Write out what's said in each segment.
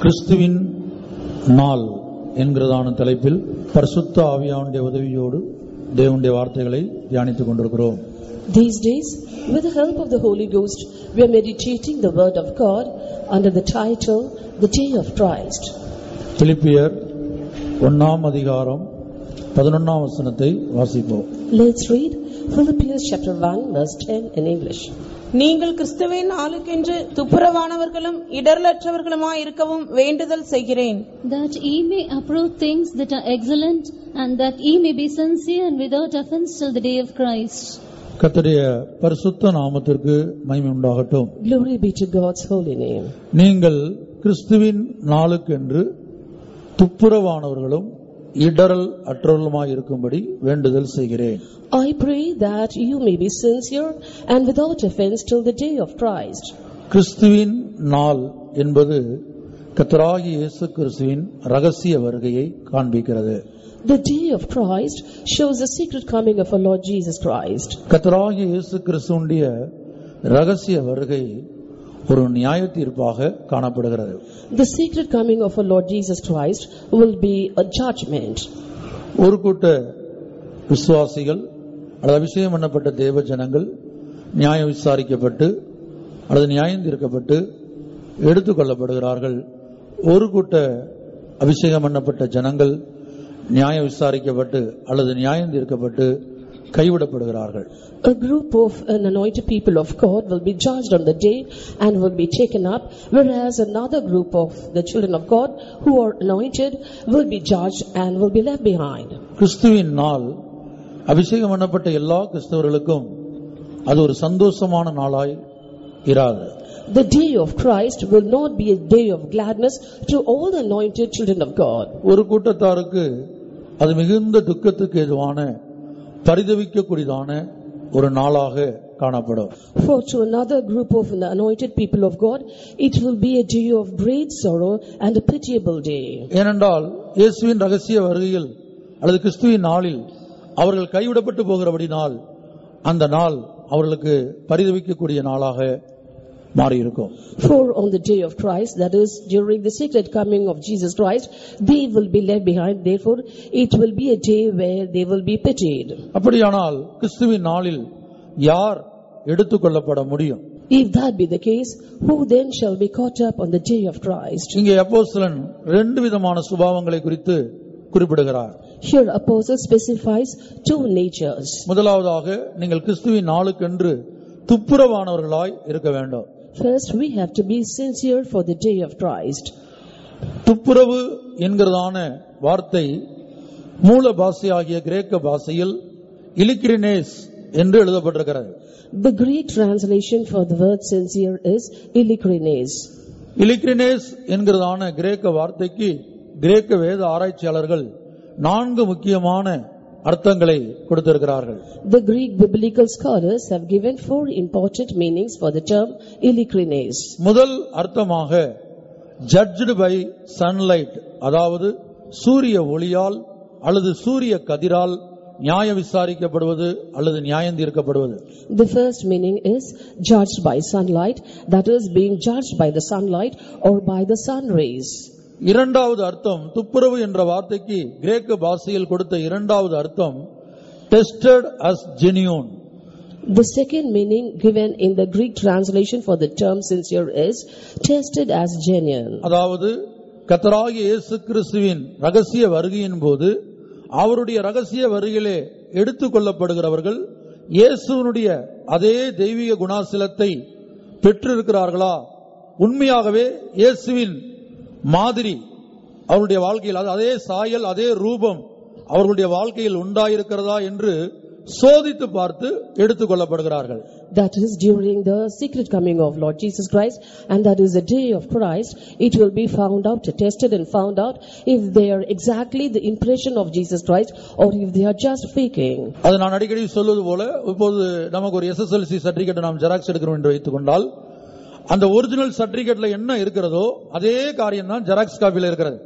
கிறிஸ்துவின் நாள் என்கிறதான தலைப்பில் பரிசுத்த ஆவியானுடைய உதவியோடு தேவனுடைய வார்த்தைகளை தியானித்துக் கொண்டிருக்கிறோம் These days, with the help of the Holy Ghost, we are meditating the Word of God under the title, The Day of Christ. பிலிப்பியர் ஒன்னாம் அதிகாரம் பதினொன்னாம் வசனத்தை வாசிப்போம் Let's read Philippians chapter 1, verse 10 in English. நீங்கள் கிறிஸ்துவின் ஆளுக்கென்று துப்புரவானவர்களும் இடர்லற்றவர்களுமாய் இருக்கவும் வேண்டுதல் செய்கிறேன் that ye may approve things that are excellent, and that ye may be sincere and without offense till the day of Christ. கர்த்தருடைய பரிசுத்த நாமத்திற்கு மகிமை உண்டாகட்டும் Glory be to God's holy name. நீங்கள் கிறிஸ்துவின் நாளுக்கென்று துப்புரவானவர்களும் இடரல் அற்றவர்களுமாய் இருக்கும்படி வேண்டுதல் செய்கிறேன் I pray that you may be sincere and without offense till the day of Christ. கிறிஸ்துவின் நாள் என்பது கத்தராகி இயேசு கிறிஸ்துவின் ரகசிய வருகையை காண்பிக்கிறது The day of Christ shows the secret coming of our Lord Jesus Christ. கத்தராகி இயேசு கிறிஸ்துவனுடைய ரகசிய வருகை ஒரு நியாய தீர்ப்பாக காணப்படுகிறது The secret coming of our Lord Jesus Christ will be a judgment. ஒரு கூட்ட விசுவாசிகள் அல்லது அபிஷேகம் பண்ணப்பட்ட தேவ ஜனங்கள் நியாயம் விசாரிக்கப்பட்டு அல்லது நியாயம் தீர்க்கப்பட்டு எடுத்துக்கொள்ளப்படுகிறார்கள் ஒரு கூட்ட அபிஷேகம் பண்ணப்பட்ட ஜனங்கள் நியாயம் விசாரிக்கப்பட்டு அல்லது நியாயம் தீர்க்கப்பட்டு கைவிடப்படுகிறார்கள் A group of an anointed people of God will be judged on the day and will be taken up, whereas another group of the children of God who are anointed will be judged and will be left behind. கிறிஸ்துவின் நாள் அபிஷேகம் பண்ணப்பட்ட எல்லா கிறிஸ்தவர்களுக்கும் அது ஒரு சந்தோஷமான நாளாய் இராது The day of Christ will not be a day of gladness to all the anointed children of God. ஒரு கூட்டத்தாருக்கு அது மிகுந்த துக்கத்துக்கு எதுவான பரிதவிக்கக்கூடியதான ஒரு நாளாக காணப்படும் For to another group of the anointed people of God, it will be a day of great sorrow and a pitiable day. ஏனென்றால் இயேசுவின் ரகசிய வருகையில் அல்லது கிறிஸ்துவின் நாளில் அவர்கள் கைவிடப்பட்டு போகிறபடினால் அந்த நாள் அவர்களுக்கு பரிதவிக்கக்கூடிய நாளாக மாறியிருக்கும் For on the day of Christ, that is during the secret coming of Jesus Christ, they will be left behind. Therefore, it will be a day where they will be pitied. அப்படியானால் கிறிஸ்துவின் நாளில் யார் எடுத்துக்கொள்ளப்பட முடியும் If that be the case, who then shall be caught up on the day of Christ? இங்கே அப்போஸ்தலன் ரெண்டு விதமான சுபாவங்களை குறித்து குறிப்பிடுகிறார் Here apostle specifies two natures. முதலாவதாக நீங்கள் கிறிஸ்துவின் நாளுக்கென்று துப்புரவானவர்களாய் இருக்க வேண்டும் First, we have to be sincere for the day of Christ. துப்புரவு என்கிறதான வார்த்தை மூல பாஷையாகிய கிரேக்க பாஷையில் இலிக்ரினேஸ் என்று எழுதப்பட்டிருக்கிறது The Greek translation for the word sincere is illikrines. இலிக்ரினேஸ் என்கிறதான கிரேக்க வார்த்தைக்கு கிரேக்க வேத ஆராய்ச்சியாளர்கள் நான்கு முக்கியமான அர்த்தங்களை கொடுத்திருக்கிறார்கள் The Greek biblical scholars have given four important meanings for the term illikrines. முதல் அர்த்தமாக ஜட்ஜ்டு பை சன்லைட் அதாவது சூரிய ஒளியால் அல்லது சூரிய கதிரால் நியாய விசாரிக்கப்படுவது அல்லது நியாயம் தீர்க்கப்படுவது The first meaning is judged by sunlight, that is being judged by the sunlight or by the sun rays. இரண்டாவது அர்த்தம் துப்புரவு என்ற வார்த்தைக்கு கிரேக்க பாஷையில் கொடுத்த இரண்டாவது அர்த்தம் tested as genuine The second meaning given in the Greek translation for the term sincere is tested as genuine. அதாவது கத்தராகிய இயேசு கிறிஸ்துவின் ரகசிய வருகையின் போது அவருடைய ரகசிய வருகையிலே எடுத்துக் கொள்ளப்படுகிறவர்கள் இயேசுவனுடைய அதே தெய்வீக குணாசிலத்தை பெற்றிருக்கிறார்களா உண்மையாகவே இயேசுவின் மாதிரி அவருடைய வாழ்க்கையில் அது சாயல் அதே ரூபம் அவர்களுடைய வாழ்க்கையில் உண்டாயிருக்கிறதா என்று சோதித்து பார்த்து எடுத்துக் கொள்ளப்படுகிறார்கள் That is during the secret coming of Lord Jesus Christ and that is the day of Christ. It will be found out, tested and found out if they are exactly the impression of Jesus Christ or if they are just faking. அது நான் அடிக்கடி சொல்வது போல இப்போது நமக்கு ஒரு SSLC certificate நாம் xerox எடுக்கிறோம் என்று வைத்துக் கொண்டால் அந்த ஒரிஜினல் சர்டிபிகேட்ல என்ன இருக்கிறதோ அதே காரியம் தான் ஜெராக்ஸ் காப்பியில் இருக்கிறது.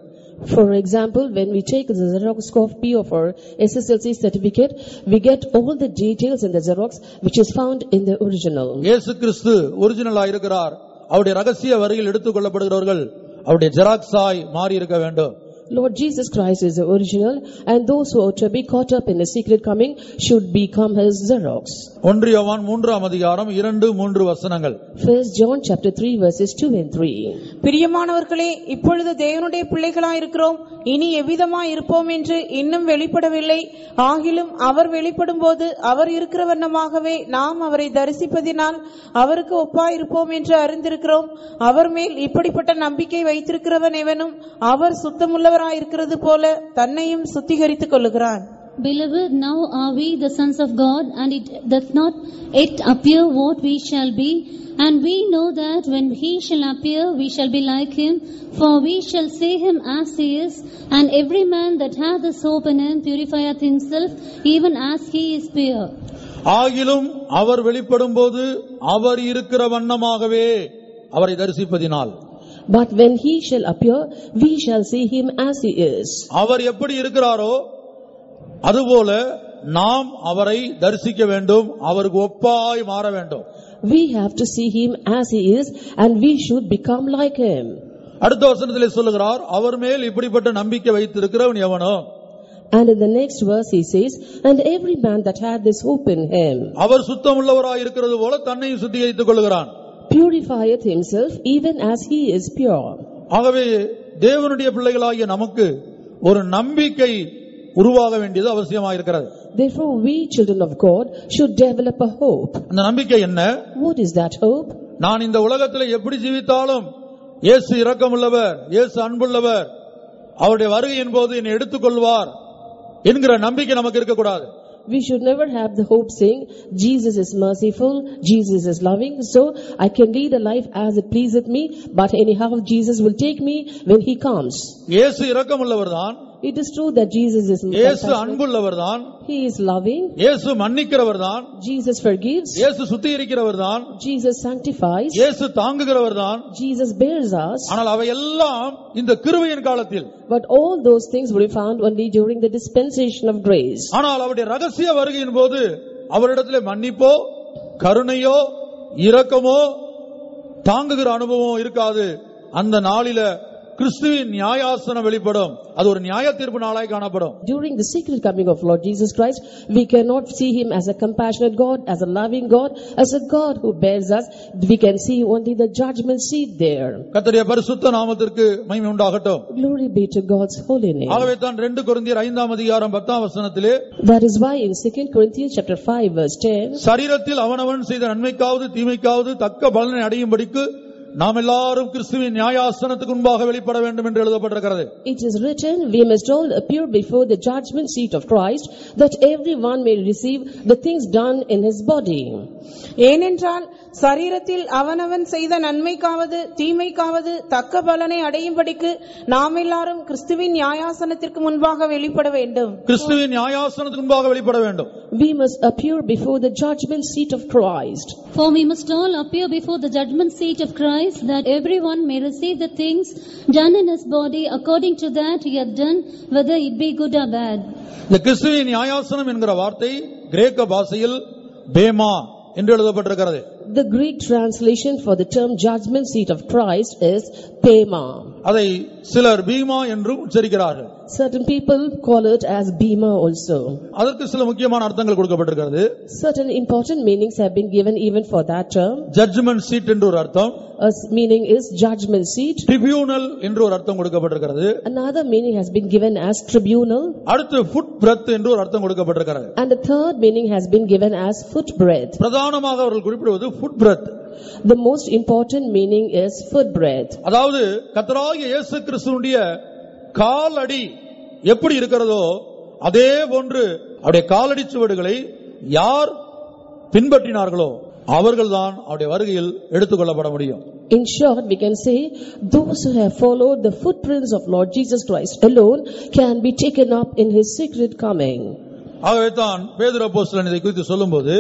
For example, when we take the Xerox copy of our SSLC certificate, we get all the details in the Xerox which is found in the original. இயேசு கிறிஸ்து ஒரிஜினலா இருக்கிறார் அவருடைய ரகசிய வரியில் எடுத்துக் கொள்ளப்படுகிறவர்கள் அவருடைய ஜெராக்ஸாய் மாறி இருக்க வேண்டும். Lord Jesus Christ is the original and those who are to be caught up in the secret coming should become his Xerox. ஒன்றியவான் மூன்றாம் அதிகாரம் இரண்டு மூன்று வசனங்கள் First John chapter 3 verses 2 and 3. பிரியமானவர்களே இப்பொழுது தேவனுடைய பிள்ளைகளாய் இருக்கிறோம் இனி எவ்விதமாய் இருப்போம் என்று இன்னும் வெளிப்படவில்லை ஆகிலும் அவர் வெளிப்படும் போது அவர் இருக்கிற வண்ணமாகவே நாம் அவரை தரிசிப்பதினால் அவருக்கு ஒப்பாய் இருப்போம் என்று அறிந்திருக்கிறோம் அவர் மேல் இப்படிப்பட்ட நம்பிக்கை வைத்திருக்கிறவன் எவனும் அவர் சுத்தமுள்ளவராய் இருக்கிறது போல தன்னையும் சுத்திகரித்துக் கொள்ளுகிறான் Beloved, now are we the sons of God, and it doth not yet appear what we shall be. And we know that when he shall appear, we shall be like him, for we shall see him as he is. And every man that hath this hope in him purifieth himself, even as he is pure. ஆகிலும் அவர் வெளிப்படும் போது அவர் இருக்கிற வண்ணமாகவே அவரை தரிசிப்பதினால் But when he shall appear, we shall see him as he is. அவர் எப்படி இருக்கிறாரோ அதுபோல நாம் அவரை தரிசிக்க வேண்டும் அவருக்கு ஒப்பாய் மாற வேண்டும் We have to see him as he is and we should become like him. அடுத்த வசனத்திலே சொல்லுகிறார் அவர் மேல் இப்படிப்பட்ட நம்பிக்கை வைத்திருக்கிறவன் எவனோ And in the next verse he says, And every man that had this hope in him அவர் சுத்தமுள்ளவராய் இருக்கிறது போல தன்னையும் சுத்திகரித்துக் கொள்கிறான் purifieth himself even as he is pure. ஆகவே தேவனுடைய பிள்ளைகளாகிய நமக்கு ஒரு நம்பிக்கை உருவாக வேண்டியது அவசியமாயிருக்கிறது Therefore we children of God should develop a hope. அந்த நம்பிக்கை என்ன What is that hope? நான் இந்த உலகத்தில் எப்படி ஜீவித்தாலும் இயேசு இரக்கமுள்ளவர் இயேசு அன்புள்ளவர் அவருடைய வருகையின் போது என்னை எடுத்துக்கொள்வார் என்கிற நம்பிக்கை நமக்கு இருக்கக்கூடாது We should never have the hope saying, Jesus is merciful, Jesus is loving, so I can lead a life as it pleaseth me, but anyhow Jesus will take me when he comes. இயேசு இரக்கமுள்ளவர் தான் It is true that Jesus is இயேசு compassionate, அன்புள்ளவர் தான் he is loving, இயேசு மன்னிக்கிறவர் தான் Jesus forgives, இயேசு சுத்திகரிக்கிறவர் தான் Jesus sanctifies, இயேசு தாங்குகிறவர் தான் Jesus bears us, ஆனால் அவையெல்லாம் இந்த கிருபையின் காலத்தில் but all those things will be found only during the dispensation of grace. ஆனால் அவருடைய ரகசிய வருகையின் போது அவரிடத்திலே மன்னிப்போ கருணையோ இரக்கமோ தாங்குகிற அனுபவம் இருக்காது அந்த நாளில கிறிஸ்துவின் நியாயாசனம் வெளிப்படும் அது ஒரு நியாய தீர்ப்பு நாளாய் காணப்படும் During the secret coming of Lord Jesus Christ, we cannot see Him as a compassionate God, as a loving God, as a God who bears us. We can see only the judgment seat there. கர்த்தருடைய பரிசுத்த நாமத்திற்கு மகிமை உண்டாகட்டும் Glory be to God's holy name. ஆகவே தான் ரெண்டு குருந்தியர் ஐந்தாம் அதிகாரம் பத்தாம் வசனத்திலே That is why in 2 Corinthians chapter 5 verse 10, சரீரத்தில் அவனவன் செய்த நன்மைக்காவது தீமைக்காவது தக்க பலனை அடையும்படிக்கு நாம் எல்லாரும் கிறிஸ்துவின் நியாயாசனத்துக்கு முன்பாக வெளிப்பட வேண்டும் என்று எழுதப்பட்டிருக்கிறது it is written, We must all appear before the judgment seat of Christ, that everyone may receive the things done in his body. ஏனென்றால் சரீரத்தில் அவனவன் செய்த நன்மைக்காவது தீமைக்காவது தக்க பலனை அடையும்படிக்கு நாம் எல்லாரும் கிறிஸ்துவின் நியாயாசனத்திற்கு முன்பாக வெளிப்பட வேண்டும் கிறிஸ்துவின் நியாயாசனத்துக்கு முன்பாக வெளிப்பட வேண்டும் We must appear before the judgment seat of Christ. For we must all appear before the judgment seat of Christ, Christ that everyone may receive the things done in his body according to that he hath done, whether it be good or bad. இந்த கிறிஸ்துவின் நியாயாசனம் என்கிற வார்த்தை கிரேக்க பாஷையில் பேமா என்று எழுதப்பட்டிருக்கிறது The Greek translation for the term judgment seat of Christ is Pema. அதை சிலர் பீமா என்றும் உச்சரிக்கிறார்கள் Certain people call it as Bema also. அதற்கு சில முக்கியமான அர்த்தங்கள் கொடுக்கப்பட்டிருக்கிறது Certain important meanings have been given even for that term. Judgment seat என்று ஒரு அர்த்தம் A s- meaning is judgment seat. Tribunal என்று ஒரு அர்த்தம் கொடுக்கப்பட்டிருக்கிறது Another meaning has been given as tribunal. அடுத்து ஃபுட் பிரெத் என்று ஒரு அர்த்தம் கொடுக்கப்பட்டிருக்கிறது And the third meaning has been given as footbreadth. பிரதானமாக அவர்கள் குறிப்பிடுவது foot breath The most important meaning is footbreadth. அதாவது கத்தராகிய இயேசு கிறிஸ்துவனுடைய காலடி எப்படி இருக்கிறதோ அதே போன்று அவருடைய காலடி சுவடுகளை யார் பின்பற்றினார்களோ அவர்கள்தான் அவருடைய வருகையில் எடுத்துக்கொள்ளப்பட முடியும் In short, we can say, those who have followed the footprints of Lord Jesus Christ alone can be taken up in his secret coming. ஆகவே தான் பேதுரு அப்போஸ்தலன் இதை குறித்து சொல்லும்போது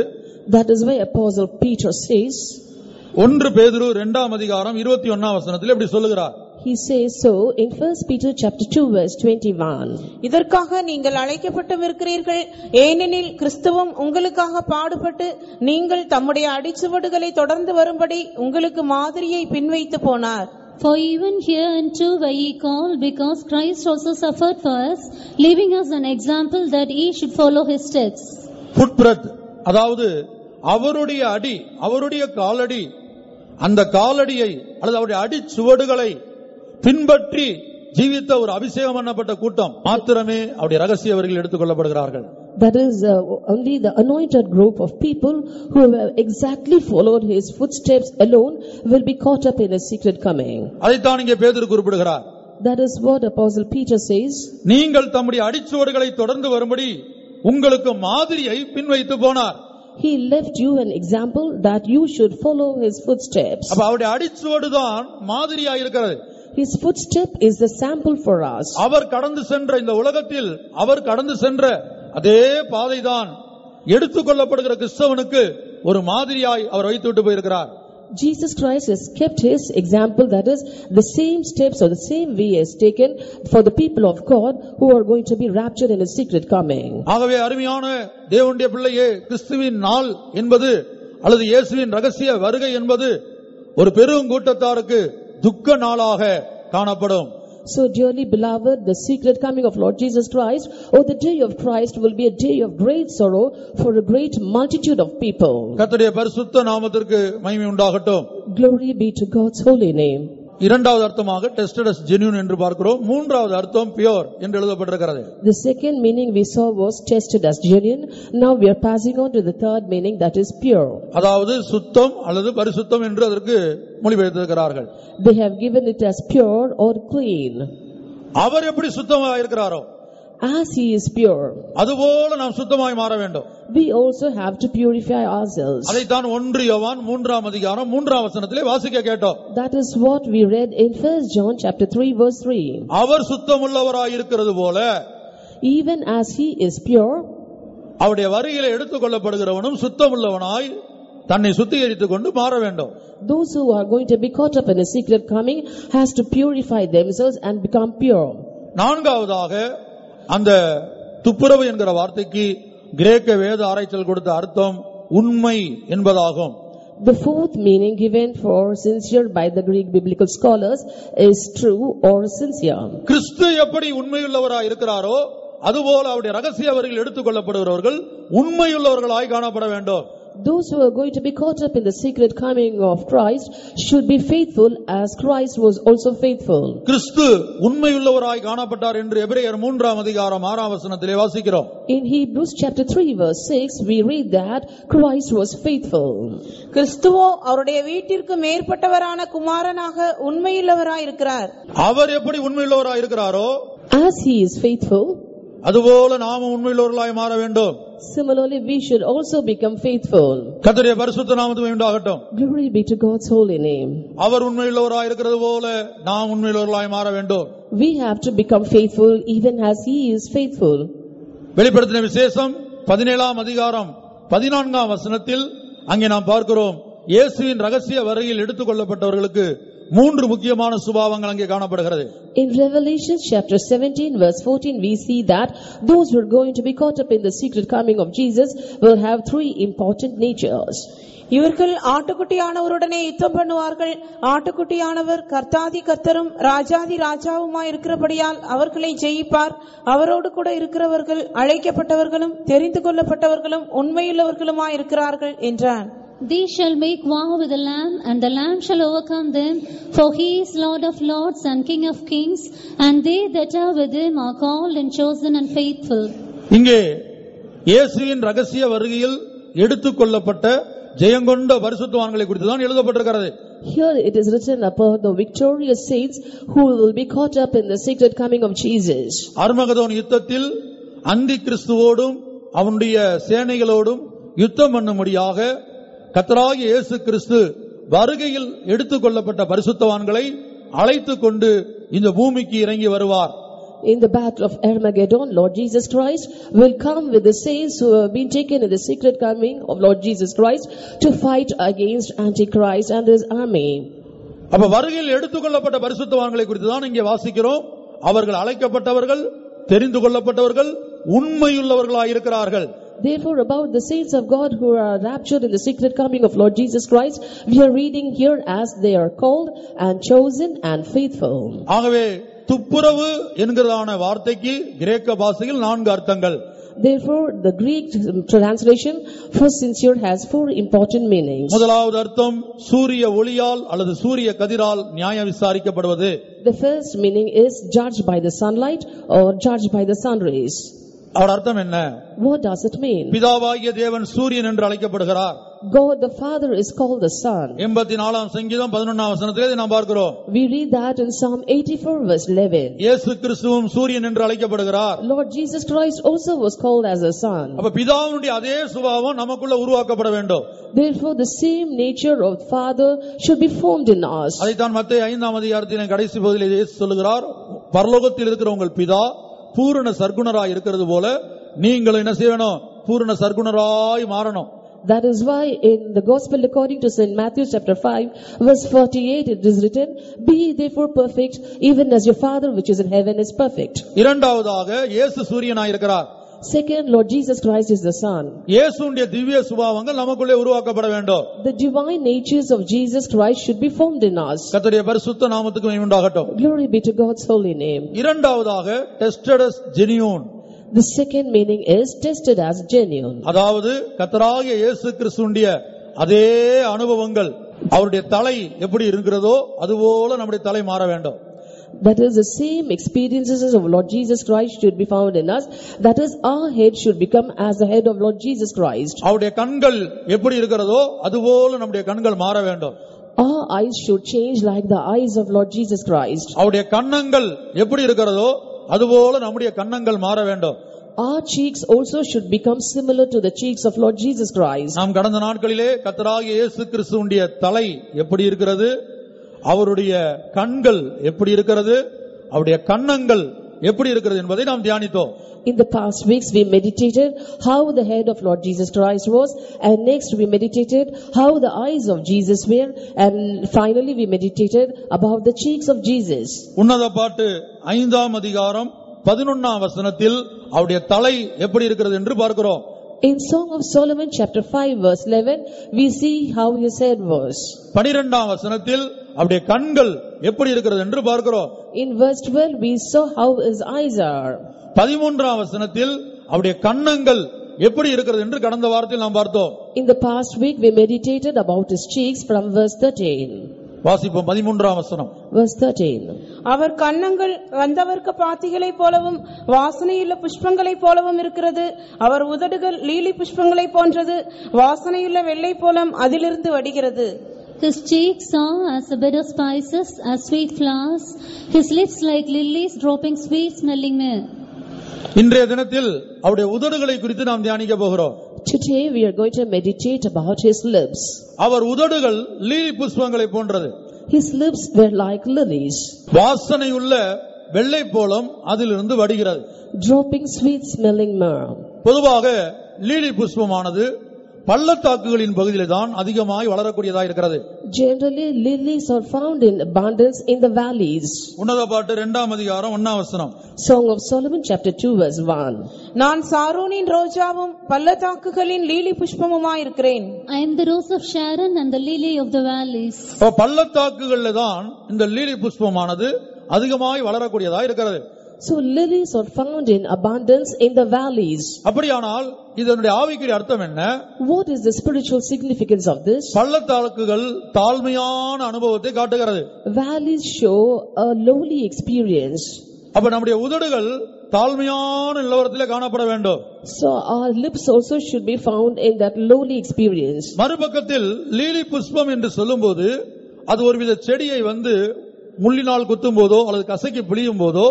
That is why Apostle Peter says, ஒன்று பேதுரு இரண்டாம் அதிகாரம் இருபத்தி ஒன்னாம் வசனத்தில் இப்படி சொல்லுகிறார் he says so in 1 Peter chapter 2 verse 21. இதற்காக நீங்கள் அழைக்கப்பட்டும் இருக்கிறீர்கள் ஏனெனில் கிறிஸ்துவும் உங்களுக்காக பாடுபட்டு நீங்கள் தம்முடைய அடிச்சுவடுகளை தொடர்ந்து வரும்படி உங்களுக்கு மாதிரியை பின்வைத்து போனார் For even hereunto were ye called, because Christ also suffered for us, leaving us an example that ye should follow his steps. Foot breath அதாவது அவருடைய அடி அவருடைய காலடி அந்த காலடியை அல்லது அவருடைய அடி சுவடுகளை பின்பற்றி ஜீவித்த ஒரு அபிஷேகம் பண்ணப்பட்ட கூட்டம் மாத்திரமே அவருடைய ரகசியவர்கள் எடுத்துக் கொள்ளப்படுகிறார்கள் That is uh, only the anointed group of people who have exactly followed his footsteps alone will be caught up in a secret coming. அதைத்தான் இங்கே பேதுரு குறிப்பிடுகிறார் That is what Apostle Peter says. நீங்கள் தம்முடைய அடிச்சுவடுகளை தொடர்ந்து வரும்படி உங்களுக்கு மாதிரியை பின்வைத்து போனார் He left you an example that you should follow his footsteps. அப்ப அவருடைய அடிச்சுவடுதான் மாதிரியா இருக்கிறது His footstep is the sample for us. அவர் கடந்து சென்ற இந்த உலகத்தில் அவர் கடந்து சென்ற அதே பாதைதான் எடுத்துக்கொள்ளப்படுகிற கிறிஸ்தவனுக்கு ஒரு மாதிரியாய் அவர் வைத்துவிட்டு போயிருக்கிறார் Jesus Christ has kept his example, that is, the same steps or the same way is taken for the people of God who are going to be raptured in a secret coming. ஆகவே அருமையான தேவனுடைய பிள்ளையே கிறிஸ்துவின் நாள் என்பது அல்லது இயேசுவின் ரகசிய வருகை என்பது ஒரு பெருங்கூட்டத்தாருக்கு துக்க நாளாக காணப்படும் So dearly beloved, the secret coming of Lord Jesus Christ or the day of Christ will be a day of great sorrow for a great multitude of people. கர்த்தருடைய பரிசுத்த நாமத்திற்கு மகிமை உண்டாகட்டும் Glory be to God's holy name. இரண்டாவது அர்த்தமாக tested as genuine என்று பார்க்கிறோம் மூன்றாவது அர்த்தம் பியோர் என்று எழுதப்பட்டிருக்கிறது The second meaning we saw was tested as genuine. Now we are passing on to the third meaning that is pure. அதாவது சுத்தம் அல்லது பரிசுத்தம் என்று அதற்கு மொழிபெயர்த்திருக்கிறார்கள் They have given it as pure or clean. அவர் எப்படி சுத்தமாக இருக்கிறாரோ As he is pure, அதுபோல நாம் சுத்தமாய் மாற வேண்டும் we also have to purify ourselves. அதைத்தான் ஒன்று யோவான் மூன்றாம் அதிகாரம் மூன்றாம் வசனத்திலே வாசிக்க கேட்டோம் That is what we read in 1 John chapter 3 verse 3. அவர் சுத்தமுள்ளவராய் இருக்கிறது போல Even as he is pure, அவருடைய வருகையில எடுத்துக் கொள்ளப்படுகிறவனும் சுத்தமுள்ளவனாய் தன்னை சுத்திகரித்துக் கொண்டு மாற வேண்டும் those who are going to be caught up in a secret coming has to purify themselves and become pure. நான்காவதாக அந்த துப்புரவு என்கிற வார்த்தைக்கு கிரேக்க வேத ஆராய்ச்சல் கொடுத்த அர்த்தம் உண்மை என்பதாகும் The fourth meaning given for sincere by the Greek biblical scholars is true or sincere. கிறிஸ்து எப்படி உண்மையுள்ளவராய் இருக்கிறாரோ அதுபோல அவருடைய ரகசியவர்கள் எடுத்துக் கொள்ளப்படுகிறவர்கள் உண்மையுள்ளவர்களாய் காணப்பட வேண்டும் Those who are going to be caught up in the secret coming of Christ should be faithful as Christ was also faithful. கிறிஸ்து உண்மையுள்ளவராய் காணப்பட்டார் என்று எபிரேயர் மூன்றாம் அதிகாரம் ஆறாம் வசனத்திலே வாசிக்கிறோம் In Hebrews chapter 3 verse 6 we read that Christ was faithful. கிறிஸ்துவோ அவருடைய வீட்டிற்கு மேற்பட்டவரான குமாரனாக உண்மையுள்ளவராயிருக்கிறார் அவர் எப்படி உண்மையுள்ளவராய் இருக்கிறாரோ As he is faithful, அதுபோல நாமும் உண்மையுள்ளவர்களாய் மாற வேண்டும் similarly we should also become faithful. கர்த்தருடைய பரிசுத்த நாமத்துக்கு உண்டாகட்டும் Glory be to God's holy name. அவர் உண்மையுள்ளவராய் இருக்கிறது போல நாம் உண்மையுள்ளவர்களாய் மாற வேண்டும் We have to become faithful even as he is faithful. வெளிப்படுத்தின விசேஷம் பதினேழாம் அதிகாரம் பதினான்காம் வசனத்தில் அங்கே நாம் பார்க்கிறோம் இயேசுவின் ரகசிய வருகையில் எடுத்துக் கொள்ளப்பட்டவர்களுக்கு மூன்று முக்கியமான சுபாவங்கள் அங்கே காணப்படுகிறது. In Revelation chapter 17 verse 14 we see that those who are going to be caught up in the secret coming of Jesus will have three important natures. இவர்கள் ஆட்டுக்குட்டியானவருடனே யுத்தம் பண்ணுவார்கள். ஆட்டுக்குட்டியானவர் கர்த்தாதி கர்த்தரும் ராஜாதி ராஜாவுமாய் இருக்கிறபடியால் அவர்களை ஜெயிப்பார். அவரோடு கூட இருக்கிறவர்கள் அழைக்கப்பட்டவர்களும் தெரிந்து கொள்ளப்பட்டவர்களும் உண்மையுள்ளவர்களுமாய் இருக்கிறார்கள் என்றான். These shall make war with the Lamb, and the Lamb shall overcome them. For he is Lord of lords and King of kings, and they that are with him are called and chosen and faithful. இங்கே இயேசுவின் ரகசிய வருகையில் எடுத்துக் கொள்ளப்பட்ட ஜெயங்கொண்ட பரிசுத்தவான்களை குறித்து தான் எழுதப்பட்டிருக்கிறது Here it is written about the victorious saints who will be caught up in the secret coming of Jesus. Armageddon யுத்தத்தில் அந்தி கிறிஸ்துவோடும் அவனுடைய சேனைகளோடும் யுத்தம் பண்ணும்படியாக கத்தராகிய இயேசு கிறிஸ்து வருகையில் எடுத்துக் கொள்ளப்பட்ட பரிசுத்தவான்களை அழைத்துக் கொண்டு இந்த பூமிக்கு இறங்கி வருவார். In the battle of Armageddon, Lord Jesus Christ will come with the saints who have been taken in the secret coming of Lord Jesus Christ to fight against Antichrist and his army. அப்ப வருகையில் எடுத்துக் கொள்ளப்பட்ட பரிசுத்தவான்களை குறித்து தான் இங்கே வாசிக்கிறோம். அவர்கள் அழைக்கப்பட்டவர்கள் தெரிந்து கொள்ளப்பட்டவர்கள் உண்மையுள்ளவர்களாய் இருக்கிறார்கள் Therefore, about the saints of God who are raptured in the secret coming of Lord Jesus Christ, we are reading here as they are called and chosen and faithful. ஆகவே துப்புரவு என்கிறதான வார்த்தைக்கு கிரேக்க பாஷையில் நான்கு அர்த்தங்கள் Therefore, the Greek translation for sincere has four important meanings. முதலாவது அர்த்தம் சூரிய ஒளியால் அல்லது சூரிய கதிரால் நியாயம் விசாரிக்கப்படுவது The first meaning is judged by the sunlight or judged by the sun rays. அவர் அர்த்தம் என்ன What does it mean? பிதாவாகிய தேவன் சூரியன் என்று அழைக்கப்படுகிறார் God the Father is called the Son. எண்பத்தி நாலாம் சங்கீதம் பதினொன்னாம் வசனத்திலே இதை நாம் பார்க்கிறோம் We read that in Psalm 84 verse 11. இயேசு கிறிஸ்துவும் சூரியன் என்று அழைக்கப்படுகிறார் Lord Jesus Christ also was called as a son. அப்ப பிதாவினுடைய அதே சுபாவம் நமக்குள்ள உருவாக்கப்பட வேண்டும் Therefore, the same nature of the Father should be formed in us. அதைத்தான் மத்திய ஐந்தாம் அதிகாரத்தின் கடைசி பகுதியில் இயேசு சொல்லுகிறார் பரலோகத்தில் இருக்கிற உங்கள் பிதா பூரண சர்க்குணராய் இருக்கிறது போல நீங்கள் என்ன செய்யணும் பூரண சர்க்குணராய் மாறணும் That is why in the Gospel according to St. Matthew chapter 5 verse 48 it is written, Be therefore perfect, even as your Father which is in heaven is perfect. இரண்டாவதாக இயேசு சூரியனாய் இருக்கிறார் Second, Lord Jesus Christ is the Son. இயேசுடைய திவ்ய சுபாவங்கள் நமக்குள்ளே உருவாக்கப்பட வேண்டும் The divine natures of Jesus Christ should be formed in us. கர்த்தருடைய பரிசுத்த நாமத்துக்கு மகிமை உண்டாகட்டும் Glory be to God's holy name. இரண்டாவதாக டெஸ்டடஸ் genuine The second meaning is tested as genuine. அதாவது கத்தராகிய இயேசு கிறிஸ்துடைய அதே அனுபவங்கள் அவருடைய தலை எப்படி இருக்கிறதோ அதுபோல நம்முடைய தலை மாற வேண்டும் That is the same experiences of Lord Jesus Christ should be found in us. That is our head should become as the head of Lord Jesus Christ. அவருடைய கண்கள் எப்படி இருக்கிறதோ அதுபோல நம்முடைய கண்கள் மாற வேண்டும் Our eyes should change like the eyes of Lord Jesus Christ. அவருடைய கன்னங்கள் எப்படி இருக்கிறதோ அதுபோல நம்முடைய கன்னங்கள் மாற வேண்டும் Our cheeks also should become similar to the cheeks of Lord Jesus Christ. நாம் கடந்த நாட்களிலே கத்தராகிய இயேசு கிறிஸ்துவுடைய தலை எப்படி இருக்கிறது அவருடைய கண்கள் எப்படி இருக்கிறது அவருடைய கன்னங்கள் எப்படி இருக்கிறது என்பதை நாம் தியானித்தோம் In the past weeks we meditated how the head of Lord Jesus Christ was and next we meditated how the eyes of Jesus were and finally we meditated about the cheeks of Jesus. உன்னத பாட்டு ஐந்தாம் அதிகாரம் பதினொன்னாம் வசனத்தில் அவருடைய தலை எப்படி இருக்கிறது என்று பார்க்கிறோம் In Song of Solomon chapter 5 verse 11 we see how his head was. பனிரெண்டாம் வசனத்தில் அவருடைய கண்கள் எப்படி இருக்கிறது என்று பார்க்கிறோம் In verse 12 we saw how his eyes are. பதிமூன்றாம் வசனத்தில் அவருடைய கன்னங்கள் எப்படி இருக்கிறது என்று கடந்த வாரத்தில் நாம் பார்த்தோம் In the past week we meditated about his cheeks from verse 13. வாசிப்போம் பதிமூன்றாம் வசனம் Verse 13. அவர் கன்னங்கள் வந்தவர்க்க பாத்திகளைப் போலவும் வாசனையுள்ள புஷ்பங்களைப் போலவும் இருக்கிறது அவர் உதடுகள் லீலி புஷ்பங்களைப் போன்றது வாசனையுள்ள வெள்ளை போலம் அதிலிருந்து வடிகிறது His cheeks are as a bed of spices, as sweet flowers. His lips like lilies dropping sweet smelling myrrh. இன்றைய தினத்தில் அவருடைய உதடுகளை குறித்து நாம் தியானிக்க போகிறோம் Today we are going to meditate about his lips. அவர் உதடுகள் லீலி புஷ்பங்களை போன்றது His lips were like lilies, வாசனையுள்ள வெள்ளை போலம் அதிலிருந்து வடிகிறது dropping sweet smelling myrrh. பொதுவாக லீலி புஷ்பமானது பள்ளத்தாக்குகளின் பகுதியிலே தான் அதிகமாய் வளரக்கூடியதா இருக்கிறது Generally, lilies are found in abundance in the valleys. உன்னத பாட்டு இரண்டாம் அதிகாரம் ஒன்னாம் வசனம் Song of Solomon chapter 2 verse 1. நான் சாரோனின் ரோஜாவும் பள்ளத்தாக்குகளின் லீலி புஷ்பமுமாயிருக்கிறேன் I am the rose of Sharon and the lily of the valleys. பள்ளத்தாக்குகள்ல தான் இந்த லீலி புஷ்பமானது அதிகமாய் வளரக்கூடியதா இருக்கிறது So lilies are found in abundance in the valleys. அப்படியானால் இதனுடைய ஆவிக்குரிய அர்த்தம் என்ன What is the spiritual significance of this? பள்ளத்தாக்குகள் தாழ்மையான அனுபவத்தை காட்டுகிறது Valleys show a lowly experience. அப்ப நம்முடைய உதடுகள் தாழ்மையான நிலவரத்திலே காணப்பட வேண்டும் So our lips also should be found in that lowly experience. மறுபக்கத்தில் லீலி புஷ்பம் என்று சொல்லும்போது அது ஒருவித செடியை வந்து முள்ளினால் குத்தும் போதோ அல்லது கசக்கி பிழியும் போதோ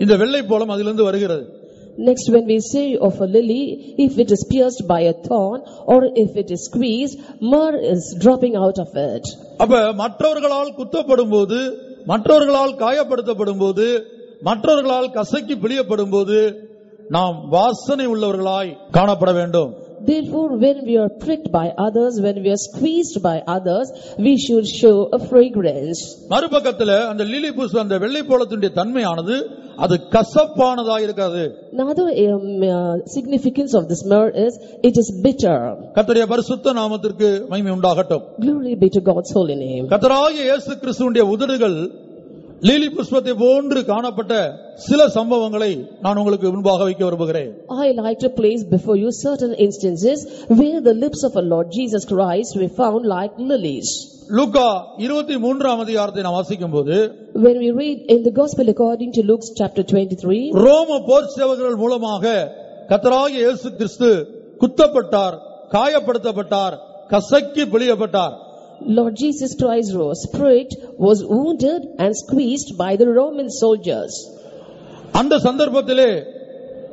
இந்த வெள்ளை போலம் அதிலிருந்து வருகிறது Next, when we say of a lily, if it is pierced by a thorn or if it is squeezed, myrrh is dropping out of it. அப்ப மற்றவர்களால் குத்தப்படும் போது மற்றவர்களால் காயப்படுத்தப்படும் போது மற்றவர்களால் கசக்கி பிழியப்படும் போது நாம் வாசனை உள்ளவர்களாய் காணப்பட வேண்டும் Therefore, when we are pricked by others, when we are squeezed by others, we should show a fragrance. மறுபக்கத்துல அந்த லீலி புஷ்பம் அந்த வெள்ளை போலத்தினுடைய தன்மையானது அது கசப்பானதா இருக்கிறது Another um, uh, significance of this myrrh is it is bitter. கர்த்தருடைய பரிசுத்த நாமத்திற்கு மகிமை உண்டாகட்டும் Glory be to God's holy name. கர்த்தராகிய இயேசு கிறிஸ்துவுடைய உதடுகள் லீலி புஷ்பத்தை போன்று காணப்பட்ட சில சம்பவங்களை நான் உங்களுக்கு முன்பாக வைக்க விரும்புகிறேன் I like to place before you certain instances where the lips of our Lord Jesus Christ were found like lilies. லூக்கா இருபத்தி மூன்றாம் அதிகாரத்தை நான் வாசிக்கும் போது When we read in the Gospel according to Luke chapter 23, ரோம போர் சேவகர்கள் மூலமாக கர்த்தராகிய இயேசு கிறிஸ்து குத்தப்பட்டார் காயப்படுத்தப்பட்டார் கசக்கி பிழியப்பட்டார் Lord Jesus Christ's spirit was wounded and squeezed by the Roman soldiers. அந்த சந்தர்ப்பத்திலே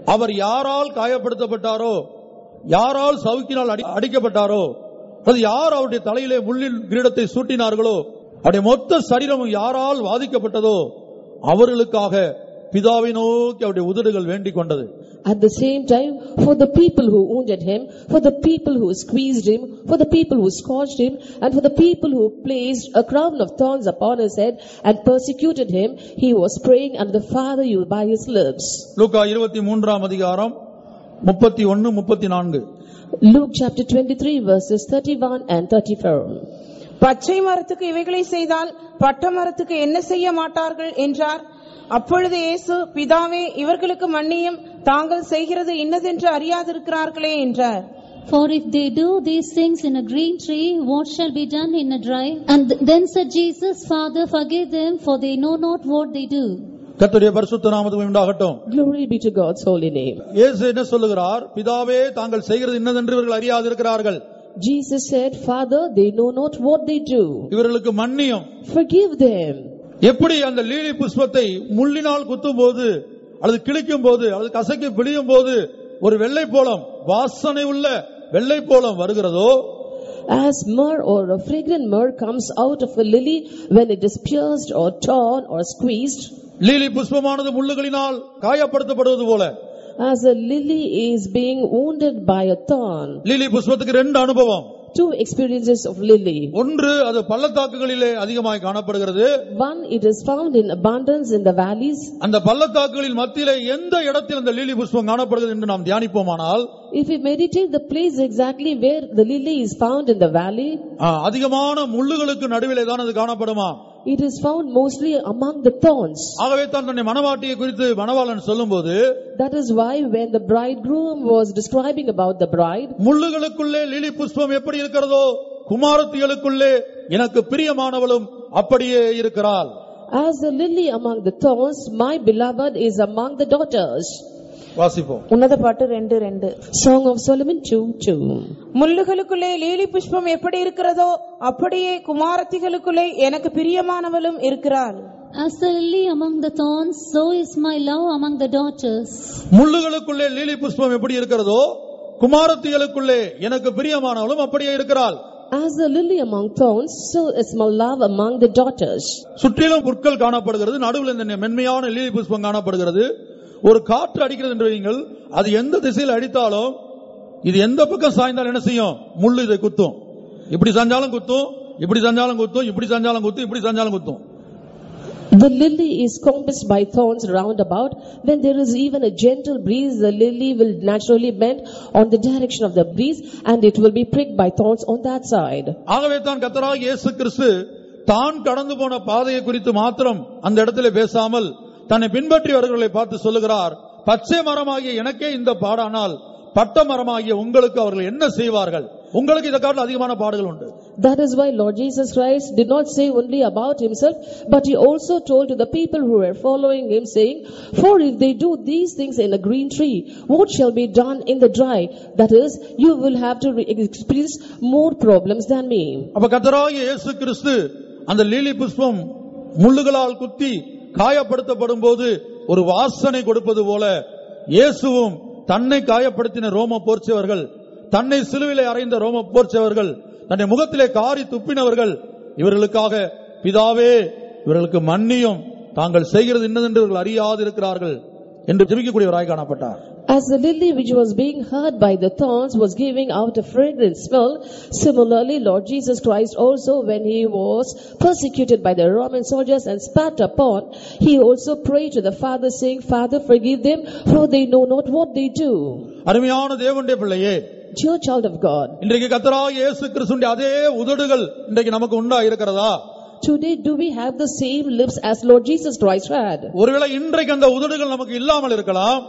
அவர் யாரால் காயப்படுத்தப்பட்டாரோ யாரால் சவுக்கினால் அடி- அடிக்கப்பட்டாரோ அது யார் அவருடைய தலையிலே முள்ளின் கிரீடத்தை சூட்டினார்களோ அவருடைய மொத்த சரீரமும் யாரால் வாதிக்கப்பட்டதோ அவர்களுக்காக பிதாவை நோக்கி அவருடைய உதடுகள் வேண்டிக் கொண்டது At the same time, for the people who wounded him, for the people who squeezed him, for the people who scourged him, and for the people who placed a crown of thorns upon his head and persecuted him, he was praying unto the Father you by his lips. லூக்கா இருபத்தி மூன்றாம் அதிகாரம் முப்பத்தி ஒன்னு முப்பத்தி நான்கு Luke chapter 23 verses 31 and 34. பச்சை மரத்துக்கு இவைகளை செய்தால் பட்ட மரத்துக்கு என்ன செய்ய மாட்டார்கள் என்றார் அப்பொழுது இயேசு பிதாவே இவர்களுக்கு மன்னியும் தாங்கள் செய்கிறது இன்னதென்று அறியாதிருக்கிறார்களே என்றார் For if they do these things in a green tree, what shall be done in a dry? And th- then said Jesus, Father, forgive them, for they know not what they do. கர்த்தருடைய பரிசுத்த நாமத்துக்கு உண்டாகட்டும் Glory be to God's holy name. இயேசு என்ன சொல்லுகிறார் பிதாவே தாங்கள் செய்கிறது இன்னதென்று இவர்கள் அறியாதிருக்கிறார்கள் Jesus said, Father, they know not what they do. இவர்களுக்கு மன்னியும் Forgive them. எப்படி அந்த லீலி புஷ்பத்தை முள்ளினால் குத்தும் போது அல்லது கிழிக்கும் போது அல்லது கசக்கி பிழியும் போது ஒரு வெள்ளை போலம் வாசனை உள்ள வெள்ளை போலம் வருகிறதோ? As myrrh or a fragrant myrrh comes out of a lily when it is pierced or torn or squeezed, lily புஷ்பமானது முள்ளுகளினால் காயப்படுத்தப்படுவது போல. As a lily is being wounded by a thorn. Lily புஷ்பத்துக்கு ரெண்டு அனுபவம். Two experiences of lily. ஒன்று அது பள்ளத்தாக்குகளிலே அதிகமாய் காணப்படுகிறது One, it is found in abundance in the valleys. அந்த பள்ளத்தாக்குகளின் மத்தியிலே எந்த இடத்தில் அந்த லீலி புஷ்பம் காணப்படுகிறது என்று நாம் தியானிப்போமானால் If we meditate the place exactly where the lily is found in the valley, ஆ, அதிகமான முள்ளுகளுக்கு நடுவிலே தான் அது காணப்படுமா it is found mostly among the thorns. ஆகவே தான் தன்னை மணவாட்டியை குறித்து மணவாளன் சொல்லும்போது That is why when the bridegroom was describing about the bride, முள்ளுகளுக்குள்ளே lily புஷ்பம் எப்படி இருக்கிறதோ குமாரத்திகளுக்குள்ளே எனக்கு பிரியமானவளும் அப்படியே இருக்கிறாள் as a lily among the thorns, my beloved is among the daughters. வாசிப்போம் உன்னத பாட்டு ரெண்டு ரெண்டு Song of Solomon 2 2. முள்ளுகளுக்குள்ளே லீலி புஷ்பம் எப்படி இருக்கிறதோ அப்படியே குமாரத்திகளுக்குள்ளே எனக்கு பிரியமானவளும் இருக்கிறாள் As the lily among the thorns, so is my love among the daughters. முள்ளுகளுக்குள்ளே லீலி புஷ்பம் எப்படி இருக்கிறதோ குமாரத்திகளுக்குள்ளே எனக்கு பிரியமானவளும் அப்படியே இருக்கிறாள் As a lily among thorns, so is my love among the daughters. சுற்றிலும் புற்கள் காணப்படுகிறது நடுவில் இந்த மென்மையான லீலி புஷ்பம் காணப்படுகிறது ஒரு காற்று அடிக்கிறது என்று வையுங்கள் அது எந்த திசையில் அடித்தாலும் இது எந்த பக்கம் சாய்ந்தாலும் என்ன செய்யும் முள்ளு இதை குத்தும் இப்படி சாஞ்சாலும் குத்தும் இப்படி சாஞ்சாலும் குத்தும் இப்படி சாஞ்சாலும் குத்தும் இப்படி சாஞ்சாலும் குத்தும் The lily is compassed by thorns round about. When there is even a gentle breeze, the lily will naturally bend on the direction of the breeze and it will be pricked by thorns on that side. ஆகவே தான் கத்தராக இயேசு கிறிஸ்து தான் கடந்து போன பாதையை குறித்து மாத்திரம் அந்த இடத்துல பேசாமல் தன்னை பின்பற்றி வருகிறவர்களை பார்த்து சொல்லுகிறார் பச்சை மரமாகிய எனக்கே இந்த பாடானால் பட்ட மரமாகிய உங்களுக்கு அவர்கள் என்ன செய்வார்கள் உங்களுக்கு இதை காட்டில் அதிகமான பாடுகள் உண்டு That is why Lord Jesus Christ did not say only about himself, but he also told to the people who were following him saying, For if they do these things in a green tree, what shall be done in the dry? That is, you will have to re- experience more problems than me. அப்ப கத்தராகிய இயேசு கிறிஸ்து அந்த lily புஷ்பம் முள்ளுகளால் குத்தி காயப்படுத்தப்படும் போது ஒரு வாசனை கொடுப்பது போல இயேசுவும் தன்னை காயப்படுத்தின ரோம போர்ச்சவர்கள் தன்னை சிலுவிலை அறைந்த ரோம போர்ச்சவர்கள் தன்னை முகத்திலே காரி துப்பினவர்கள் இவர்களுக்காக பிதாவே இவர்களுக்கு மன்னியும் தாங்கள் செய்கிறது இன்னதென்று இவர்கள் அறியாது இருக்கிறார்கள் என்று ஜெபிக்கக்கூடியவராய் காணப்பட்டார். As the lily which was being hurt by the thorns was giving out a fragrant smell, similarly Lord Jesus Christ also when he was persecuted by the Roman soldiers and spat upon, he also prayed to the Father saying, Father forgive them for they know not what they do. அருமையான தேவனுடைய பிள்ளையே Dear child of God, இன்றைக்கு கத்தராக இயேசு கிறிஸ்துடைய அதே உதடுகள் இன்றைக்கு நமக்கு உண்டா இருக்கிறதா today do we have the same lips as Lord Jesus Christ had? ஒருவேளை இன்றைக்கு அந்த உதடுகள் நமக்கு இல்லாமல் இருக்கலாம்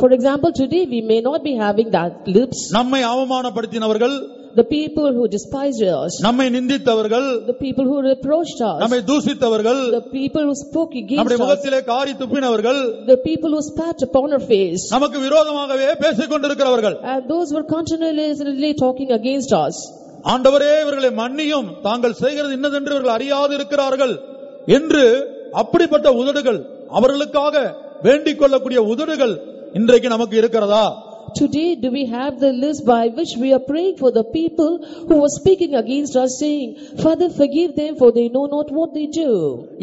For example, today we may not be having that lips. நம்மை அவமானப்படுத்தினவர்கள் The people who despised us, நம்மை நிந்தித்தவர்கள் the people who reproached us, நம்மை தூசித்தவர்கள் the people who spoke against நம்முடைய us, முகத்திலே காரி துப்பினவர்கள் the people who spat upon our face, நமக்கு விரோதமாகவே பேசிக் கொண்டிருக்கிறவர்கள் and those who are continually talking against us. ஆண்டவரே இவர்களை மன்னியும் தாங்கள் செய்கிறது இன்னதென்று இவர்கள் அறியாது இருக்கிறார்கள் என்று அப்படிப்பட்ட உதடுகள் அவர்களுக்காக வேண்டிக் கொள்ளக்கூடிய உதடுகள் இன்றைக்கு நமக்கு இருக்கிறதா Today, do we have the list by which we are praying for the people who were speaking against us, saying, Father, forgive them, for they know not what they do?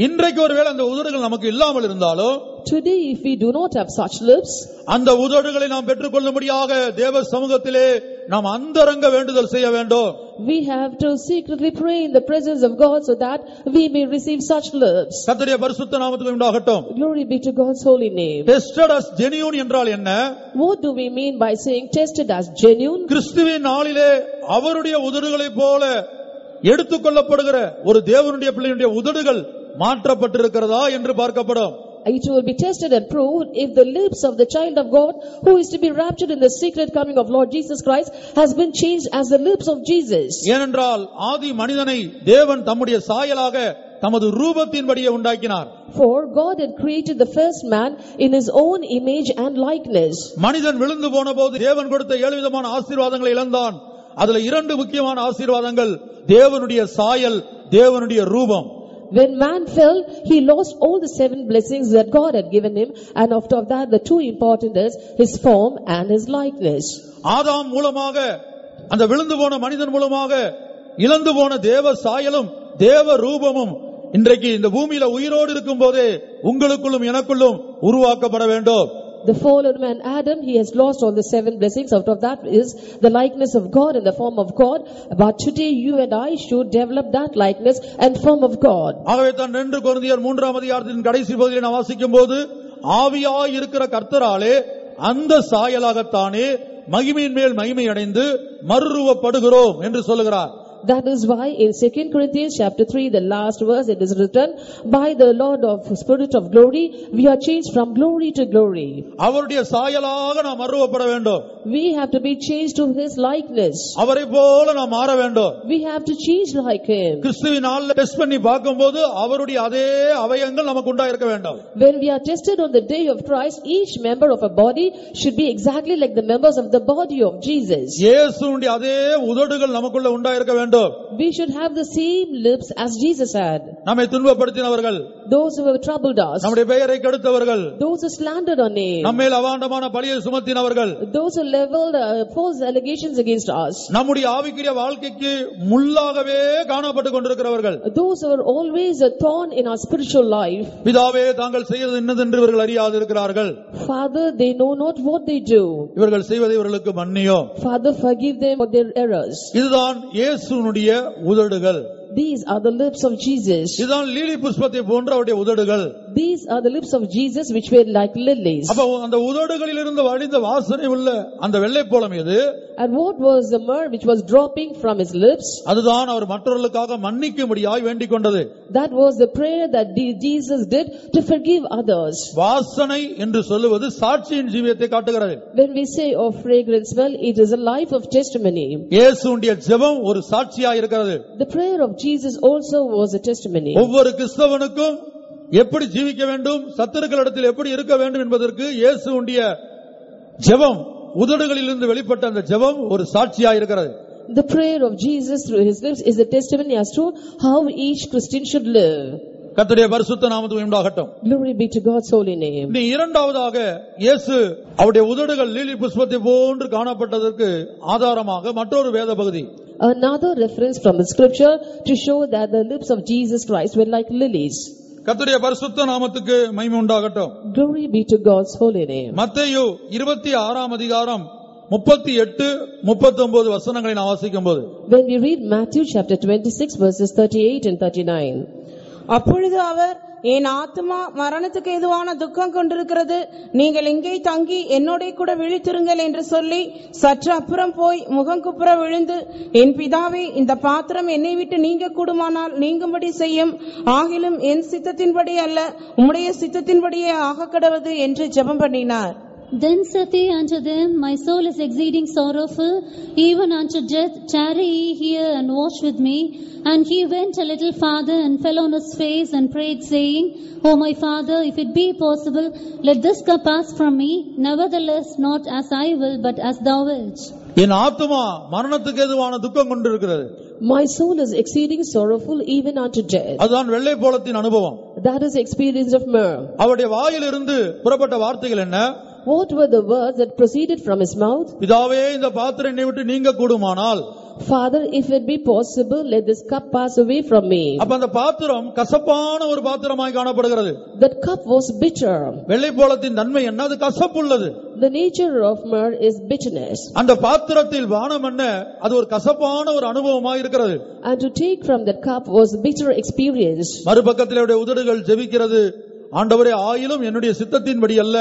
இன்றைக்கு ஒருவேளை அந்த உதடுகள் நமக்கு இல்லாமல் இருந்தாலும் Today, if we do not have such lips, அந்த உதடுகளை நாம் பெற்றுக்கொள்ளும்படியாக தேவ சமூகத்திலே நாம் அந்தரங்க வேண்டுதல் செய்ய வேண்டும் we have to secretly pray in the presence of God so that we may receive such lips. கர்த்தருடைய பரிசுத்த நாமத்துக்கு உண்டாகட்டும் Glory be to God's holy name. Tested as genuine என்றால் என்ன What do we mean by saying tested as genuine? கிறிஸ்துவின் நாளிலே அவருடைய உதடுகளைப் போல எடுத்துக்கொள்ளப்படுகிற ஒரு தேவனுடைய பிள்ளையினுடைய உதடுகள் மாற்றப்பட்டிருக்கிறதா என்று பார்க்கப்படும் It will be tested and proved if the lips of the child of God who is to be raptured in the secret coming of Lord Jesus Christ has been changed as the lips of Jesus. ஏனென்றால் ஆதி மனிதனை தேவன் தம்முடைய சாயலாக தமது ரூபத்தின்படியே உண்டாக்கினார் For God had created the first man in his own image and likeness. மனிதன் விழுந்து போன போது தேவன் கொடுத்த ஏழு விதமான ஆசீர்வாதங்களை இழந்தான் அதுல இரண்டு முக்கியமான ஆசீர்வாதங்கள் தேவனுடைய சாயல் தேவனுடைய ரூபம் When man fell, he lost all the seven blessings that God had given him and after that the two important is his form and his likeness. ஆதாம் மூலமாக அந்த விழுந்து போன மனிதன் மூலமாக இழந்து போன தேவ சாயலும் தேவ ரூபமும் இன்றைக்கு இந்த பூமியில உயிரோடு இருக்கும் போதே உங்களுக்குள்ளும் எனக்குள்ளும் உருவாக்கப்பட வேண்டும் The fallen man Adam, he has lost all the seven blessings. Out of that is the likeness of God in the form of God. But today you and I should develop that likeness and form of God. ஆகவே தான் ரெண்டு குழந்தையர் மூன்றாம் அதிகாரத்தின் கடைசி பகுதியை நான் வாசிக்கும் போது ஆவியாய் இருக்கிற கர்த்தராலே அந்த சாயலாகத்தானே மகிமையின் மேல் மகிமை அடைந்து மறுரூபப்படுகிறோம் என்று சொல்லுகிறார் That is why in 2 Corinthians chapter 3, the last verse, it is written, By the Lord of Spirit of glory, we are changed from glory to glory. அவருடைய சாயலாக நாம் மறுரூபப்பட வேண்டும் We have to be changed to His likeness. அவரை போல நாம் மாற வேண்டும் We have to change like Him. கிறிஸ்துவின் நாள்ல டெஸ்ட் பண்ணி பார்க்கும்போது அவருடைய அதே அவயங்கள் நமக்கு உண்டா இருக்க வேண்டும் When we are tested on the day of Christ, each member of a body should be exactly like the members of the body of Jesus. இயேசுனுடைய அதே உதடுகள் நமக்குள்ள உண்டா இருக்க வேண்டும் We should have the same lips as Jesus had. நம்மை துன்பப்படுத்தினவர்கள் Those who have troubled us, நம்முடைய பெயரை கெடுத்தவர்கள் those who slandered our name, நம்மேல் அவாண்டமான பழியை சுமத்தினவர்கள் those who leveled uh, false allegations against us, நம்முடைய ஆவிக்குரிய வாழ்க்கைக்கு முள்ளாகவே காணப்பட்டுக் கொண்டிருக்கிறவர்கள் those who are always a thorn in our spiritual life. பிதாவே தாங்கள் செய்வது என்னதென்று இவர்கள் அறியாது இருக்கிறார்கள் Father, they know not what they do. இவர்கள் செய்வதை இவர்களுக்கு மன்னியோ Father, forgive them for their errors. இதுதான் இயேசுனுடைய உதடுகள் These are the lips of Jesus. இதுதான் லீலி புஷ்பத்தை போன்ற அவருடைய உதடுகள் These are the lips of Jesus which were like lilies. அப்ப அந்த உதடுகளில் இருந்து வழிந்த வாசனை உள்ள அந்த வெள்ளைப்போளம் எது And what was the myrrh which was dropping from his lips? அதுதான் அவர் மற்றவர்களுக்காக மன்னிக்கும்படியாய் வேண்டிக் கொண்டது That was the prayer that De- Jesus did to forgive others. வாசனை என்று சொல்லுவது சாட்சியின் ஜீவியத்தை காட்டுகிறது When we say of fragrant smell, it is a life of testimony. இயேசுடைய ஜெபம் ஒரு சாட்சியா இருக்கிறது The prayer of Jesus also was a testimony. ஒவ்வொரு கிறிஸ்தவனுக்கும் எப்படி ஜீவிக்க வேண்டும் சத்துருக்களிடத்தில் எப்படி இருக்க வேண்டும் என்பதற்கு இயேசுடைய ஜெபம் உதடுகளிலிருந்து வெளிப்பட்ட அந்த ஜெபம் ஒரு சாட்சியா இருக்கிறது The prayer of Jesus through his lips is a testimony as to how each Christian should live. கர்த்தருடைய பரிசுத்த நாமத்துக்கு உண்டாகட்டும் Glory be to God's holy name. இனி இரண்டாவதாக இயேசு அவருடைய உதடுகள் லீலி புஷ்பத்தை போன்று காணப்பட்டதற்கு ஆதாரமாக மற்றொரு வேத பகுதி Another reference from the scripture to show that the lips of Jesus Christ were like lilies. கர்த்தருடைய பரிசுத்த நாமத்துக்கு மகிமை உண்டாகட்டும் Glory be to God's holy name. மத்தேயு இருபத்தி ஆறாம் அதிகாரம் முப்பத்தி எட்டு முப்பத்தி ஒன்பது வசனங்களை நான் வாசிக்கும் போது When we read Matthew chapter 26 verses 38 and 39, அப்பொழுது அவர் என் ஆத்துமா மரணத்துக்கு எதுவான துக்கம் கொண்டிருக்கிறது? நீங்கள் இங்கே தங்கி என்னோட கூட விழித்திருங்கள் என்று சொல்லி சற்று அப்புறம் போய் முகம் குப்புற விழுந்து என் பிதாவே இந்த பாத்திரம் என்னை விட்டு நீங்க கூடுமானால் நீங்கும்படி செய்யும். ஆகிலும் என் சித்தத்தின்படி அல்ல உம்முடைய சித்தத்தின்படியே ஆக கடவது என்று ஜெபம் பண்ணினார். Then saith he unto them, My soul is exceeding sorrowful, even unto death. Tarry ye here and watch with me. And he went a little farther and fell on his face and prayed, saying, O my father, if it be possible, let this cup pass from me. Nevertheless, not as I will, but as thou wilt. என் ஆத்துமா மரணத்துக்கு எதுவான துக்கம் கொண்டிருக்கிறது My soul is exceeding sorrowful even unto death. அதுதான் வெள்ளை போலத்தின் அனுபவம் That is the experience of myrrh. அவருடைய வாயிலிருந்து புறப்பட்ட வார்த்தைகள் என்ன What were the words that proceeded from his mouth? பிதாவே இந்த பாத்திரம் என்னை விட்டு நீங்க கூடுமானால் Father, if it be possible, let this cup pass away from me. அப்ப அந்த பாத்திரம் கசப்பான ஒரு பாத்திரமாய் காணப்படுகிறது That cup was bitter. வெள்ளை போலத்தின் தன்மை என்ன அது கசப்புள்ளது The nature of myrrh is bitterness. அந்த பாத்திரத்தில் பானம் என்ன அது ஒரு கசப்பான ஒரு அனுபவமாய் இருக்கிறது And to take from that cup was bitter experience. மறுபக்கத்தில் அவருடைய உதடுகள் ஜெபிக்கிறது ஆண்டவரே ஆயிலும் என்னுடைய சித்தத்தின்படி அல்ல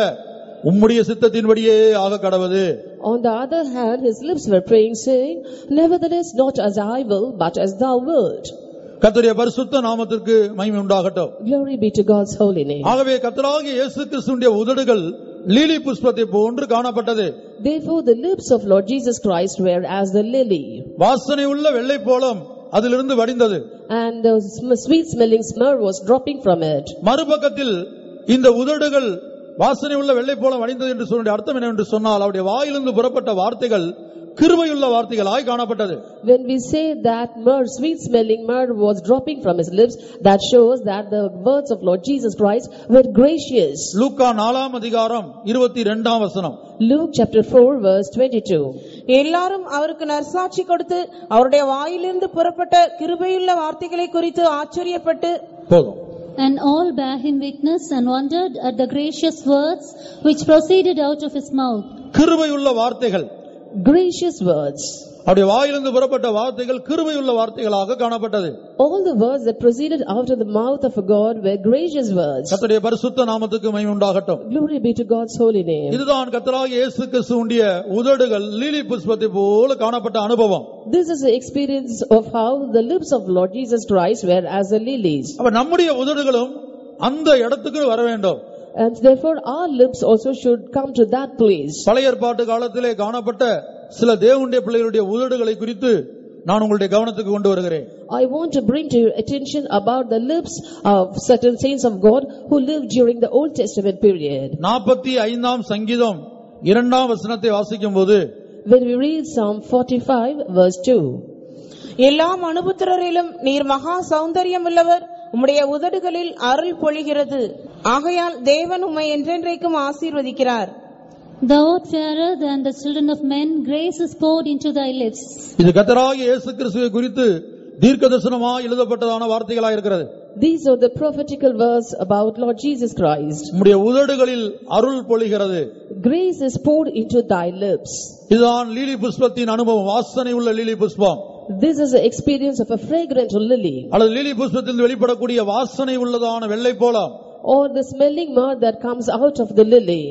உம்முடைய சித்தத்தின்படியே ஆக கடவது On the other hand, his lips were praying, saying, Nevertheless, not as I will, but as thou wilt. கர்த்தருடைய பரிசுத்த நாமத்திற்கு மகிமை உண்டாகட்டும் Glory be to God's holy name. ஆகவே கர்த்தராகிய இயேசு கிறிஸ்துடைய உதடுகள் லீலி புஷ்பத்தை போன்று காணப்பட்டது Therefore, the lips of Lord Jesus Christ were as the lily, வாசனை உள்ள வெள்ளை போலம் அதிலிருந்து வடிந்தது and the sm- sweet smelling myrrh was dropping from it. மறுபக்கத்தில் இந்த உதடுகள் வாசனை உள்ள வெள்ளை போலம் வடிந்தது என்று சொல்லுடைய அர்த்தம் என்னவென்று சொன்னால் அவருடைய வாயிலிருந்து புறப்பட்ட வார்த்தைகள் கிருபையுள்ள வார்த்தைகளாய் காணப்பட்டது When we say that myrrh, sweet smelling myrrh was dropping from his lips, that shows that the words of Lord Jesus Christ were gracious. லூக்கா நாலாம் அதிகாரம் இருபத்தி இரண்டாம் வசனம் Luke chapter 4 verse 22. எல்லாரும் அவருக்கு நற்சாட்சி கொடுத்து அவருடைய வாயிலிருந்து புறப்பட்ட கிருபையுள்ள வார்த்தைகளை குறித்து ஆச்சரியப்பட்டு போதும் And all bare him witness and wondered at the gracious words which proceeded out of his mouth. கிருபையுள்ள வார்த்தைகள் Gracious words. அவருடைய வாயிலிருந்து புறப்பட்ட வார்த்தைகள் கிருபையுள்ள வார்த்தைகளாக காணப்பட்டது All the words that proceeded out of the mouth of a God were gracious words. கர்த்தருடைய பரிசுத்த நாமத்துக்கு மகிமை உண்டாகட்டும் Glory be to God's holy name. இதுதான் கர்த்தராகிய இயேசு கிறிஸ்துவுடைய உதடுகள் லீலி புஷ்பத்தை போல காணப்பட்ட அனுபவம் This is the experience of how the lips of Lord Jesus Christ were as the lilies. அப்ப நம்முடைய உதடுகளும் அந்த இடத்துக்கு வர வேண்டும் And therefore our lips also should come to that place. பழைய ஏற்பாட்டு காலத்திலே காணப்பட்ட சில தேவனுடைய பிள்ளைகளுடைய உதடுகளை குறித்து நான் உங்களுடைய கவனத்துக்கு கொண்டு வருகிறேன் I want to bring to your attention about the lips of certain saints of God who lived during the Old Testament period. நாற்பத்தி ஐந்தாம் சங்கீதம் இரண்டாம் வசனத்தை வாசிக்கும் போது When we read Psalm 45 verse 2, எல்லா மனுபுத்திரரிலும் நீர் மகா சௌந்தரியம் உள்ளவர் உம்முடைய உதடுகளில் அருள் பொழிகிறது ஆகையால் தேவன் உம்மை என்றென்றைக்கும் ஆசீர்வதிக்கிறார். Thou art fairer than the children of men, grace is poured into thy lips. இது கத்தராகிய இயேசு கிறிஸ்துவை குறித்து தீர்க்க தரிசனமாக எழுதப்பட்டதான வார்த்தைகளாக இருக்கிறது. These are the prophetical verse about Lord Jesus Christ. உம்முடைய உதடுகளில் அருள் பொழிகிறது. Grace is poured into thy lips. இதுதான் லீலி புஷ்பத்தின் அனுபவம். வாசனை உள்ள lily Pushpam. This is the experience of a fragrant lily. அல்லது லீலி புஷ்பத்தில் வெளிப்படக்கூடிய வாசனை உள்ளதான வெள்ளை போலம். Or the smelling myrrh that comes out of the lily.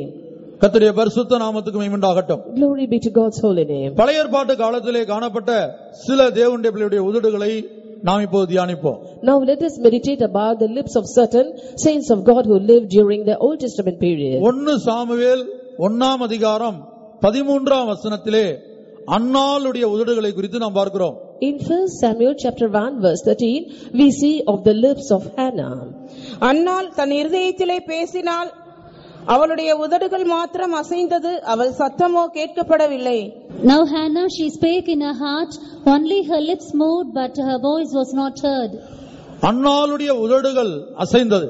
கர்த்தருடைய பரிசுத்த நாமத்துக்கு மேம்பண்டாகட்டும் Glory be to God's holy name. பழைய ஏற்பாட்டு காலத்திலே காணப்பட்ட சில தேவனுடைய பிள்ளையுடைய உதடுகளை நாம் இப்போது தியானிப்போம் Now let us meditate about the lips of certain saints of God who lived during the Old Testament period. ஒன்னு சாமுவேல் ஒன்னாம் அதிகாரம் பதிமூன்றாம் வசனத்திலே அன்னாளுடைய உதடுகளை குறித்து நாம் பார்க்கிறோம் In 1 Samuel chapter 1 verse 13, we see of the lips of Hannah. அன்னாள் தன் இருதயத்திலே பேசினால் அவளுடைய உதடுகள் மாத்திரம் அசைந்தது அவள் சத்தமோ கேட்கப்படவில்லை Now Hannah, she spake in her heart, only her lips moved, but her voice was not heard. அன்னாளுடைய உதடுகள் அசைந்தது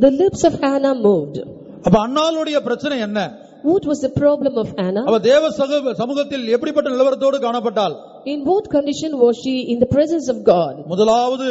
The lips of Hannah moved. அப்ப அன்னாளுடைய பிரச்சனை என்ன What was the problem of Hannah? அவ தேவ சக- சமூகத்தில் எப்படிப்பட்ட நிலவரத்தோடு காணப்பட்டால் In what condition was she in the presence of God? முதலாவது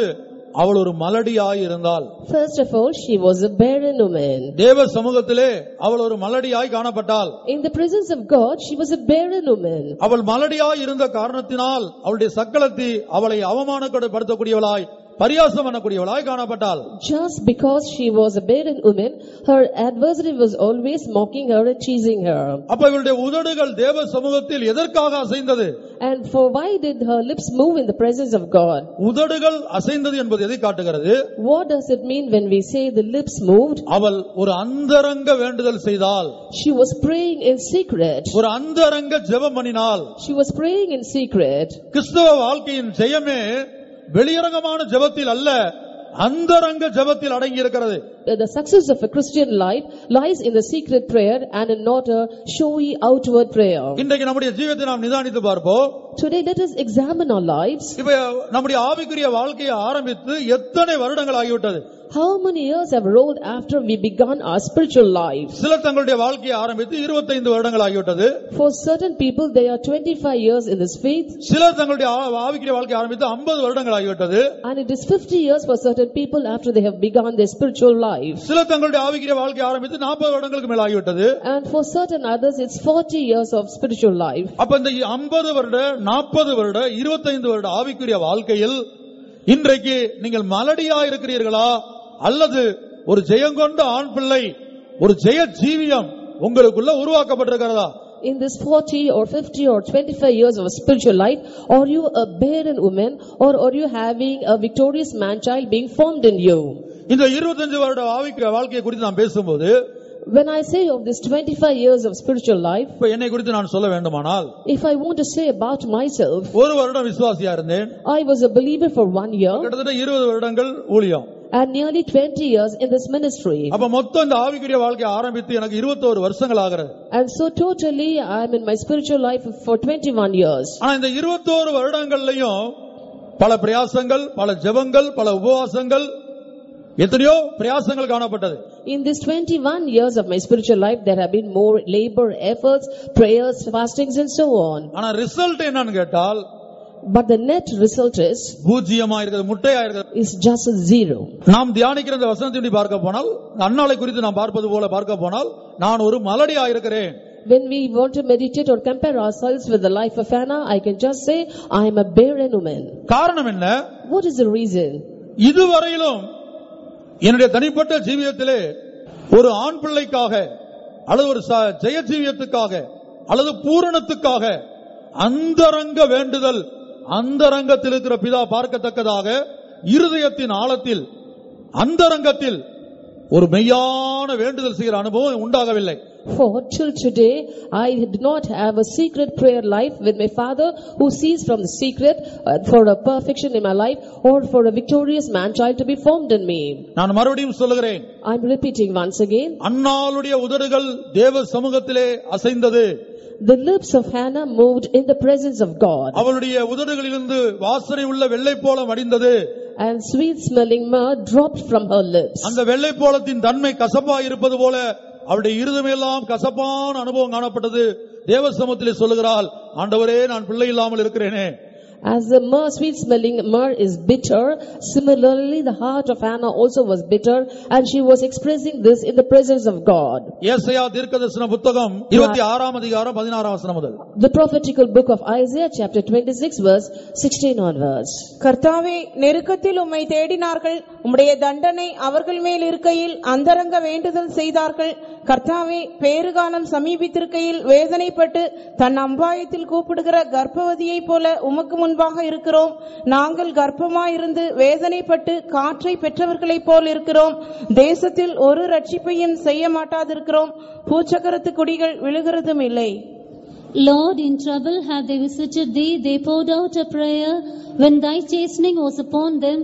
அவள் ஒரு மலடியாய் இருந்தாள் First of all, she was a barren woman. தேவ சமூகத்திலே அவள் ஒரு மலடியாய் காணப்பட்டாள் In the presence of God, she was a barren woman. அவள் மலடியாய் இருந்த காரணத்தினால் அவளுடைய சக்களத்தி அவளை அவமானப்படுத்தக்கூடியவளாய் பரியாசம் பண்ணக்கூடியவளாய் காணப்பட்டாள் Just because she was a barren woman, her adversary was always mocking her and teasing her. அப்ப இவளுடைய உதடுகள் தேவ சமூகத்தில் எதற்காக அசைந்தது And for why did her lips move in the presence of God? உதடுகள் அசைந்தது என்பது எதை காட்டுகிறது What does it mean when we say the lips moved? அவள் ஒரு அந்தரங்க வேண்டுதல் செய்தாள் She was praying in secret. ஒரு அந்தரங்க ஜெபம் பண்ணினாள் She was praying in secret. கிறிஸ்தவ வாழ்க்கையின் ஜெயமே வெளியரங்கமான ஜெபத்தில் அல்ல அந்தரங்க ஜெபத்தில் அடங்கி இருக்கிறது The success of a Christian life lies in the secret prayer and in not a showy outward prayer. இன்றைக்கு நம்முடைய ஜீவத்தை நாம் நிதானித்து பார்ப்போம் Today let us examine our lives. இப்ப நம்முடைய ஆவிக்குரிய வாழ்க்கையை ஆரம்பித்து எத்தனை வருடங்கள் ஆகிவிட்டது How many years have rolled after we began our spiritual life? சிலர் தங்களுடைய வாழ்க்கையை ஆரம்பித்து 25 வருடங்கள் ஆகிவிட்டது For certain people, they are 25 years in this faith, சிலர் தங்களுடைய ஆ- ஆவிக்குரிய வாழ்க்கையை ஆரம்பித்து 50 வருடங்கள் ஆகிவிட்டது and it is 50 years for certain people after they have begun their spiritual life. சிலர் தங்களுடைய ஆவிக்குரிய வாழ்க்கையை ஆரம்பித்து 40 வருடங்களுக்கு மேல் ஆகிவிட்டது And for certain others, it's 40 years of spiritual life. அப்ப இந்த 50 வருட 40 வருட 25 வருட ஆவிக்குரிய வாழ்க்கையில் இன்றைக்கு நீங்கள் மலடியா இருக்கிறீர்களா அல்லது ஒரு ஜெயங்கொண்ட ஆண் பிள்ளை ஒரு ஜெய ஜீவியம் உங்களுக்குள்ள உருவாக்கப்பட்டிருக்கிறதா In this 40 or 50 or 25 years of spiritual life, are you a barren woman or are you having a victorious man-child being formed in you? இந்த 25 வருட ஆவிக்குரிய வாழ்க்கையை குறித்து நான் பேசும்போது When I say of this 25 years of spiritual life, இப்ப என்னை குறித்து நான் சொல்ல வேண்டுமானால் if I want to say about myself, ஒரு வருடம் விசுவாசியா இருந்தேன் I was a believer for one year கிட்டத்தட்ட 20 வருடங்கள் ஊழியம் and nearly 20 years in this ministry. அப்ப மொத்தம் இந்த ஆவிக்குரிய வாழ்க்கையை ஆரம்பித்து எனக்கு 21 வருஷங்கள் ஆகிறது And so totally I am in my spiritual life for 21 years. ஆனா இந்த 21 வருடங்கள்லயும் பல பிரயாசங்கள் பல ஜெபங்கள் பல உபவாசங்கள் எத்தனையோ பிரயாசங்கள் காணப்பட்டது In these 21 years of my spiritual life, there have been more labor, efforts, prayers, fastings and so on. ஆனா ரிசல்ட் என்னன்னு கேட்டால் But the net result is, பூஜ்ஜியமா இருக்கிறது முட்டையா இருக்கிறது is just a zero. நாம் தியானிக்கிற இந்த வசனத்தை பார்க்க போனால் அன்னாளை குறித்து நாம் பார்ப்பது போல பார்க்க போனால் நான் ஒரு மலடியா இருக்கிறேன் When we want to meditate or compare ourselves with the life of Anna, I can just say, I am a barren woman. காரணம் என்ன What is the reason? இதுவரையிலும் என்னுடைய தனிப்பட்ட ஜீவியத்திலே ஒரு ஆண் பிள்ளைக்காக அல்லது ஒரு ச- ஜெய ஜீவியத்துக்காக அல்லது பூரணத்துக்காக அந்தரங்க வேண்டுதல் அந்தரங்கத்தில் இருக்கிற பிதா பார்க்கத்தக்கதாக இருதயத்தின் ஆழத்தில் அந்தரங்கத்தில் ஒரு மெய்யான வேண்டுதல் செய்கிற அனுபவம் உண்டாகவில்லை For till today, I did not have a secret prayer life with my father who sees from the secret uh, for a perfection in my life or for a victorious man-child to be formed in me. நான் மறுபடியும் சொல்லுகிறேன் I'm repeating once again. அன்னாளுடைய உதடுகள் தேவ சமூகத்திலே அசைந்தது The lips of Hannah moved in the presence of God. அவளுடைய உதடுகளிலிருந்து வாசனை உள்ள வெள்ளை போலம் அடிந்தது. And sweet smelling myrrh dropped from her lips. அந்த வெள்ளை போலத்தின் தன்மை கசப்பா இருப்பது போல அவருடைய இருதமெல்லாம் கசப்பான அனுபவம் காணப்பட்டது. தேவ சமூகத்திலே சொல்லுகிறாள் ஆண்டவரே நான் பிள்ளை இல்லாமல் இருக்கிறேனே. As the myrrh, sweet smelling myrrh is bitter, similarly the heart of Hannah also was bitter and she was expressing this in the presence of God. ஏசையா தீர்க்கதரிசன புத்தகம் இருபத்தி ஆறாம் அதிகாரம் பதினாறாம் வசனம் முதல் The prophetical book of Isaiah chapter 26 verse 16 onwards. கர்த்தாவே நெருக்கத்தில் உம்மை தேடினார்கள் உம்முடைய தண்டனை அவர்கள் மேல் இருக்கையில் அந்தரங்க வேண்டுதல் செய்தார்கள் கர்த்தாவே பேறுகாலம் சமீபித்திருக்கையில் வேதனைப்பட்டு தன் அம்பாயத்தில் கூப்பிடுகிற கர்ப்பவதியைப் போல உமக்கு முன்பாக இருக்கிறோம் நாங்கள் கர்ப்பமாயிருந்து வேதனைப்பட்டு காற்றை பெற்றவர்களைப் போல் இருக்கிறோம் தேசத்தில் ஒரு ரட்சிப்பையும் செய்ய மாட்டாதிருக்கிறோம் பூச்சக்கரத்து குடிகள் விழுகிறதும் இல்லை Lord, in trouble have they visited thee, they poured out a prayer when thy chastening was upon them,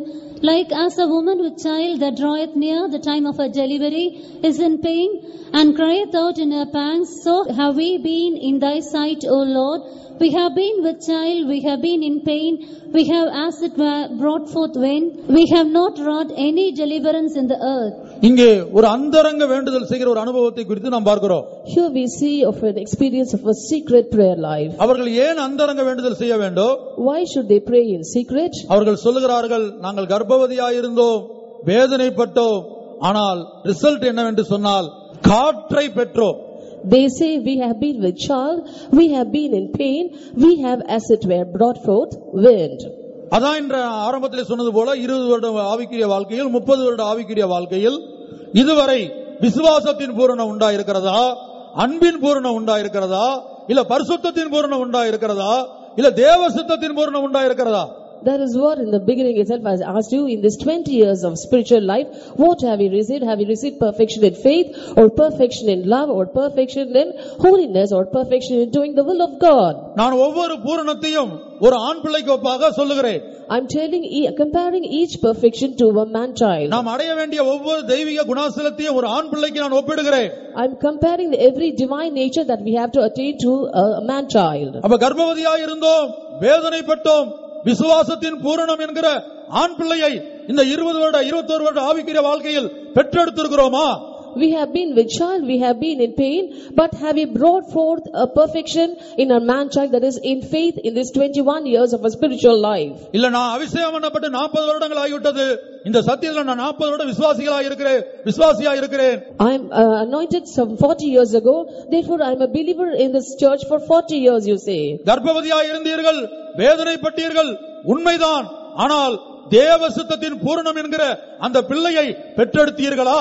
like as a woman with child that draweth near the time of her delivery is in pain, and crieth out in her pangs, so have we been in thy sight, O Lord. We have been with child, we have been in pain, we have as it were brought forth wind, we have not wrought any deliverance in the earth. இங்கே ஒரு அந்தரங்க வேண்டுதல் செய்கிற ஒரு அனுபவத்தை குறித்து நாம் பார்க்கிறோம் Here we see of an experience of a secret prayer life. அவர்கள் ஏன் அந்தரங்க வேண்டுதல் செய்ய வேண்டும் Why should they pray in secret? அவர்கள் சொல்லுகிறார்கள் நாங்கள் கர்ப்ப கர்ப்பவதியாயிருந்தோம் வேதனைப்பட்டோம் ஆனால் ரிசல்ட் என்னவென்று சொன்னால் காற்றை பெற்றோம் They say we have been with child, we have been in pain, we have as it were brought forth wind. அதான் என்ற ஆரம்பத்தில் சொன்னது போல இருபது வருட ஆவிக்குரிய வாழ்க்கையில் முப்பது வருட ஆவிக்குரிய வாழ்க்கையில் இதுவரை விசுவாசத்தின் பூரணம் உண்டா இருக்கிறதா அன்பின் பூரணம் உண்டா இருக்கிறதா இல்ல பரிசுத்தத்தின் பூரணம் உண்டா இருக்கிறதா இல்ல தேவ சித்தத்தின் பூரணம் உண்டாயிருக்கிறதா? That is what in the beginning itself I asked you, in this 20 years of spiritual life, what have you received? Have you received perfection in faith, or perfection in love, or perfection in holiness, or perfection in doing the will of God? நான் ஒவ்வொரு பூரணத்தையும் ஒரு ஆண் பிள்ளைக்கு ஒப்பாக சொல்லுகிறேன் I'm telling, e- comparing each perfection to a man child. நாம் அடைய வேண்டிய ஒவ்வொரு தெய்வீக குணாசலத்தையும் ஒரு ஆண் பிள்ளைக்கு நான் ஒப்பிடுகிறேன் I'm comparing the every divine nature that we have to attain to a man child. அப்ப கர்ப்பவதியாய் இருந்தோம் வேதனைப்பட்டோம் விசுவாசத்தின் பூரணம் என்கிற ஆண் பிள்ளையை இந்த இருபது வருட இருபத்தோரு வருட ஆவிக்குரிய வாழ்க்கையில் பெற்றெடுத்திருக்கிறோமா? We have been with child, we have been in pain, but have we brought forth a perfection in our man child that is in faith in this 21 years of a spiritual life? இல்ல நான் அபிஷேகம் பண்ணப்பட்டு நாற்பது வருடங்கள் ஆகிவிட்டது இந்த சத்தியத்துல நான் நாற்பது வருடம் விசுவாசிகளா இருக்கிறேன் விசுவாசியா இருக்கிறேன் I'm uh, anointed some 40 years ago, therefore I'm a believer in this church for 40 years you say. கர்ப்பவதியா இருந்தீர்கள் வேதனைப்பட்டீர்கள் உண்மைதான் ஆனால் தேவ சித்தத்தின் பூரணம் என்கிற அந்த பிள்ளையை பெற்றெடுத்தீர்களா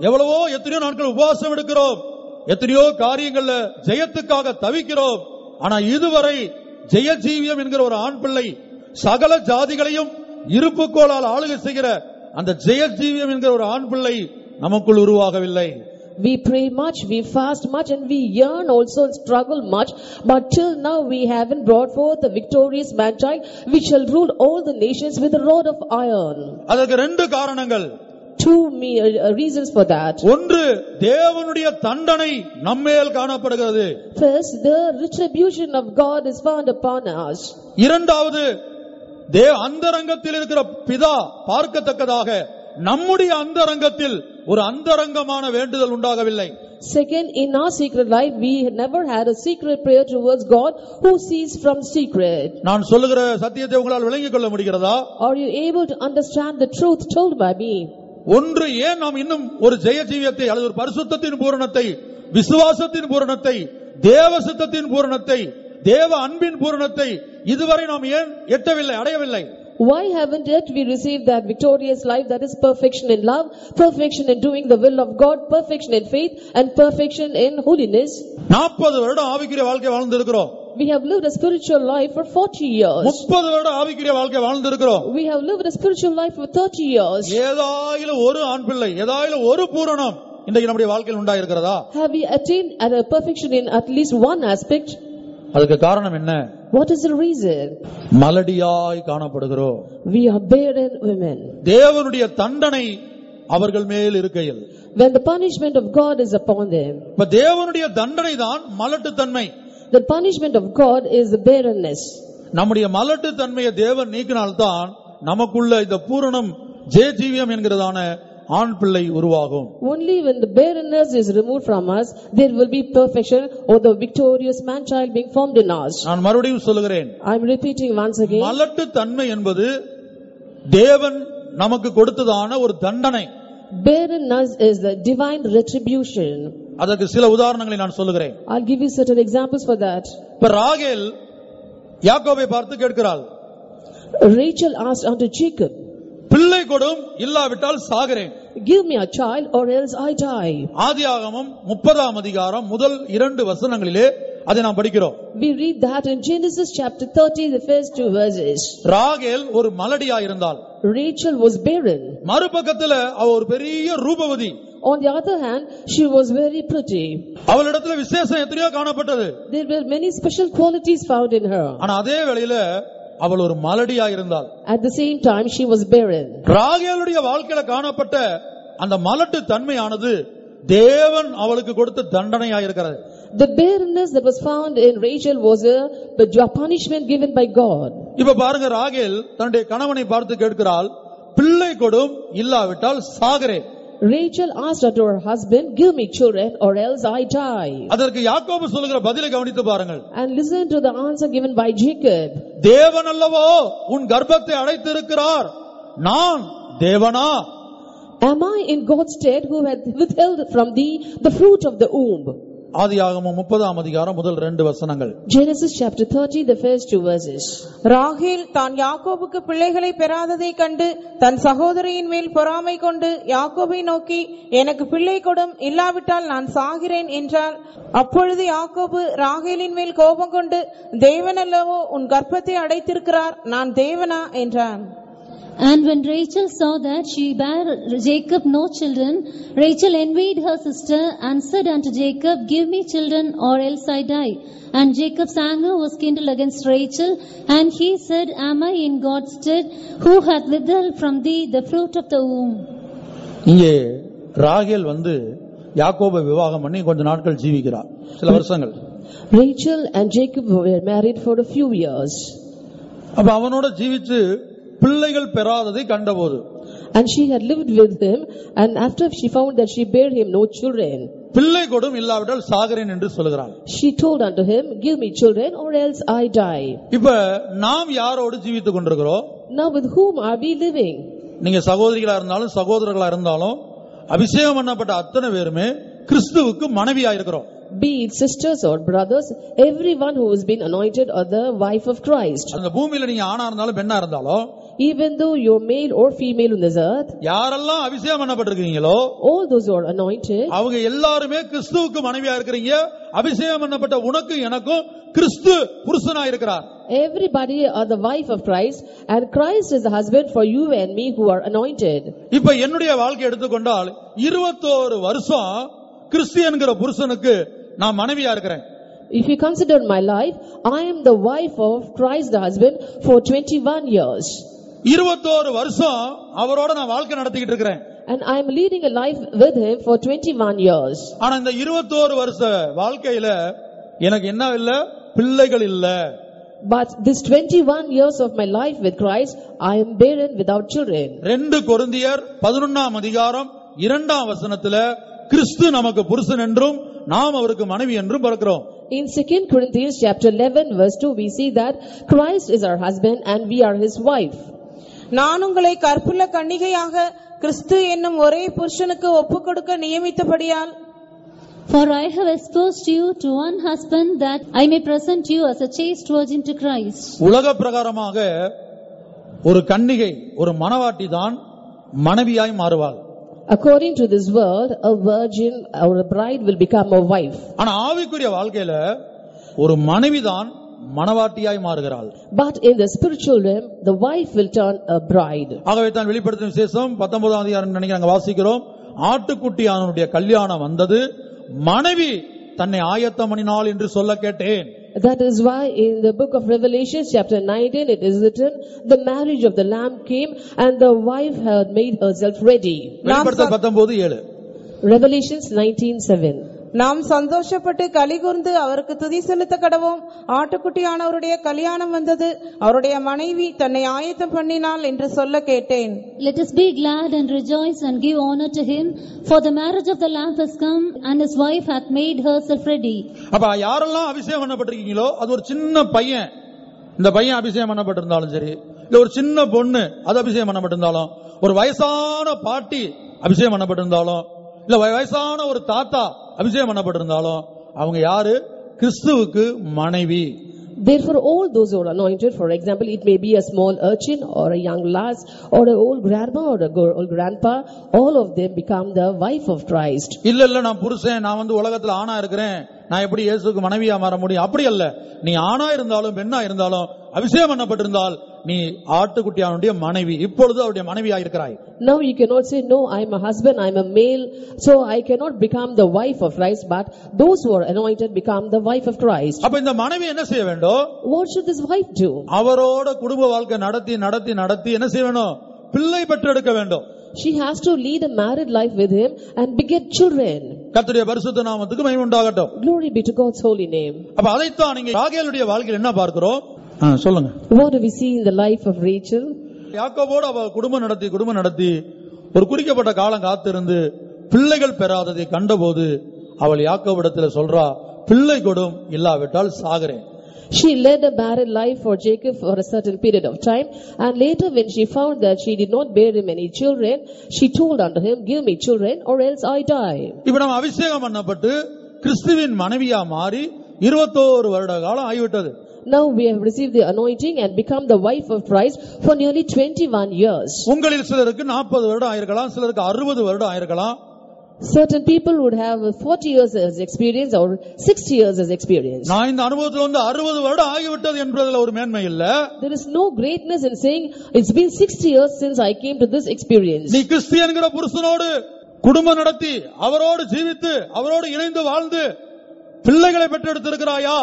எவ்வளவோ எத்தனையோ நாட்கள் உபவாசம் எடுக்கிறோம். எத்தனையோ காரியங்கள்ல ஜெயத்துக்காக தவிக்கிறோம். ஆனா இதுவரை ஜெய ஜீவியம் என்கிற ஒரு ஆண் பிள்ளை சகல ஜாதிகளையும் இருப்புக்கோளால் ஆளுகை செய்கிற அந்த ஜெய ஜீவியம் என்கிற ஒரு ஆண் பிள்ளை நமக்குள் உருவாகவில்லை. We pray much, we fast much and we yearn also struggle much, but till now we haven't brought forth a victorious man child which shall rule all the nations with a rod of iron. அதற்கு ரெண்டு காரணங்கள். Two uh, reasons for that. ஒன்று தேவனுடைய தண்டனை நம்மேல் காணப்படுகிறது First, the retribution of God is found upon us. இரண்டாவது தேவ அந்தரங்கத்தில் இருக்கிற பிதா பார்க்கத்தக்கதாக நம்முடைய அந்தரங்கத்தில் ஒரு அந்தரங்கமான வேண்டுதல் உண்டாகவில்லை Second, in our secret life, we never had a secret prayer towards God who sees from secret. நான் சொல்லுகிற சத்தியத்தை உங்களால் விளங்கிக் கொள்ள முடிகிறதா Are you able to understand the truth told by me? ஒன்று ஏன் நாம் இன்னும் ஒரு ஜெய ஜீவியத்தை அல்லது ஒரு பரிசுத்தத்தின் பூரணத்தை விசுவாசத்தின் பூரணத்தை தேவ சித்தத்தின் பூரணத்தை தேவ அன்பின் பூரணத்தை இதுவரை நாம் ஏன் எட்டவில்லை அடையவில்லை Why haven't yet we received that victorious life that is perfection in love, perfection in doing the will of God, perfection in faith, and perfection in holiness? நாற்பது வருடம் ஆவிக்குரிய வாழ்க்கை வாழ்ந்திருக்கிறோம் We have lived a spiritual life for 40 years. முப்பது வருடம் ஆவிக்குரிய வாழ்க்கை வாழ்ந்திருக்கிறோம் We have lived a spiritual life for 30 years. ஏதாயிலும் ஒரு ஆண் பிள்ளை ஏதாயிலும் ஒரு பூரணம் இன்றைக்கு நம்முடைய வாழ்க்கையில் உண்டாயிருக்கிறதா Have we attained at a perfection in at least one aspect? அதுக்கு காரணம் என்ன What is the reason? மலடியாய் காணப்படுகிறோம் We are barren women. தேவனுடைய தண்டனை அவர்கள் மேல் இருக்கையில் When the punishment of God is upon them, இப்ப தேவனுடைய தண்டனை தான் மலட்டுத்தன்மை the punishment of God is the barrenness. நம்முடைய மலட்டு தன்மையை தேவன் நீக்கினால்தான் நமக்குள்ள இந்த பூரணம் ஜெய ஜீவியம் என்கிறதான ஆண் பிள்ளை உருவாகும் Only when the barrenness is removed from us, there will be perfection or the victorious man child being formed in us. நான் மறுபடியும் சொல்லுகிறேன் I'm repeating once again. மலட்டு தன்மை என்பது தேவன் நமக்கு கொடுத்ததான ஒரு தண்டனை Barrenness is the divine retribution. அதற்கு சில உதாரணங்களை நான் சொல்லுகிறேன் I'll give you certain examples for that. இப்ப ராகேல் யாக்கோபை பார்த்து கேட்கிறாள் Rachel asked unto Jacob, பிள்ளை கொடும் இல்லாவிட்டால் சாகிறேன் Give me a child or else I die. ஆதியாகமம் முப்பதாம் அதிகாரம் முதல் இரண்டு வசனங்களிலே அதை நாம் படிக்கிறோம் We read that in Genesis chapter 30, the first two verses. ராகேல் ஒரு மலடியா இருந்தாள் Rachel was barren. மறுபக்கத்துல அவ ஒரு பெரிய Rupavati On the other hand, she was very pretty. அவளிடத்துல விசேஷம் எத்தனையோ காணப்பட்டது There were many special qualities found in her. ஆனா அதே வேளையில அவள் ஒரு மலடியா இருந்தாள் At the same time, she was barren. ராகேலுடைய வாழ்க்கையில காணப்பட்ட அந்த மலட்டு தன்மையானது தேவன் அவளுக்கு கொடுத்த தண்டனையா இருக்கிறது The barrenness that was found in Rachel was a, a punishment given by God. இப்ப பாருங்க ராகேல் தன்னுடைய கணவனை பார்த்து கேட்கிறாள் பிள்ளை கொடும் இல்லாவிட்டால் சாகிறேன் Rachel asked unto her husband, Give me children, or else I die. அதற்கு யாக்கோபு சொல்லுகிற பதிலை கவனித்து பாருங்கள் And listen to the answer given by Jacob. தேவன் அல்லவோ உன் கர்ப்பத்தை அடைத்திருக்கிறார் நான் தேவனா Am I in God's stead who hath withheld from thee the fruit of the womb? ஆதியாகமம் முப்பதாம் அதிகாரம் முதல் ரெண்டு வசனங்கள். Genesis chapter 30, the first two verses. ராகேல் தான் யாக்கோபுக்கு பிள்ளைகளை பெறாததை கண்டு தன் சகோதரியின் மேல் பொறாமை கொண்டு யாக்கோபை நோக்கி எனக்கு பிள்ளை கொடும் இல்லாவிட்டால் நான் சாகிறேன் என்றாள். அப்பொழுது யாக்கோபு ராகேலின் மேல் கோபம் கொண்டு தேவனல்லவோ உன் கர்ப்பத்தை அடைத்திருக்கிறார் நான் தேவனா? என்றான். And when Rachel saw that she bare Jacob no children, Rachel envied her sister and said unto Jacob, Give me children or else I die. And Jacob's anger was kindled against Rachel, and he said, Am I in God's stead, who hath withheld from thee the fruit of the womb? இங்கே ராகேல் வந்து யாக்கோபை விவாகம் பண்ணி கொஞ்ச நாட்கள் ஜீவிக்கிறார் சில வருஷங்கள் Rachel and Jacob were married for a few years. அப்ப அவனோட ஜீவிச்சு பிள்ளைகள் பெறாததை கண்டபோது And she had lived with him, and after she found that she bare him no children, பிள்ளை கொடும் இல்லாவிட்டால் சாகிறேன் என்று சொல்லுகிறாள் she told unto him, Give me children, or else I die. இப்ப நாம் யாரோடு ஜீவித்துக் கொண்டிருக்கிறோம் Now with whom are we living? நீங்க சகோதரிகளா இருந்தாலும் சகோதரர்களா இருந்தாலும் அபிஷேகம் பண்ணப்பட்ட அத்தனை பேருமே கிறிஸ்துவுக்கு மனைவியா இருக்கிறோம் Be it sisters or brothers, everyone who has been anointed are the wife of Christ. அந்த பூமியில நீங்க ஆணா இருந்தாலும் பெண்ணா இருந்தாலும் Even though you're male or female on this earth, யாரெல்லாம் அபிஷேகம் பண்ணப்பட்டிருக்கீங்களோ all those who are anointed, அவங்க எல்லாருமே கிறிஸ்துவுக்கு மனைவியா இருக்கிறீங்க அபிஷேகம் பண்ணப்பட்ட உனக்கும் எனக்கும் கிறிஸ்து புருஷனா இருக்கிறார் everybody are the wife of Christ, and Christ is the husband for you and me who are anointed. இப்ப என்னுடைய வாழ்க்கை எடுத்துக்கொண்டால் இருபத்தோரு வருஷம் கிறிஸ்து என்கிற புருஷனுக்கு நான் மனைவியா இருக்கிறேன் If you consider my life, I am the wife of Christ the husband for 21 years. இருபத்தோரு வருஷம் அவரோட நான் வாழ்க்கை நடத்திக்கிட்டு இருக்கிறேன் And I am leading a life with him for 21 years. ஆனா இந்த இருபத்தோரு வருஷ வாழ்க்கையில எனக்கு என்ன இல்ல பிள்ளைகள் இல்ல But this 21 years of my life with Christ, I am barren without children. ரெண்டு கொருந்தியர் பதினொன்னாம் அதிகாரம் இரண்டாம் வசனத்துல கிறிஸ்து நமக்கு புருஷன் என்றும் நாம் அவருக்கு மனைவி என்றும் பிறக்கிறோம் In 2 Corinthians chapter 11 verse 2, we see that Christ is our husband and we are his wife. நான் உங்களை கற்புள்ள கன்னிகையாக கிறிஸ்து என்னும் ஒரே புருஷனுக்கு ஒப்புக் கொடுக்க நியமித்தபடியால் For I have espoused you to one husband that I may present you as a chaste virgin to Christ. உலக பிரகாரமாக ஒரு கன்னிகை ஒரு மணவாட்டி தான் மனைவியாய் மாறுவாள் According to this world, a virgin or a bride will become a wife. ஆனா ஆவிக்குரிய வாழ்க்கையில ஒரு மனைவிதான் மணவாட்டியாய் மாறுகிறாள் But in the spiritual realm, the wife will turn a bride. ஆகவே தான் வெளிப்படுத்தும் விசேஷம் பத்தொன்பதாம் அதிகாரம் நினைக்கிறேன் அங்க வாசிக்கிறோம் ஆட்டுக்குட்டியானுடைய கல்யாணம் வந்தது மனைவி தன்னை ஆயத்தம் பண்ணினாள் என்று சொல்ல கேட்டேன் That is why in the book of Revelation chapter 19 it is written, the marriage of the lamb came and the wife had made herself ready. வெளிப்படுத்தல் பத்தொன்பது ஏழு Revelations 19:7. நாம் சந்தோஷப்பட்டு கலிகூர்ந்து அவருக்கு துதி செலுத்த கடவோம். ஆட்டுக்குட்டியானவருடைய கல்யாணம் வந்தது. அவருடைய மனைவி தன்னை ஆயத்தம் பண்ணினாள் என்று சொல்ல கேட்டேன். Let us be glad and rejoice and give honor to him, for the marriage of the Lamb has come, and his wife hath made herself ready. அப்ப யாரெல்லாம் அபிஷேகம் பண்ணப்பட்டிருக்கீங்களோ அது ஒரு சின்ன பையன். இந்த பையன் அபிஷேகம் பண்ணப்பட்டிருந்தாலும் சரி இல்ல ஒரு சின்ன பொண்ணு அது அபிஷேகம் பண்ணப்பட்டிருந்தாலும் ஒரு வயசான பாட்டி அபிஷேகம் பண்ணப்பட்டிருந்தாலும் இல்ல வய- வயசான ஒரு தாத்தா அபிஷேகம் பண்ணப்பட்டிருந்தாலும் அவங்க யாரு கிறிஸ்துவுக்கு மனைவி Therefore all those who are anointed, for example, it may be a small urchin or a young lass or an old grandma or a old grandpa, all of them become the wife of Christ. இல்ல இல்ல நான் புருஷன் நான் வந்து உலகத்துல ஆணா இருக்கிறேன் நான் எப்படி இயேசுக்கு மனைவியா மாற முடியும் அப்படி அல்ல நீ ஆணா இருந்தாலும் பெண்ணா இருந்தாலும் அபிஷேகம் பண்ணப்பட்டிருந்தால் நீ ஆட்டுக்குட்டியானுடைய மனைவி இப்பொழுது அவருடைய மனைவியா இருக்கிறாய் Now you cannot say, no, I'm a husband, I'm a male, so I cannot become the wife of Christ, but those who are anointed become the wife of Christ. அப்ப இந்த மனைவி என்ன செய்ய வேண்டும் What should this wife do? அவரோட குடும்ப வாழ்க்கை நடத்தி நடத்தி நடத்தி என்ன செய்ய வேணும் பிள்ளை பெற்றெடுக்க வேண்டும் She has to lead a married life with him and beget children. கர்த்தருடைய பரிசுத்த நாமத்துக்கு மகிமை உண்டாகட்டும் Glory be to God's holy name. அப்ப அதைத்தான் நீங்க ராகேலுடைய வாழ்க்கையில் என்ன பார்க்கிறோம் ஆ, சொல்லுங்க What do we see in the life of Rachel? யாக்கோபோடு அவ குடும்பம் நடத்தி குடும்பம் நடத்தி ஒரு குறிக்கப்பட்ட காலம் காத்திருந்து பிள்ளைகள் பெறாததை கண்டபோது அவள் யாக்கோபிடத்துல சொல்றா பிள்ளை கொடும் இல்லாவிட்டால் சாகிறேன் She led a barren life for Jacob for a certain period of time, and later when she found that she did not bear him any children, she told unto him, Give me children, or else I die. இப்ப நம்ம அபிஷேகம் பண்ணப்பட்டு கிறிஸ்துவின் மனைவியா மாறி இருபத்தோரு வருட காலம் ஆகிவிட்டது Now we have received the anointing and become the wife of Christ for nearly 21 years. உங்களில் சிலருக்கு நாற்பது வருடம் ஆயிருக்கலாம் சிலருக்கு அறுபது வருடம் ஆயிருக்கலாம் Certain people would have 40 years as experience or 60 years as experience. நான் இந்த அனுபவத்தில் வந்து அறுபது வருடம் ஆகிவிட்டது என்பதுல ஒரு மேன்மை இல்ல There is no greatness in saying, it's been 60 years since I came to this experience. நீ கிறிஸ்து என்கிற புருஷனோடு குடும்பம் நடத்தி அவரோடு ஜீவித்து அவரோடு இணைந்து வாழ்ந்து பிள்ளைகளை பெற்றெடுத்திருக்கிறாயா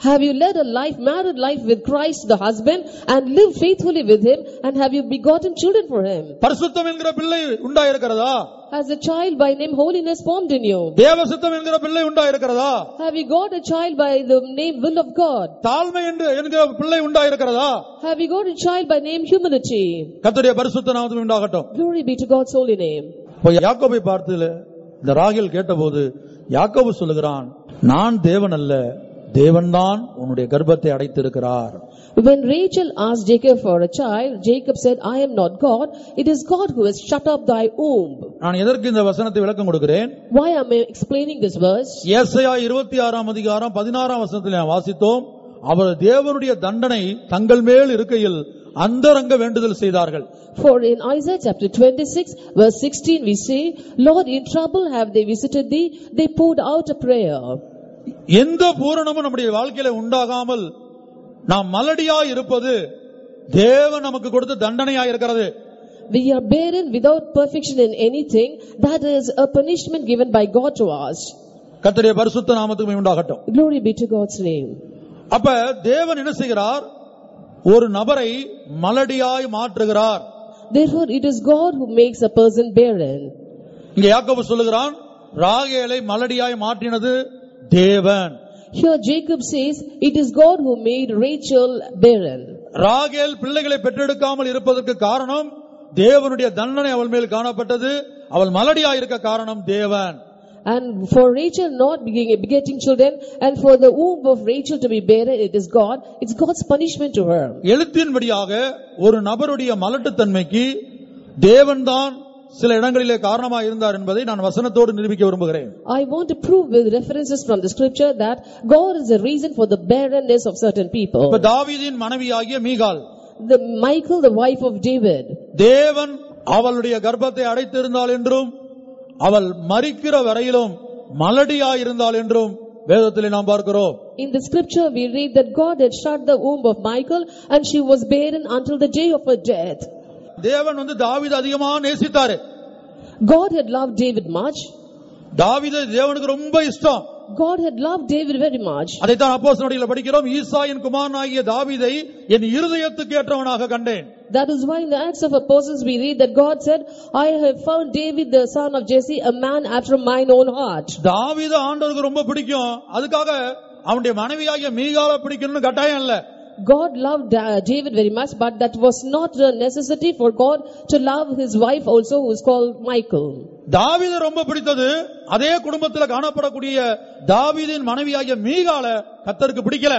Have you led a life, married life with Christ the husband and lived faithfully with him and have you begotten children for him? பரிசுத்தம் என்கிற பிள்ளை உண்டாயிருக்கிறதா Has a child by name holiness formed in you? தேவசித்தம் என்கிற பிள்ளை உண்டாயிருக்கிறதா Have you got a child by the name will of God? தாழ்மை என்று என்கிற பிள்ளை உண்டாயிருக்கிறதா Have you got a child by name humility? கர்த்தருடைய பரிசுத்த நாமத்துக்கு உண்டாகட்டும் Glory be to God's holy name. இப்ப யாக்கோபை பார்த்து இந்த ராகில் கேட்டபோது யாக்கோபு சொல்லுகிறான் நான் தேவன் அல்ல தேவன்தான் உன்னுடைய கர்ப்பத்தை அடைத்திருக்கிறார் When Rachel asked Jacob for a child, Jacob said, I am not God, it is God who has shut up thy womb. நான் எதற்கு இந்த வசனத்தை விளக்கம் கொடுக்கிறேன் Why am I explaining this verse? ஏசாயா இருபத்தி ஆறாம் அதிகாரம் பதினாறாம் வசனத்தில் நாம் வாசித்தோம் அவர் தேவனுடைய தண்டனை தங்கள் மேல் இருக்கையில் அந்தரங்க வேண்டுதல் செய்தார்கள் For in Isaiah chapter 26 verse 16 we say, Lord in trouble have they visited thee, they poured out a prayer. எந்த பூரணமும் நம்முடைய வாழ்க்கையில உண்டாகாமல் நாம் மலடியா இருப்பது தேவன் நமக்கு கொடுத்த தண்டனையா இருக்கிறது We are barren without perfection in anything, that is a punishment given by God to us. கர்த்தருடைய பரிசுத்த நாமத்துக்கு உண்டாகட்டும் Glory be to God's name. அப்ப தேவன் என்ன செய்கிறார் ஒரு நபரை மலடியாய் மாற்றுகிறார் Therefore it is God who makes a person barren. இங்க யாக்கோபு சொல்லுகிறான் ராகேலை மலடியாய் மாற்றினது தேவன் Here Jacob says, it is God who made Rachel barren. ராகேல் பிள்ளைகளை பெற்றெடுக்காமல் இருப்பதற்கு காரணம் தேவனுடைய தண்டனை அவள் மேல் காணப்பட்டது அவள் மலடியாய் இருக்க காரணம் தேவன் And for Rachel not begetting children, and for the womb of Rachel to be barren, it is God. It's God's punishment to her. எழுத்தின்படியாக ஒரு நபருடைய மலட்டுத்தன்மைக்கு தேவன்தான் சில இடங்களிலே காரணமாக இருந்தார் என்பதை நான் வசனத்தோடு நிரூபிக்க விரும்புகிறேன் I want to prove with references from the scripture that God is the reason for the barrenness of certain இப்ப people. தாவீதின் மனைவியாகிய Michal The Michael, the wife of David, தேவன் அவளுடைய கர்ப்பத்தை அடைத்திருந்தாள் என்றும் அவள் மரிக்கிற வரையிலும் மலடியாயிருந்தாள் என்றும் வேதத்திலே நாம் பார்க்கிறோம் in the scripture we read that God had shut the womb of Michael and she was barren until the day of her death. தேவன் வந்து தாவீது அதிகமா நேசித்தாரு God had loved David much. தாவீது தேவனுக்கு ரொம்ப இஷ்டம் God had loved David very much. அதைத்தான் அப்போஸ் படிக்கிறோம் ஈசாயின் குமாரனாகிய தாவீதை என் இருதயத்துக்கு ஏற்றவனாக கண்டேன் That is why in the Acts of Apostles we read that God said, I have found David the son of Jesse a man after mine own heart. தாவீது ஆண்டவருக்கு ரொம்ப பிடிக்கும் அதுக்காக அவனுடைய மனைவியாகிய மீகால பிடிக்கணும்னு கட்டாயம் இல்ல God loved uh, David very much, but that was not a necessity for God to love his wife also who is called Michael. தாவீது ரொம்ப பிடித்தது அதே குடும்பத்துல காணப்படக்கூடிய தாவீதின் மனைவியாகிய மீகால கத்தருக்கு பிடிக்கல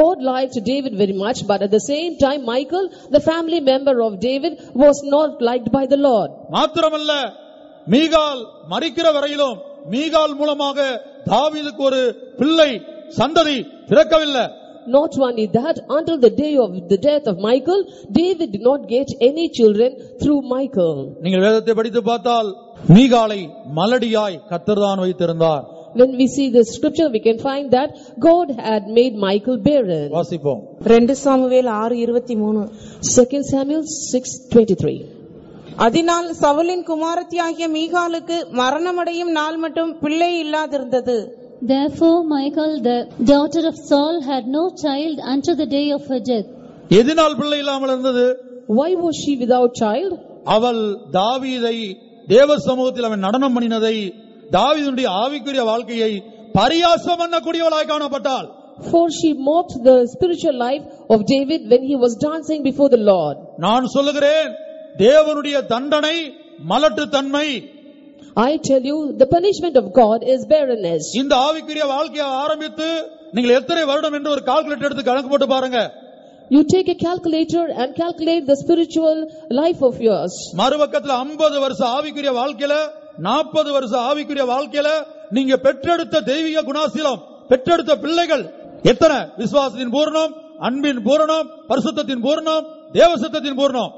God liked David very much, but at the same time Michael, the family member of David, was not liked by the Lord. மாத்திரமல்ல மீகால் மறிக்கிற வரையிலும் மீகால் மூலமாக தாவீதுக்கு ஒரு பிள்ளை சந்ததி பிறக்கவில்லை Not only that, until the day of the death of Michael, David did not get any children through Michael. நீங்கள் வேதத்தை படித்து பார்த்தால் மீகாலை மலடியாய் கத்தர்தான் வைத்திருந்தார் When we see the scripture, we can find that God had made Michael barren. வாசிப்போம் ரெண்டு Samuel ஆறு இருபத்தி மூணு 2 Samuel 6:23. அதனால் சவுலின் குமாரத்தியாகிய மீகாலுக்கு மரணமடையும் நாள் மட்டும் பிள்ளை இல்லாதிருந்தது Therefore Michal, the daughter of Saul, had no child unto the day of her death. எதினால் பிள்ளை இல்லாமல் இருந்தது Why was she without child? அவள் தாவீதை தேவ சமூகத்தில் அவன் நடனம் பண்ணினதை தாவீதுடைய ஆவிக்குரிய வாழ்க்கையை பரியாசம் பண்ணக்கூடியவளாய் காணப்பட்டாள் For she mocked the spiritual life of David when he was dancing before the Lord. நான் சொல்லுகிறேன் தேவனுடைய தண்டனை மலட்டுத்தன்மை I tell you, the punishment of God is barrenness. இந்த ஆவிக்குரிய வாழ்க்கையை ஆரம்பித்து நீங்கள் எத்தனை வருடம் என்று ஒரு கால்குலேட்டர் எடுத்து கணக்கு போட்டு பாருங்க You take a calculator and calculate the spiritual life of yours. மறுபக்கத்துல 50 வருஷ ஆவிக்குரிய வாழ்க்கையில நாற்பது வருஷ ஆவிக்குரிய வாழ்க்கையில நீங்க பெற்றெடுத்த தெய்வீக குணாசீலம் பெற்றெடுத்த பிள்ளைகள் எத்தனை விசுவாசத்தின் பூரணம் அன்பின் பூரணம் பரிசுத்தத்தின் பூரணம் தேவசத்தத்தின் பூரணம்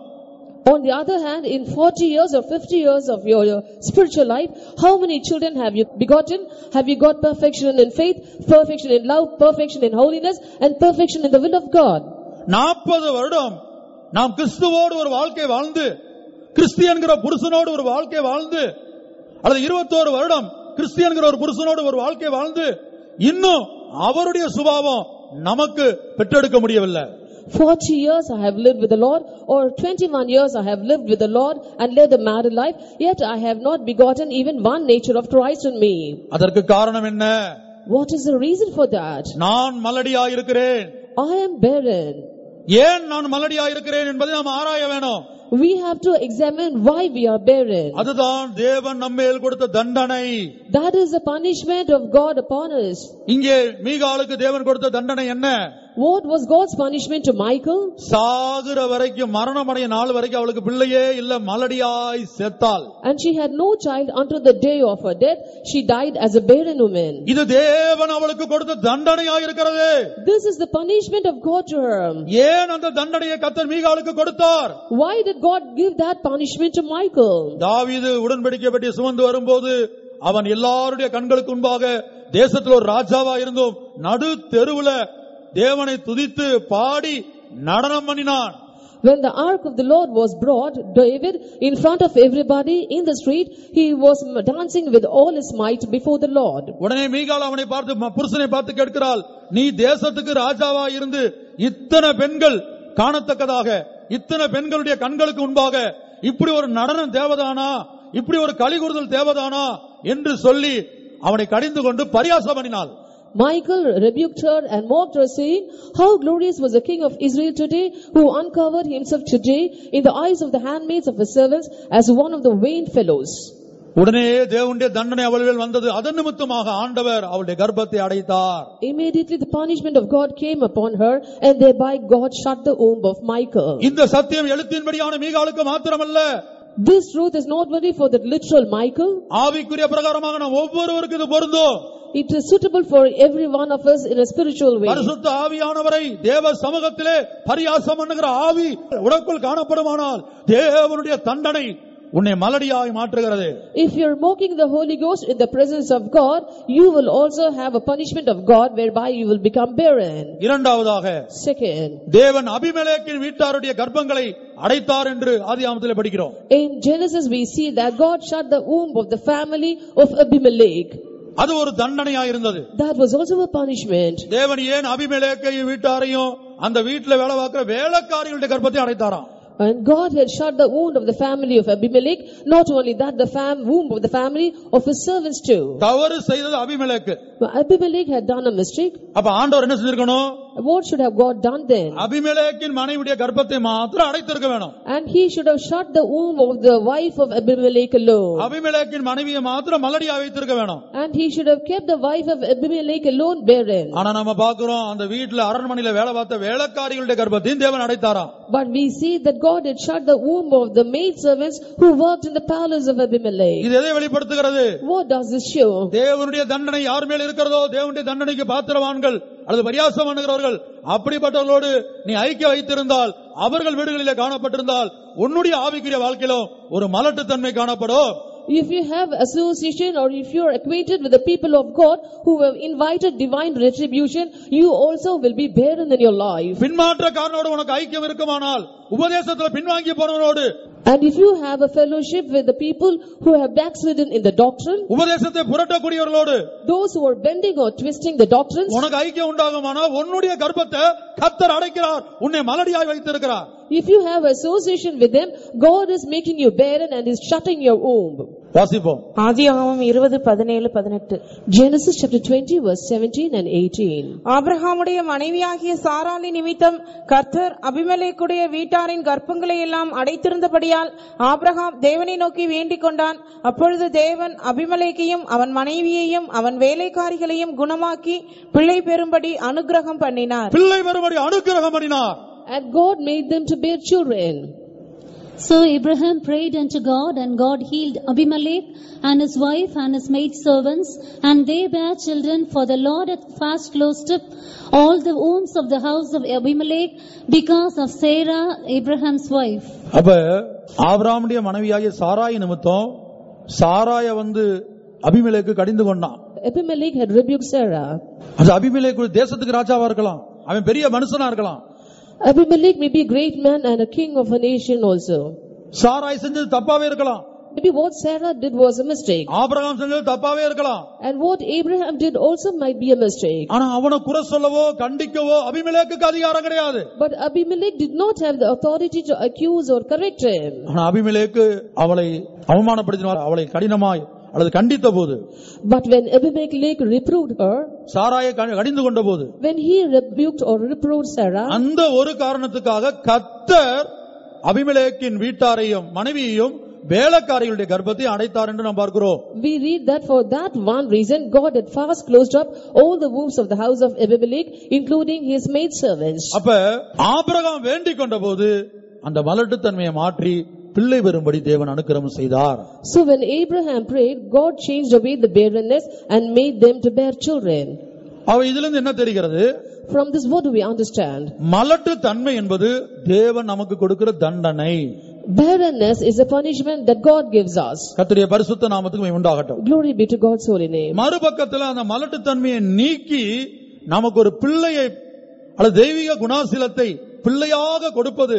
On the other hand, in 40 years or 50 years of your, your spiritual life, how many children have you begotten? Have you got perfection in faith, perfection in love, perfection in holiness, and perfection in the will of God? நாற்பது வருடம் நாம் கிறிஸ்துவோடு ஒரு வாழ்க்கை வாழ்ந்து கிறிஸ்து புருஷனோடு ஒரு வாழ்க்கை வாழ்ந்து அல்லது இருபத்தோரு வருடம் கிறிஸ்தியன்கிற ஒரு புருஷனோடு ஒரு வாழ்க்கை வாழ்ந்து இன்னும் அவருடைய சுபாவம் நமக்கு பெற்றெடுக்க முடியவில்லை 40 years I have lived with the Lord, or 21 years I have lived with the Lord and led a married life, yet I have not begotten even one nature of Christ in me. அதற்கு காரணம் என்ன What is the reason for that? நான் மலடியாயிருக்கிறேன் I am barren. ஏன் நான் மலடியாயிருக்கிறேன் என்பதை நாம் ஆராய வேணும் We have to examine why we are barren. அதுதான் தேவன் நம்மேல் கொடுத்த தண்டனை That is the punishment of God upon us. இங்கே மீகாலுக்கு தேவன் கொடுத்த தண்டனை என்ன What was God's punishment to Michael? சாகுற வரைக்கும் மரணமடைய நாள் வரைக்கும் அவளுக்கு பிள்ளையே இல்ல மலடியாய் செத்தாள் And she had no child until the day of her death. She died as a barren woman. இது தேவன் அவளுக்கு கொடுத்த தண்டனையா இருக்கிறது This is the punishment of God to her. ஏன் அந்த தண்டனையை கத்தர் மீகாலுக்கு கொடுத்தார் Why did God give that punishment to Michael? தாவீது உடன்படிக்கை பற்றி சுமந்து வரும்போது அவன் எல்லாருடைய கண்களுக்கு முன்பாக தேசத்தில் ஒரு ராஜாவா இருந்தும் நடு தெருவுல தேவனை துதித்து பாடி நடனம் பண்ணினான். When the ark of the Lord was brought, David, in front of everybody in the street, he was dancing with all his might before the Lord. உடனே மீகால் அவனை பார்த்து புருஷனை பார்த்து கேட்கிறாள் நீ தேசத்துக்கு ராஜாவா இருந்து இத்தனை பெண்கள் காணத்தக்கதாக இத்தனை பெண்களுடைய கண்களுக்கு முன்பாக இப்படி ஒரு நடனம் தேவதானா இப்படி ஒரு கலிகூறுதல் தேவதானா? என்று சொல்லி அவனை கடிந்து கொண்டு பரியாசம் பண்ணினாள். Michael rebuked her and mocked her, saying, How glorious was the king of Israel today, who uncovered himself today in the eyes of the handmaids of his servants as one of the vain fellows. உடனே தேவனுடைய தண்டனை அவள் மேல் வந்தது அதன் நிமித்தமாக ஆண்டவர் அவளுடைய கர்ப்பத்தை அடைத்தார் Immediately the punishment of God came upon her, and thereby God shut the womb of Michael. இந்த சத்தியம் எழுத்தின்படியான மீகாலுக்கு மாத்திரமல்ல This truth is not only for the literal Michael, ஆவிக்குரிய பிரகாரமாக நாம் ஒவ்வொருவருக்கு இது பொருந்தும் it is suitable for every one of us in a spiritual way. பரிசுத்த ஆவியானவரை தேவ சமூகத்திலே பரியாசம் பண்ணுகிற ஆவி உனக்குள் காணப்படுமானால் தேவனுடைய தண்டனை உன்னை மலடியாய் மாற்றுகிறது If you are mocking the Holy Ghost in the presence of God, you will also have a punishment of God whereby you will become barren. இரண்டாவதாக Second, தேவன் அபிமெலேக்கின் வீட்டாருடைய கர்ப்பங்களை அடைத்தார் என்று ஆதியாமத்திலே படிக்கிறோம் in Genesis we see that God shut the womb of the family of Abimelech. அது ஒரு தண்டனையா இருந்தது That was also a punishment. தேவன் ஏன் அபிமெலேக்கையும் வீட்டாரையும் அந்த வீட்டுல வேலை பார்க்கிற வேலைக்காரிகளுடைய கர்ப்பத்தை அடைத்தாராம் And God had shut the wound of the family of Abimelech. Not only that, the fam- womb of the family of his servants too. தவறு செய்தது அபிமெலேக்கு But Abimelech had done a mistake. அப்ப ஆண்டவர் என்ன செஞ்சிருக்கணும் What should have God done then? அபிமெலேக்கின் மனைவியுடைய கர்ப்பத்தை மாத்திரம் அடைத்திருக்க வேணும் And he should have shut the womb of the wife of Abimelech alone. அபிமெலேக்கின் மனைவியை மாத்திரம் மலடியா வைத்திருக்க வேணும் And he should have kept the wife of Abimelech alone barren. ஆனா நம்ம பாக்குறோம் அந்த வீட்டுல அரண்மனையில வேலை பார்த்த வேலைக்காரிகளுடைய கர்ப்பத்தையும் தேவன் அடைத்தாராம் But we see that God had shut the womb of the maid servants who worked in the palace of Abimelech. இது எதை வெளிப்படுத்துகிறது What does this show? தேவனுடைய தண்டனை யார் மேல் இருக்கிறதோ தேவனுடைய தண்டனைக்கு பாத்திரவான்கள் அல்லது பரியாசம் பண்ணுகிறவர்கள் அப்படிப்பட்டவர்களோடு நீ ஐக்கிய வைத்திருந்தால் அவர்கள் வீடுகளிலே காணப்பட்டிருந்தால் உன்னுடைய ஆவிக்குரிய வாழ்க்கையிலும் ஒரு மலட்டுத்தன்மை காணப்படும் If you have association or if you are acquainted with the people of God who have invited divine retribution, you also will be barren in your life. பின்மாற்றக்காரனோடு உனக்கு ஐக்கியம் இருக்குமானால் உபதேசத்துல பின்வாங்கி போனவனோடு And if you have a fellowship with the people who have backslidden in the doctrine, உபதேசத்தை புரட்டக்கூடியவர்களோடு those who are bending or twisting the doctrines, உனக்கு ஐக்கியம் உண்டாகுமானால் உன்னுடைய கர்ப்பத்தை கத்தர் அடைக்கிறார் உன்னை மலடியாய் வைத்திருக்கிறார் if you have association with them, God is making you barren and is shutting your womb. வாசிப்போம். ஆதியாகமம் இருபது பதினேழு பதினெட்டு. Genesis chapter 20 verse 17 and 18. ஆபிரகாமுடைய மனைவியாகிய சாராளி நிமித்தம் கர்த்தர் அபிமெலேக்குடைய வீட்டாரின் கர்ப்பங்களை எல்லாம் அடைத்திருந்தபடியால் ஆபிரகாம் தேவனை நோக்கி வேண்டிக் கொண்டான். அப்பொழுது தேவன் அபிமெலேக்கையும் அவன் மனைவியையும் அவன் வேலைக்காரிகளையும் குணமாக்கி பிள்ளை பெறும்படி அனுக்கிரகம் பண்ணினார். பிள்ளை பெறும்படி அனுக்கிரகம் பண்ணினார். And God made them to bear children. So Abraham prayed unto God, and God healed Abimelech and his wife and his maidservants, and they bare children, for the Lord hath fast closed up all the wombs of the house of Abimelech because of Sarah, Abraham's wife. அப்ப ஆபிராமுடைய மனைவியாகிய சாராய் நிமித்தம் சாராய வந்து அபிமெலேக்கு கடிந்து கொண்டான் Abimelech had rebuked Sarah. அது அபிமெலேக்கு தேசத்துக்கு ராஜாவா இருக்கலாம் அவன் பெரிய மனுஷனா இருக்கலாம் Abimelech may be a great man and a king of a nation also. Sarai செஞ்சது தப்பாவே இருக்கலாம் Maybe what Sarah did was a mistake. Abraham செஞ்சது தப்பாவே இருக்கலாம் And what Abraham did also might be a mistake. ஆனா அவனை குறை சொல்லவோ கண்டிக்கவோ அபிமெலேக்குக்கு அதிகாரம் கிடையாது But Abimelech did not have the authority to accuse or correct him. ஆனா அபிமெலேக்கு அவளை அவமானப்படுத்தினார் அவளை கடினமாய் அல்லது கண்டித்த போது But when Abimelech reproved her, சாராயை க- கடிந்து கொண்ட போது when he rebuked or reproved Sarah, அந்த ஒரு காரணத்துக்காக கத்தர் அபிமெலேக்கின் வீட்டாரையும் மனைவியையும் வேலைக்காரிகளுடைய கர்ப்பத்தை அடைத்தார் என்று நாம் பார்க்கிறோம் we read that for that one reason God had fast closed up all the wombs of the house of Abimelech, including his maidservants. அப்ப ஆபிரகாம் வேண்டிக் கொண்ட போது அந்த மலட்டுத்தன்மையை மாற்றி பிள்ளை பெறும்படி தேவன் அனுக்கிரமம் செய்தார் So when Abraham prayed, God changed away the barrenness and made them to bear children. அவ இதுல இருந்து என்ன தெரிகிறது From this, what do we understand? மலட்டு தன்மை என்பது தேவன் நமக்கு கொடுக்கிற தண்டனை Barrenness is a punishment that God gives us. கர்த்தருடைய பரிசுத்த நாமத்துக்கு உண்டாகட்டும் Glory be to God's holy name. மறுபக்கத்துல அந்த மலட்டு தன்மையை நீக்கி நமக்கு ஒரு பிள்ளையை அல்லது தெய்வீக குணாசிலத்தை பிள்ளையாக கொடுப்பது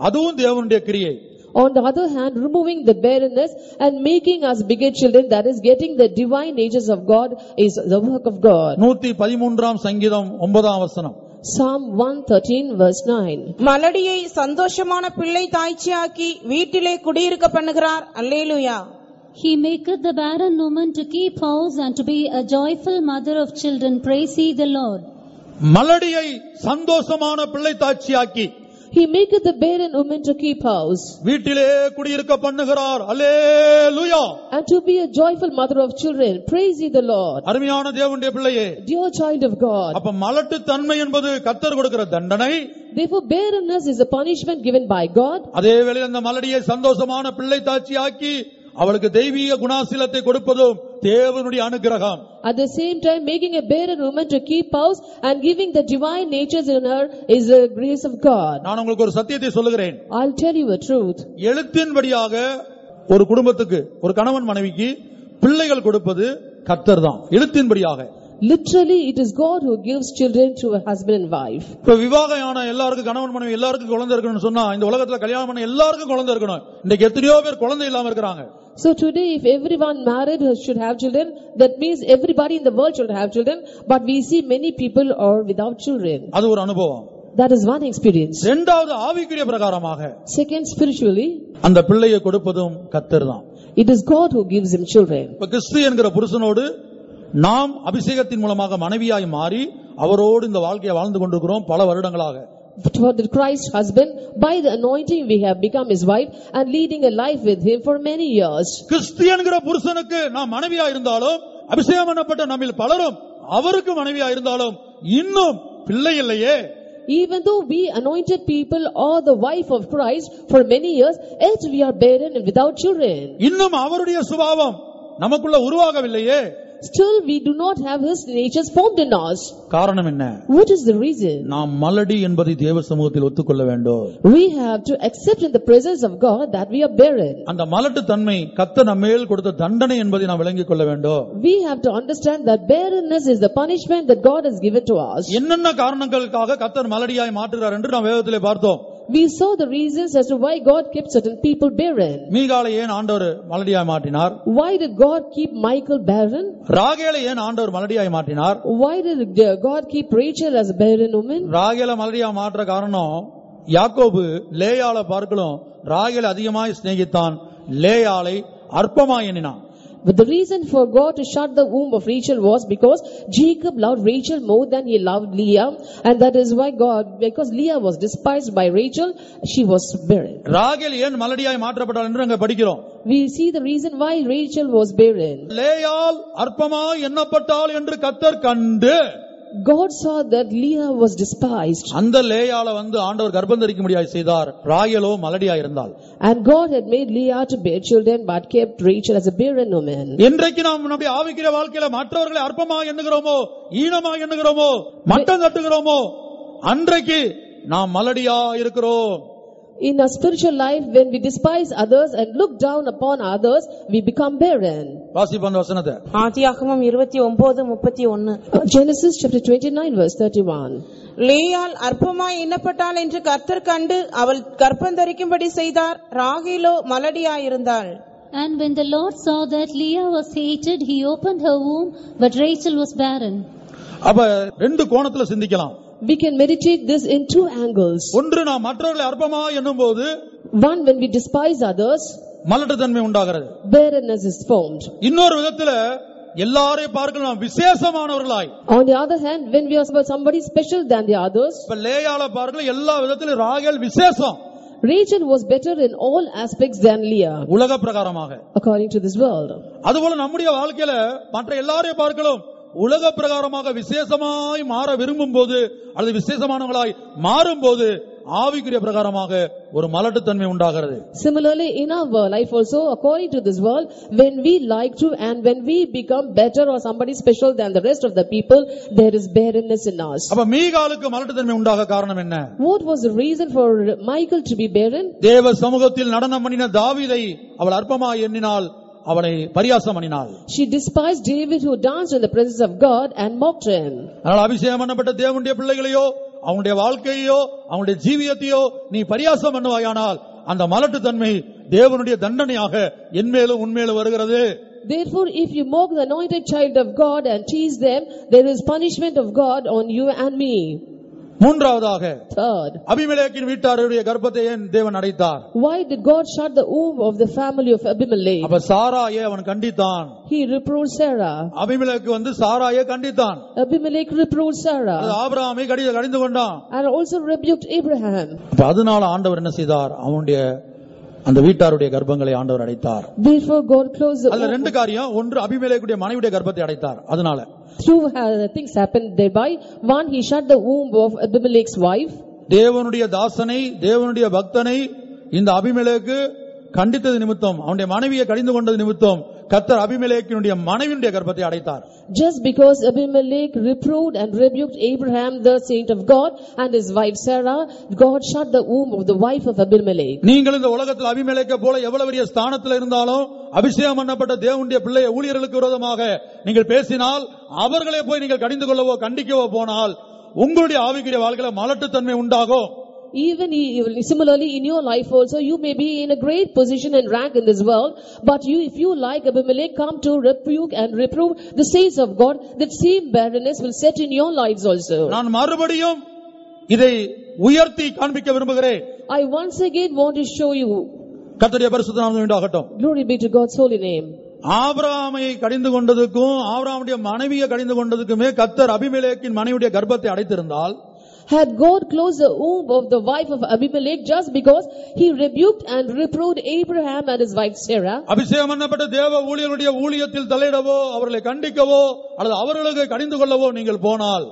அதுவும் தேவனுடைய கிரியை On the other hand, removing the barrenness and making us beget children, that is getting the divine natures of God, is the work of God. நூத்தி பதிமூன்றாம் சங்கீதம் ஒன்பதாம் வசனம் Psalm 113 verse 9. மலடியை சந்தோஷமான பிள்ளை தாய்ச்சியாக்கி வீட்டிலே குடியிருக்க பண்ணுகிறார் அல்லேலூயா He maketh the barren woman to keep house and to be a joyful mother of children. Praise ye the Lord. மலடியை சந்தோஷமான பிள்ளை தாட்சியாக்கி He maketh the barren woman to keep house வீட்டிலே குடியிருக்க பண்ணுகிறார் அல்லேலூயா and to be a joyful mother of children. Praise ye the Lord. அருமையான தேவனுடைய பிள்ளையே Dear child of God. அப்ப மலட்டு தன்மை என்பது கத்தர் கொடுக்கிற தண்டனை Therefore barrenness is a punishment given by God. அதே வேளையில் அந்த மலடியை சந்தோஷமான பிள்ளை தாட்சியாக்கி அவளுக்கு தெய்வீக குணாசிலத்தை கொடுப்பதும் தேவனுடைய அனுகிரகம் At the same time making a barren woman to keep house and giving the divine natures in her is the grace of God. நான் உங்களுக்கு ஒரு சத்தியத்தை சொல்லுகிறேன் I'll tell you a truth. எழுத்தின்படியாக ஒரு குடும்பத்துக்கு ஒரு கணவன் மனைவிக்கு பிள்ளைகள் கொடுப்பது கத்தர் தான் எழுத்தின்படியாக Literally, it is God who gives children to a husband and wife. இப்ப விவாகமான எல்லாருக்கும் கணவன் மனைவி எல்லாருக்கும் குழந்தை இருக்கணும்னு சொன்னா இந்த உலகத்துல கல்யாணம் பண்ண எல்லாருக்கும் குழந்தை இருக்கணும் இன்னைக்கு எத்தனையோ பேர் குழந்தை இல்லாம இருக்கிறாங்க So today, if everyone married should have children, that means everybody in the world should have children, but we see many people are without children. அது ஒரு அனுபவம் That is one experience. இரண்டாவது ஆவிக்குரிய பிரகாரமாக Second, spiritually, அந்த பிள்ளையை கொடுப்பதும் கத்தர் தான் it is God who gives him children. இப்ப கிறிஸ்து என்கிற புருஷனோடு நாம் அபிஷேகத்தின் மூலமாக மனைவியாய் மாறி அவரோடு இந்த வாழ்க்கையை வாழ்ந்து கொண்டிருக்கிறோம் பல வருடங்களாக For the Christ husband, by the anointing we have become his wife and leading a life with him for many years. கிறிஸ்து என்கிற புருஷனுக்கு நாம் மனைவியா இருந்தாலும் அபிஷேகம் பண்ணப்பட்ட நம்மில் பலரும் அவருக்கு மனைவியா இருந்தாலும் இன்னும் பிள்ளை இல்லையே Even though we anointed people are the wife of Christ for many years, yet we are barren and without children. இன்னும் அவருடைய சுபாவம் நமக்குள்ள உருவாகவில்லையே still we do not have his natures formed in us. காரணம் என்ன What is the reason? நாம் மலடி என்பதை தேவ சமூகத்தில் ஒத்துக்கொள்ள வேண்டும் We have to accept in the presence of God that we are barren. அந்த மலட்டு தன்மை கத்த நம்மேல் கொடுத்த தண்டனை என்பதை நாம் விளங்கிக் கொள்ள வேண்டும் We have to understand that barrenness is the punishment that God has given to us. என்னென்ன காரணங்களுக்காக கத்தர் மலடியாய் மாற்றுகிறார் என்று நாம் வேதத்திலே பார்த்தோம் We saw the reasons as to why God kept certain people barren. மீகாலை ஏன் ஆண்டவர் மலடியாய் மாற்றினார் Why did God keep Michael barren? ராகேலை ஏன் ஆண்டவர் மலடியாய் மாற்றினார் Why did uh, God keep Rachel as a barren woman? ராகேல மலடியா மாற்ற காரணம் யாக்கோபு லேயாளை பார்க்கலும் ராகேலை அதிகமாய் சிநேகித்தான் லேயாளை அற்பமாய் எண்ணினான் But the reason for God to shut the womb of Rachel was because Jacob loved Rachel more than he loved Leah, and that is why God, because Leah was despised by Rachel, she was barren. ராகேல் ஏன் மலடியாய் மாற்றப்பட்டாள் என்று அங்க படிக்கிறோம் We see the reason why Rachel was barren. லேயால் அற்பமாய் எண்ணப்பட்டாள் என்று கத்தர் கண்டு God saw that Leah was despised, அந்த லேயால வந்து ஆண்டவர் கர்ப்பம் தரிக்க முடியாது செய்தார். ராகேலோ மலடியாய் இருந்தாள் and God had made Leah to bear children, but kept Rachel as a barren woman. இன்றைக்கு நாம் நம்முடைய ஆவிக்கிற வாழ்க்கையில மற்றவர்களை அற்பமாக எண்ணுகிறோமோ ஈனமாக எண்ணுகிறோமோ மட்டம் தட்டுகிறோமோ அன்றைக்கு நாம் மலடியா இருக்கிறோம் In our spiritual life, when we despise others and look down upon others, we become barren. வாசிப்ப அந்த வசனத்தை ஆதியாகமம் இருபத்தி ஒன்பது முப்பத்தி ஒன்னு Genesis chapter 29 verse 31. லேயால் அற்பமாய் எண்ணப்பட்டாள் என்று கர்த்தர் கண்டு அவள் கர்ப்பம் தரிக்கும்படி செய்தார் ராகேலோ மலடியாயிருந்தாள் And when the Lord saw that Leah was hated, he opened her womb, but Rachel was barren. அப்ப ரெண்டு கோணத்துல சிந்திக்கலாம் We can meditate this in two angles. ஒன்று நாம் மற்றவர்களை அற்பமா எண்ணும் போது One, when we despise others, மலட்டுத்தன்மை உண்டாகிறது barrenness is formed. இன்னொரு விதத்துல எல்லாரையும் பார்க்கலாம் நாம் விசேஷமானவர்களாய் On the other hand, when we are somebody special than the others, இப்ப லேயால பார்க்கலாம் எல்லா விதத்திலும் ராகேல் விசேஷம் Rachel was better in all aspects than Leah, உலக பிரகாரமாக according to this world. அதுபோல நம்முடைய வாழ்க்கையில மற்ற எல்லாரையும் பார்க்கலாம் உலக பிரகாரமாக விசேஷமாய் மாற விரும்பும் போது அல்லது விசேஷமானவங்களாய் மாறும் போது ஆவிக்குரிய பிரகாரமாக ஒரு மலட்டுத்தன்மை உண்டாகிறது Similarly, in our life also, according to this world, when we like to and when we become better or somebody special than the rest of the people, there is barrenness in us. அப்ப மீகாலுக்கு மலட்டுத்தன்மை உண்டாக காரணம் என்ன What was the reason for Michael to be barren? தேவ சமூகத்தில் நடனம் பண்ணின தாவீதை அவள் அற்பமாய் எண்ணினாள் அவனை பரியாசம் பண்ணினாள் She despised David who danced in the presence of God and mocked him. அதனால் அபிஷேகம் பண்ணப்பட்ட தேவனுடைய பிள்ளைகளையோ அவனுடைய வாழ்க்கையோ அவனுடைய ஜீவியத்தையோ நீ பரியாசம் பண்ணுவாயானால் அந்த மலட்டுத்தன்மை தேவனுடைய தண்டனையாக என்மேலும் உன்மேலும் வருகிறது Therefore, if you mock the anointed child of God and tease them, there is punishment of God on you and me. மூன்றாவதாக Third, அபிமெலேக்கின் வீட்டாருடைய கர்ப்பத்தை ஏன் தேவன் அடைத்தார் why did God shut the womb of the family of Abimelech? அப்ப சாராயே அவன் கண்டித்தான் He reproved Sarah. அபிமெலேக்கு வந்து சாராயே கண்டித்தான் Abimelech reproved அது Sarah ஆபிரகாமை கடி கடிந்து கொண்டான் and also rebuked Abraham. அப்ப அதனால ஆண்டவர் என்ன செய்தார் அவனுடைய அந்த வீட்டாருடைய கர்ப்பங்களை ஆண்டவர் அடைத்தார் Therefore, God closed அதுல. ரெண்டு காரியம் ஒன்று அபிமெலேக்குடைய மனைவியுடைய கர்ப்பத்தை அடைத்தார் அதனால Two uh, things happened thereby. One, he shut the womb of Abimelech's wife. தேவனுடைய தாசனை தேவனுடைய பக்தனை இந்த அபிமெலேக்கு கண்டித்தது நிமித்தம் அவனுடைய மனைவியை கடிந்து கொண்டது நிமித்தம் கத்தர் அபிமெலேக்கினுடைய மனைவியுடைய கர்ப்பத்தை அடைத்தார் Just because Abimelech reproved and rebuked Abraham, the saint of God, and his wife Sarah, God shut the womb of the wife of Abimelech. நீங்கள் இந்த உலகத்தில் அபிமெலேக்க போல எவ்வளவு பெரிய ஸ்தானத்தில் இருந்தாலும் அபிஷேகம் பண்ணப்பட்ட தேவனுடைய பிள்ளை ஊழியர்களுக்கு விரோதமாக நீங்கள் பேசினால் அவர்களை போய் நீங்கள் கடிந்து கொள்ளவோ கண்டிக்கவோ போனால் உங்களுடைய ஆவிக்குரிய வாழ்க்கையில மலட்டுத்தன்மை உண்டாகும் Even e- similarly in your life also, you may be in a great position and rank in this world, but you, if you like Abimelech, come to rebuke and reprove the saints of God, that same barrenness will set in your lives also. நான் மறுபடியும் இதை உயர்த்தி காண்பிக்க விரும்புகிறேன் I once again want to show you, கர்த்தருடைய பரிசுத்த நாமம் உண்டாகட்டும் glory be to God's holy name. ஆபிரகாமை கடிந்து கொண்டதுக்கும் ஆபிரகாமுடைய மனைவியை கடிந்து கொண்டதுக்குமே கத்தர் அபிமெலேக்கின் மனைவியுடைய கர்ப்பத்தை அடைத்திருந்தால் Had God closed the womb of the wife of Abimelech just because he rebuked and reproved Abraham and his wife Sarah, அபிஷேகம் பண்ணப்பட்ட தேவ ஊழியர்களுடைய ஊழியத்தில் தலையிடவோ அவர்களை கண்டிக்கவோ அல்லது அவர்களுக்கு கடிந்து கொள்ளவோ நீங்கள் போனால்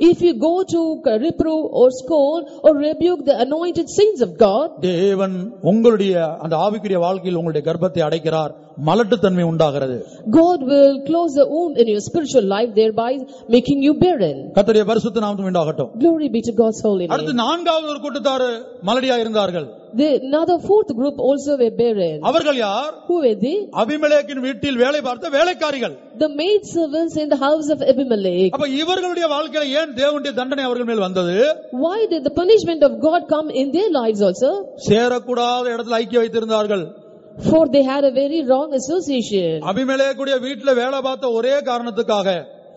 If you go to reprove or scold or rebuke the anointed saints of God, தேவன் உங்களுடைய அந்த ஆவிக்குரிய வாழ்க்கையில் உங்களுடைய கர்ப்பத்தை அடைக்கிறார் மலட்டுத்தன்மை உண்டாகிறது God will close the womb in your spiritual life, thereby making you barren. கர்த்தருடைய பரிசுத்த நாமத்தும் உண்டாகட்டும் Glory be to God's holy அடுத்து name. நான்காவது ஒரு கூட்டத்தாரு மலடியா இருந்தார்கள் The, another fourth group also were barren. அவர்கள் யார் Who were they? அபிமெலேக்கின் வீட்டில் வேலை பார்த்த வேலைக்காரிகள் The maid servants in the house of Abimelech. அப்ப இவர்களுடைய வாழ்க்கையில ஏன் தேவனுடைய தண்டனை அவர்கள் மேல் வந்தது Why did the punishment of God come in their lives also? சேரக்கூடாத இடத்துல ஐக்கிய வைத்திருந்தார்கள் For they had a very wrong association. அபிமெலேக்குடைய வீட்டுல வேலை பார்த்த ஒரே காரணத்துக்காக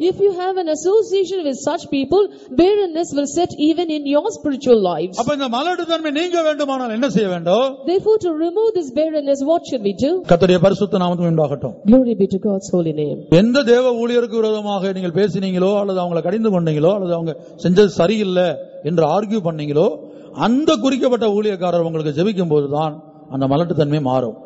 If you have an association with such people, barrenness will set even in your spiritual lives. அப்ப இந்த மலட்டுத்தன்மை நீங்க வேண்டுமானால் என்ன செய்ய வேண்டும் Therefore, to remove this barrenness, what should we do? கத்தருடைய பரிசுத்த நாமத்தும் உண்டாகட்டும் Glory be to God's holy name. எந்த தேவ ஊழியருக்கு விரோதமாக நீங்கள் பேசினீங்களோ அல்லது அவங்களை கடிந்து கொண்டீங்களோ அல்லது அவங்க செஞ்சது சரியில்லை என்று ஆர்கியூ பண்ணீங்களோ அந்த குறிக்கப்பட்ட ஊழியக்காரர் உங்களுக்கு ஜெபிக்கும் போதுதான் அந்த மலட்டுத்தன்மை மாறும்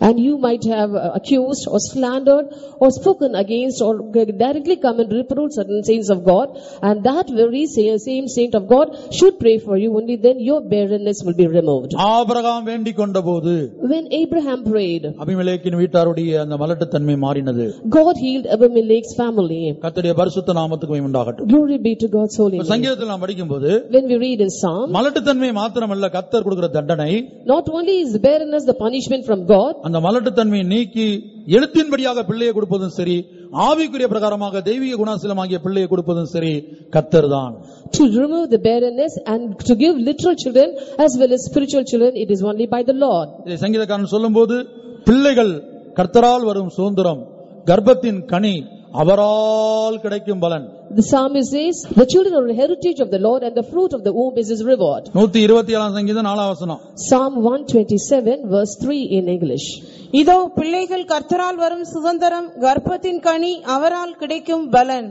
And you might have uh, accused or slandered or spoken against or g- directly come and reproach certain saints of God. And that very sa- same saint of God should pray for you. Only then your barrenness will be removed. Abraham வேண்டிக் கொண்ட போது When Abraham prayed, அபிமெலேக்கின் வீட்டாருடைய அந்த மலட்டுத்தன்மை மாறினது God healed Abimelech's family. கத்தருடைய பரிசுத்த நாமத்துக்கு உண்டாகட்டும் Glory be to God's holy name. சங்கீதத்தில் நாம் படிக்கும்போது When we read in Psalm, மலட்டுத்தன்மை மாத்திரமல்ல கத்தர் கொடுக்கிற தண்டனை not only is barrenness the punishment from God, அந்த மலட்டுத்தன்மையை நீக்கி எழுத்தின்படியாக பிள்ளையை கொடுப்பதும் சரி ஆவிக்குரிய பிரகாரமாக தெய்வீக குணாசீலமாகிய பிள்ளையை கொடுப்பதும் சரி கத்தர் தான் to remove the barrenness and to give literal children as well as spiritual children, it is only by the Lord. இதை சங்கீதக்காரன் சொல்லும்போது பிள்ளைகள் கர்த்தரால் வரும் சுதந்திரம் கர்ப்பத்தின் கனி அவரால் கிடைக்கும் பலன் The psalmist says, The children are the heritage of the Lord, and the fruit of the womb is his reward. நூத்தி இருபத்தி ஏழாம் சங்கீதம் நாலாம் வசனம் Psalm 127, verse 3 in English. இதோ பிள்ளைகள் கர்த்தரால் வரும் சுதந்திரம் கர்ப்பத்தின் கனி அவரால் கிடைக்கும் பலன்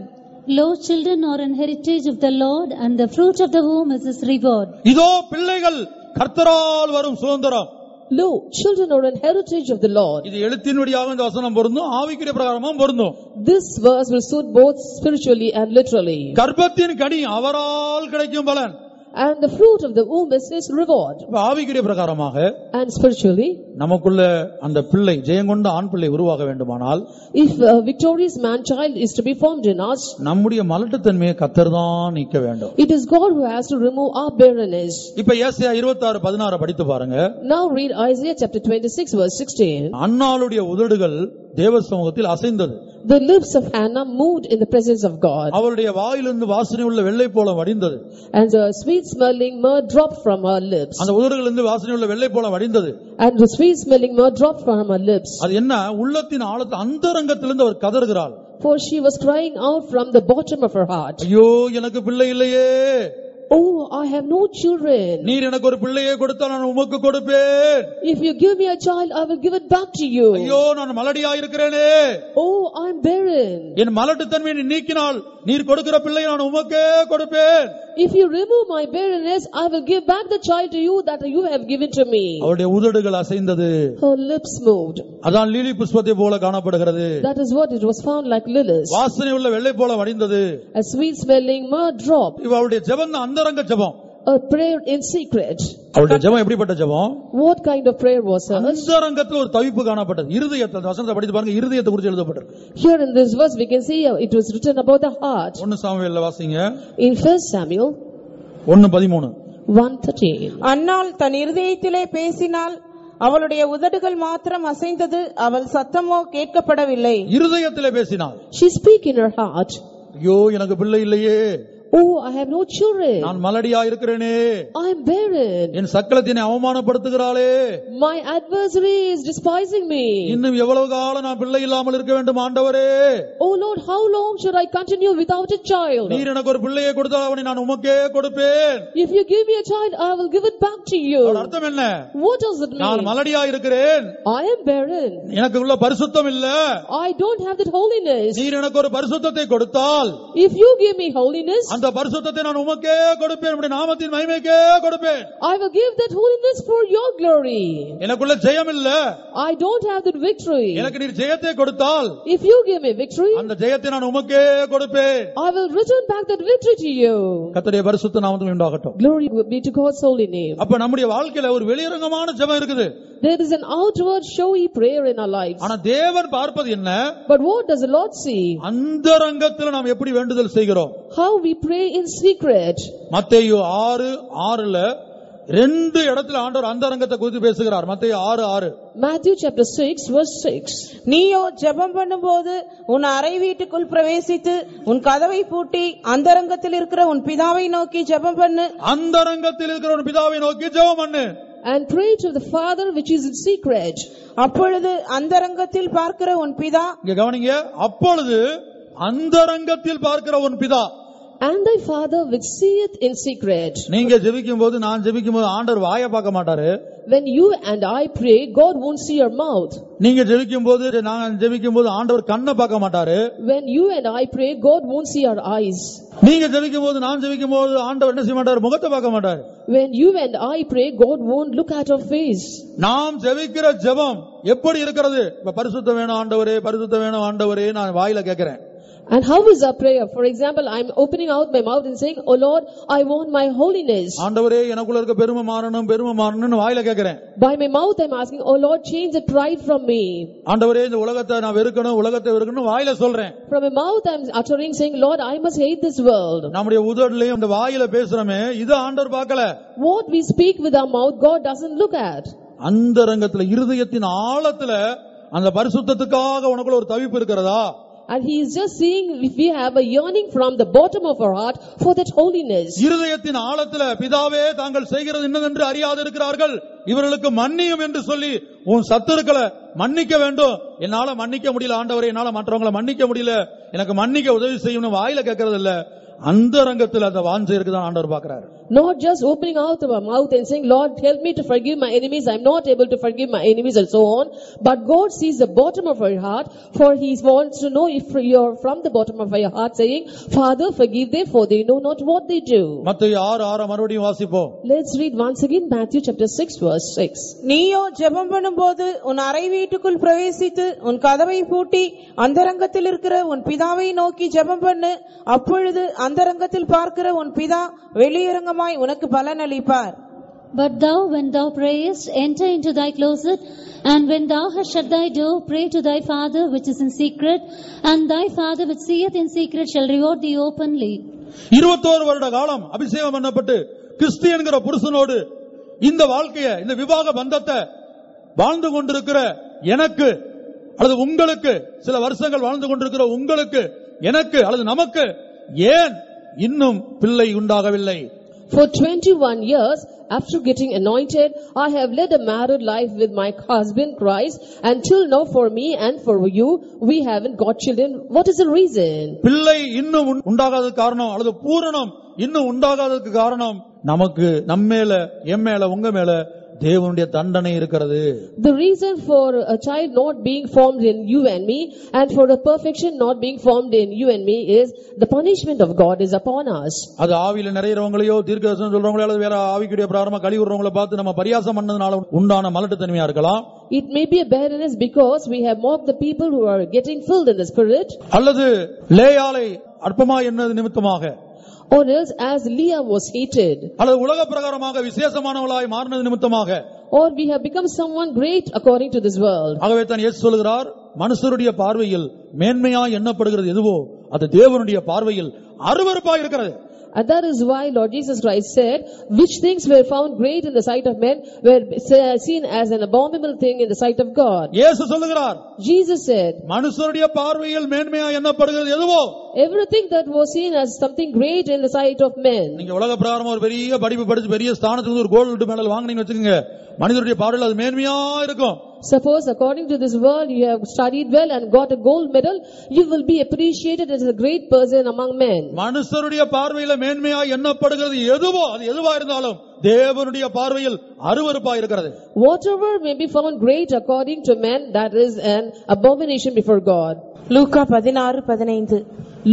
Lo, children are an heritage of the Lord, and the fruit of the womb is his reward. இதோ பிள்ளைகள் கர்த்தரால் வரும் சுதந்திரம் Lo, children are an heritage of the Lord. இது எழுத்தின்படியாக இந்த வசனம் பொருந்தும் ஆவிக்குரிய பிரகாரமும் பொருந்தும் This verse will suit both spiritually and literally. கர்ப்பத்தின் கனி அவரால் கிடைக்கும் பலன் And the fruit of the womb is his reward. ஆவிக்குரிய பிரகாரமாக And spiritually, நமக்குள்ள அந்த பிள்ளை ஜெயங்கொண்ட ஆண் பிள்ளை உருவாக வேண்டுமானால் if a victorious man child is to be formed in us, நம்முடைய மலட்டுத்தன்மையை கத்தர் தான் நீக்க வேண்டும் it is God who has to remove our barrenness. இப்ப ஏசியா இருபத்தாறு பதினாறு படித்து பாருங்க Now read Isaiah chapter 26 verse 16. அன்னாளுடைய உதடுகள் தேவ சமூகத்தில் அசைந்தது The lips of Hannah moved in the presence of God, அவளுடைய வாயிலிருந்து வாசனை உள்ள வெள்ளை போல வடிந்தது and the sweet smelling myrrh dropped from her lips. அந்த உதடுகளிலிருந்து வாசனை உள்ள வெள்ளை போல வடிந்தது And the sweet smelling myrrh dropped from her lips. அது என்ன உள்ளத்தின் ஆழத்து அந்தரங்கத்திலிருந்து அவர் கதறுகிறாள் For she was crying out from the bottom of her heart, ஐயோ எனக்கு பிள்ளை இல்லையே Oh, I have no children. நீர் எனக்கு ஒரு பிள்ளையை கொடுத்தால் நான் உமக்கு கொடுப்பேன் If you give me a child, I will give it back to you. ஐயோ நான் மலடியா இருக்கிறேனே Oh, I'm barren. என் மலட்டுத்தன்மையை நீ நீக்கினால் நீர் கொடுக்கிற பிள்ளையை நான் உமக்கே கொடுப்பேன் If you remove my barrenness, I will give back the child to you that you have given to me. அவருடைய உதடுகள் அசைந்தது Her lips moved. அதான் லீலி புஷ்பத்தை போல காணப்படுகிறது That is what it was found like lilies. வாசனை உள்ள வெள்ளை போல வடிந்தது A sweet smelling myrrh dropped. இவ அவளுடைய ஜெபம் தான் அந்தரங்க ஜெபம் A prayer in secret. அவளுடைய ஜெபம் எப்படிப்பட்ட ஜெபம்? What kind of prayer was hers? அந்தரங்கத்தில் ஒரு தவிப்பு காணப்பட்டது. இருதயத்தில் வசனத்தை படித்து பாருங்க இருதயத்தை குறித்து எழுதப்பட்டிருக்கு. Here in this verse we can see uh, it was written about the heart. ஒன்னு சாமுவேல்ல வாசிங்க. In 1 Samuel ஒன்னு பதிமூணு. 113. அன்னாள் தன் இருதயத்திலே பேசினால் அவளுடைய உதடுகள் மாத்திரம் அசைந்தது அவள் சத்தமோ கேட்கப்படவில்லை. இருதயத்திலே பேசினாள் She speak in her heart, ஐயோ எனக்கு பிள்ளை இல்லையே. Oh, I have no children. நான் மலடியா இருக்கிறேனே I am barren. N சக்கலத்தினை அவமானப்படுத்துகிறாளே My adversary is despising me. இன்னும் எவ்வளவு காலம் நான் பிள்ளை இல்லாமல் இருக்க வேண்டும் ஆண்டவரே Oh Lord, how long should I continue without a child? நீர் எனக்கு ஒரு பிள்ளையை கொடுத்தால் அவனை நான் உமக்கே கொடுப்பேன் If you give me a child, I will give it back to அதோட you. அர்த்தம் என்ன What does it நான் mean? மலடியா இருக்கிறேன் I am barren. எனக்கு உள்ள பரிசுத்தம் இல்ல I don't have that holiness. நீர் எனக்கு ஒரு பரிசுத்தத்தை கொடுத்தால் If you give me holiness, அந்த பரிசுத்தத்தை நான் உமக்கே கொடுப்பேன் உம்முடைய நாமத்தின் மகிமைக்கே கொடுப்பேன் I will give that holiness for your glory. எனக்குள்ள ஜெயம் இல்ல I don't have that victory. எனக்கு நீர் ஜெயத்தை கொடுத்தால் If you give me victory, அந்த ஜெயத்தை நான் உமக்கே கொடுப்பேன் I will return back that victory to you. கர்த்தருடைய பரிசுத்த நாமத்தில் உண்டாகட்டும் Glory be to God's holy name. அப்ப நம்முடைய வாழ்க்கையில ஒரு வெளியரங்கமான ஜெபம் இருக்குது There is an outward showy prayer in our lives. ஆனா தேவன் பார்ப்பது என்ன But what does the Lord see? அந்தரங்கத்துல நாம் எப்படி வேண்டுதல் செய்கிறோம் How we pray in secret. மத்தேயு ஆறு ஆறுல ரெண்டு இடத்துல ஆண்டவர் அந்தரங்கத்தை குறித்து பேசுகிறார் மத்தேயு ஆறு ஆறு Matthew chapter 6 verse 6. நீயோ ஜெபம் பண்ணும்போது உன் அறை வீட்டுக்குள் பிரவேசித்து உன் கதவை பூட்டி அந்தரங்கத்தில் இருக்கிற உன் பிதாவை நோக்கி ஜெபம் பண்ணு அந்தரங்கத்தில் இருக்கிற ஒரு பிதாவை நோக்கி ஜெபம் பண்ணு And pray to the Father which is in secret. அப்பொழுது அந்தரங்கத்தில் பார்க்கிற உன் பிதா இங்க கவனிங்க அப்பொழுது அந்தரங்கத்தில் பார்க்கிற உன் பிதா And thy Father which seeth in secret. நீங்க ஜெபிக்கும் போது நான் ஜெபிக்கும் போது ஆண்டவர் வாயை பார்க்க மாட்டாரு When you and I pray, God won't see your mouth. நீங்க ஜெபிக்கும் போது நான் ஜெபிக்கும் போது ஆண்டவர் கண்ணை பார்க்க மாட்டாரு When you and I pray, God won't see our eyes. நீங்க ஜெபிக்கும் போது நான் ஜெபிக்கும் போது ஆண்டவர் என்ன செய்ய மாட்டாரு முகத்தை பார்க்க மாட்டாரு When you and I pray, God won't look at our face. நாம் ஜெபிக்கிற ஜெபம் எப்படி இருக்கிறது இப்ப பரிசுத்த வேணும் ஆண்டவரே பரிசுத்த வேணும் ஆண்டவரே நான் வாயில கேட்கிறேன் And how is our prayer? For example, I'm opening out my mouth and saying, Oh Lord, I want my holiness. ஆண்டவரே எனக்குள்ள இருக்க பெருமை மாறணும் பெருமை மாறணும்னு வாயில கேட்கிறேன் By my mouth, I'm asking, Oh Lord, change the pride from me. ஆண்டவரே இந்த உலகத்தை நான் வெறுக்கணும் உலகத்தை வெறுக்கணும் வாயில சொல்றேன் From my mouth, I'm uttering, saying, Lord, I must hate this world. நம்முடைய உதடுலயும் இந்த வாயில பேசுறோமே இது ஆண்டவர் பார்க்கல What we speak with our mouth, God doesn't look at. அந்த ரங்கத்துல இருதயத்தின் ஆழத்துல அந்த பரிசுத்தத்துக்காக உனக்குள்ள ஒரு தவிப்பு இருக்கிறதா And He is just seeing if we have a yearning from the bottom of our heart for that holiness. இருதயத்தின் ஆழத்துல பிதாவே தாங்கள் செய்கிறது இன்னதென்று அறியாது இருக்கிறார்கள் இவர்களுக்கு மன்னியும் என்று சொல்லி உன் சத்துருக்களை மன்னிக்க வேண்டும் என்னால மன்னிக்க முடியல ஆண்டவரே என்னால மற்றவங்களை மன்னிக்க முடியல எனக்கு மன்னிக்க உதவி செய்யணும் வாயில கேட்கறது இல்ல அந்த ரங்கத்தில் அந்த வாஞ்சை இருக்குதான் ஆண்டவர் பாக்குறாரு Not just opening out our mouth and saying, Lord, help me to forgive my enemies. I'm not able to forgive my enemies and so on. But God sees the bottom of our heart, for He wants to know if you're from the bottom of your heart saying, Father, forgive them, for they know not what they do. மத்திய ஆறு ஆறு மறுபடியும் வாசிப்போம் Let's read once again Matthew chapter 6 verse 6. நீயோ ஜெபம் பண்ணும்போது உன் அறை வீட்டுக்குள் பிரவேசித்து உன் கதவை பூட்டி அந்தரங்கத்தில் இருக்கிற உன் பிதாவை நோக்கி ஜெபம் பண்ணு அப்பொழுது அந்தரங்கத்தில் பார்க்கிற உன் பிதா வெளியரங்கமாய் உனக்கு பலன் அளிப்பார் But thou, when thou prayest, enter into thy closet, and when thou hast shut thy door, pray to thy Father which is in secret, and thy Father which seeth in secret shall reward thee openly. இருபத்தோரு வருட காலம் அபிஷேகம் பண்ணப்பட்டு கிறிஸ்து என்கிற புருஷனோடு இந்த வாழ்க்கைய இந்த விவாக பந்தத்தை வாழ்ந்து கொண்டிருக்கிற எனக்கு அல்லது உங்களுக்கு சில வருஷங்கள் வாழ்ந்து கொண்டிருக்கிற உங்களுக்கு எனக்கு அல்லது நமக்கு ஏன் இன்னும் பிள்ளை உண்டாகவில்லை For 21 years, after getting anointed, I have led a married life with my husband Christ. Until now, for me and for you, we haven't got children. What is the reason? பிள்ளை இன்னும் உண்- உண்டாகாததுக்கு காரணம் அல்லது பூரணம் இன்னும் உண்டாகாததுக்கு காரணம் நமக்கு நம்மேல எம் மேல உங்க மேல தேவனுடைய தண்டனை இருக்கிறது The reason for a child not being formed in you and me and for the perfection not being formed in you and me is the punishment of God is upon us. அது ஆவியில நிறையறவங்களையோ தீர்க்கதரிசனம் சொல்றவங்களோ அல்லது வேற ஆவிக்குடைய பிராரமா கழி விடுறவங்கள பார்த்து நம்ம பரியாசம் பண்ணதுனால உண்டான மலட்டுத்தன்மையா இருக்கலாம் It may be a barrenness because we have mocked the people who are getting filled in the spirit அல்லது லேயாலை அற்பமா என்னது நிமித்தமாக or else as Leah was hated. அல்லது உலக பிரகாரமாக விசேஷமானவளாய் மாறினது நிமித்தமாக. Or we have become someone great according to this world. ஆகவே தான் இயேசு சொல்கிறார் மனுஷருடைய பார்வையில் மேன்மையாய் எண்ணப்படுகிறது எதுவோ அது தேவனுடைய பார்வையில் அருவருப்பாய் இருக்கிறது. And that is why Lord Jesus Christ said, which things were found great in the sight of men were seen as an abominable thing in the sight of God. இயேசு சொல்லுகிறார் Jesus said, மனுஷருடைய பார்வையில் மேன்மையாய் எண்ணப்படுகிறது எதுவோ Everything that was seen as something great in the sight of men. நீங்க உலக பிரகாரமா ஒரு பெரிய படிப்பு படிச்சு பெரிய ஸ்தானத்துல இருந்து ஒரு கோல்டு மெடல் வாங்குனீங்கன்னு வச்சுக்கோங்க மனிதருடைய பார்வையில் அது மேன்மையா இருக்கும் Suppose according to this world you have studied well and got a gold medal, you will be appreciated as a great person among men. மனுஷருடைய பார்வையில மேன்மையா எண்ணப்படுகிறது எதுவோ அது எதுவா இருந்தாலும் தேவனுடைய பார்வையில் அருவருப்பா இருக்கிறது Whatever may be found great according to men, that is an abomination before God. லூக்கா பதினாறு பதினைந்து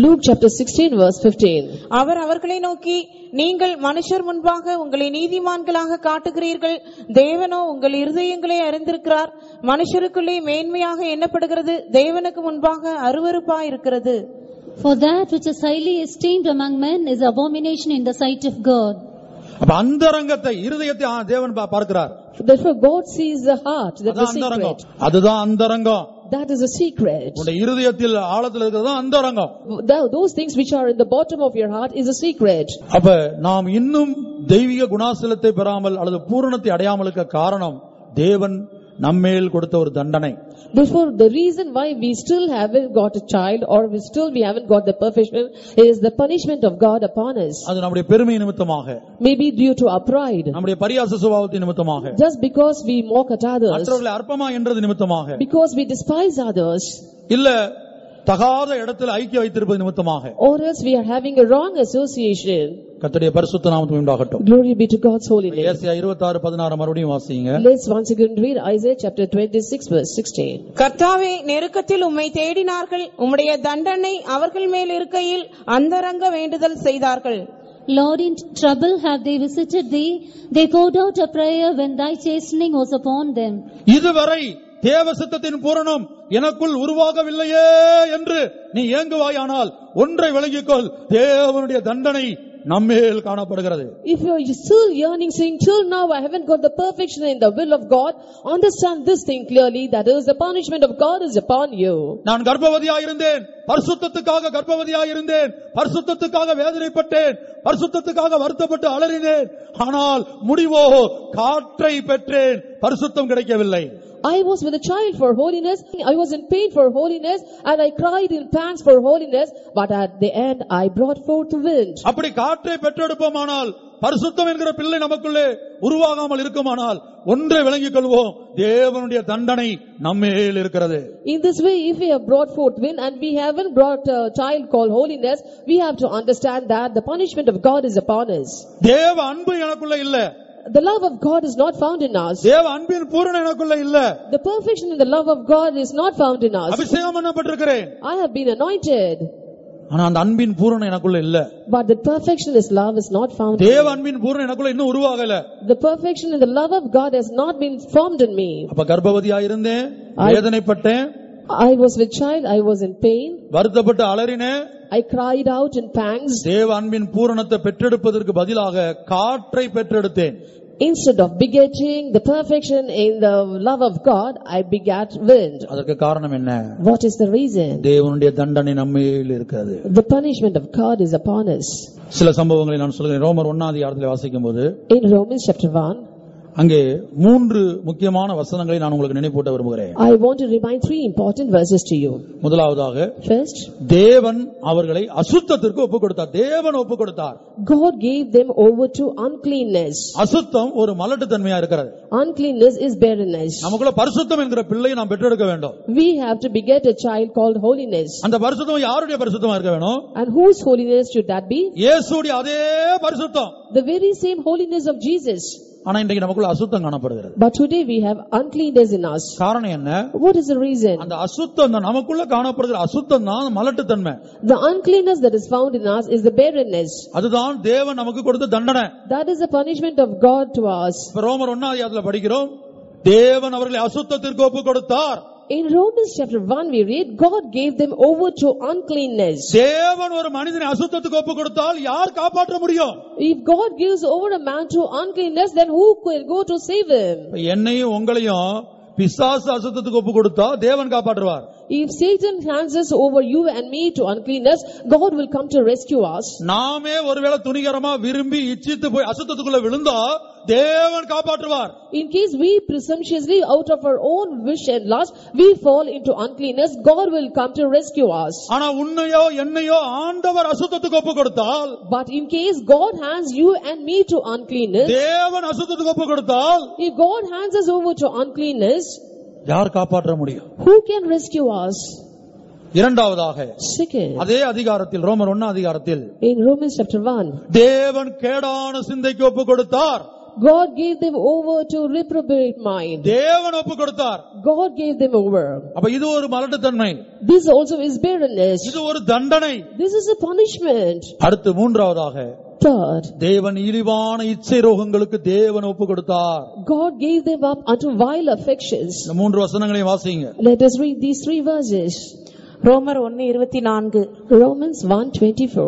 Luke chapter 16 verse 15. அவர் அவர்களை நோக்கி நீங்கள் மனுஷர் முன்பாக உங்களை நீதிமான்களாக காட்டுகிறீர்கள். தேவனோ உங்கள் இருதயங்களை அறிந்திருக்கிறார். மனுஷருக்குள்ளே மேன்மையாக எண்ணப்படுகிறது. தேவனுக்கு முன்பாக அருவருப்பா இருக்கிறது For that which is highly esteemed among men is abomination in the sight of God. அப்ப அந்தரங்கத்தை இருதயத்தை தேவன் பார்க்கிறார். Therefore God sees the heart, that is secret. அதுதான் அந்தரங்கம். That is a secret. உங்களுடைய இருதயத்தில் ஆழத்தில் இருக்கிறது அந்தரங்கம் Th- Those things which are in the bottom of your heart is a secret. அப்ப நாம் இன்னும் தெய்வீக குணாசலத்தை பெறாமல் அல்லது பூரணத்தை அடையாமல் இருக்க காரணம் தேவன் நம்மேல் கொடுத்த ஒரு தண்டனை Therefore, the reason why we still haven't got a child or we still we haven't got the perfection is the punishment of God upon us. அது நம்முடைய பெருமை நிமித்தமாக Maybe due to our pride. நம்முடைய பரியாச சுபாவத்தின் நிமித்தமாக Just because we mock at others. மற்றவர்களை அற்பமா என்றது நிமித்தமாக Because we despise others. இல்ல தகாத இடத்தில் ஐக்கிய வைத்திருப்பது நிமித்தமாக Or else we are having a wrong association. கர்த்தருடைய பரிசுத்த நாமத்துக்கு உண்டாகட்டும் Glory be to God's holy name. Isaiah இருபத்தி ஆறு பதினாறு மறுபடியும் வாசிங்க Let's once again read Isaiah chapter 26 verse 16. கர்த்தாவே நெருக்கத்தில் உம்மை தேடினார்கள் உம்முடைய தண்டனை அவர்கள் மேல் இருக்கையில் அந்தரங்க வேண்டுதல் செய்தார்கள் Lord, in trouble have they visited thee. They poured out a prayer when thy chastening was upon them. இதுவரை தேவ சித்தத்தின் பூரணம் எனக்குள் உருவாகவில்லையே என்று நீ ஏங்குவாயானால் ஒன்றை விளங்கிக்கொள் தேவனுடைய தண்டனை நம்மேல் காணப்படுகிறது If you are still yearning, saying, till now I haven't got the perfection in the will of God, understand this thing clearly, that is the punishment of God is upon you. நான் கர்ப்பவதியாயிருந்தேன் பரிசுத்தத்துக்காக கர்ப்பவதியாயிருந்தேன் பரிசுத்தத்துக்காக வேதனைப்பட்டேன் பரிசுத்தத்துக்காக வருத்தப்பட்டு அலறினேன் ஆனால் முடிவோ காற்றை பெற்றேன் பரிசுத்தம் கிடைக்கவில்லை I was with a child for holiness, I was in pain for holiness, and I cried in pangs for holiness, but at the end I brought forth the wind. அப்படி காற்றை பெற்றெடுப்போமானால் பரிசுத்தம் என்கிற பிள்ளை நமக்குள்ளே உருவாகாமல் இருக்குமானால் ஒன்றை விளங்கிக் கொள்வோம் தேவனுடைய தண்டனை நம்மேல் இருக்கிறது In this way, if we have brought forth wind and we haven't brought a child called holiness, we have to understand that the punishment of God is upon us. தேவ அன்பு எனக்குள்ள இல்ல The love of God is not found in us. தேவ அன்பின் பூரணம் எனக்குள்ள இல்ல The perfection in the love of God is not found in us. அபிஷேகம் பண்ணப்பட்டிருக்கிறேன் I have been anointed, ஆனா அந்த அன்பின் பூரணம் எனக்குள்ள இல்ல but the perfection is love is not found. in தேவ me. அன்பின் பூரணம் எனக்குள்ள இன்னும் உருவாகல The perfection in the love of God has not been formed in me. அப்ப கர்ப்பவதியா இருந்தேன் வேதனைப்பட்டேன் I was with child, I was in pain, வருத்தப்பட்டு அலறினேன் I cried out in pangs. தேவ அன்பின் பூரணத்தை பெற்றெடுப்பதற்கு பதிலாக காற்றை பெற்றெடுத்தேன் Instead of begetting the perfection in the love of God, I begat wind. அதற்கு காரணம் என்ன What is the reason? தேவனுடைய தண்டனை நம்மேல் இருக்கிறது The punishment of God is upon us. சில சம்பவங்களை நான் சொல்கிறேன் ரோமர் ஒன்னாவது இடத்துல வாசிக்கும் போது In Romans chapter 1, அங்கே மூன்று முக்கியமான வசனங்களை நான் உங்களுக்கு நினைப்பூட்ட விரும்புகிறேன் I want to remind three important verses to you. முதலாவதாக First, தேவன் அவர்களை அசுத்தத்திற்கு ஒப்பு கொடுத்தார் தேவன் ஒப்பு கொடுத்தார் God gave them over to uncleanness. அசுத்தம் ஒரு மலட்டுத்தன்மையா இருக்கிறது Uncleanness is barrenness. நமக்குள்ள பரிசுத்தம் என்கிற பிள்ளையை நாம் பெற்றெடுக்க வேண்டும் We have to beget a child called holiness. அந்த பரிசுத்தம் யாருடைய பரிசுத்தமா இருக்க வேணும் And whose holiness should that be? இயேசுடைய அதே பரிசுத்தம் The very same holiness of Jesus. ஆனா இன்றைக்கு நமக்குள்ள அசுத்தம் காணப்படுகிறது But today we have uncleanness in us. காரணம் என்ன What is the reason? அந்த அசுத்தம் நமக்குள்ள காணப்படுகிற அசுத்தம் தான் மலட்டுத்தன்மை The uncleanness that is found in us is the barrenness. அதுதான் தேவன் நமக்கு கொடுத்த தண்டனை That is the punishment of God to us. ரோமர் ஒன்னாவது படிக்கிறோம் தேவன் அவர்களை அசுத்தத்திற்கு ஒப்பு கொடுத்தார் In Romans chapter 1 we read, God gave them over to uncleanness. தேவன் ஒரு மனிதனை அசுத்தத்துக்கு ஒப்பு கொடுத்தால் யார் காப்பாற்ற முடியும் If God gives over a man to uncleanness, then who can go to save him? என்னையும் உங்களையும் பிசாசு அசுத்தத்துக்கு ஒப்பு கொடுத்தா தேவன் காப்பாற்றுவார் If Satan hands us over you and me to uncleanness, God will come to rescue us. நாமே ஒருவேளை துணிகரமா விரும்பி இச்சித்து போய் அசுத்தத்துக்குள்ள விழுந்தா தேவன் காப்பாற்றுவார் In case we presumptuously out of our own wish and lust, we fall into uncleanness, God will come to rescue us. ஆனா உன்னையோ என்னையோ ஆண்டவர் அசுத்தத்துக்கு ஒப்பு கொடுத்தால் But in case God hands you and me to uncleanness, தேவன் அசுத்தத்துக்கு ஒப்பு கொடுத்தால் if God hands us over to uncleanness, யார் காப்பாற்ற முடியும் who can rescue us? இரண்டாவதாக அதே அதிகாரத்தில் ரோமர் ஒன்னா அதிகாரத்தில் in Romans chapter 1, தேவன் கேடான சிந்தைக்கு ஒப்பு கொடுத்தார் God gave them over to reprobate mind. தேவன் ஒப்பு கொடுத்தார் God gave them over. அப்ப இது ஒரு மலட்டுத்தன்மை This also is barrenness. இது ஒரு தண்டனை This is a punishment. அடுத்து மூன்றாவதாக Third, தேவன் இழிவான இச்சை ரோகங்களுக்கு தேவன் ஒப்பு கொடுத்தார் God gave them up unto vile affections. இந்த மூன்று வசனங்களையும் வாசிங்க Let us read these three verses. ரோமர் ஒன்னு இருபத்தி நான்கு Romans 1:24.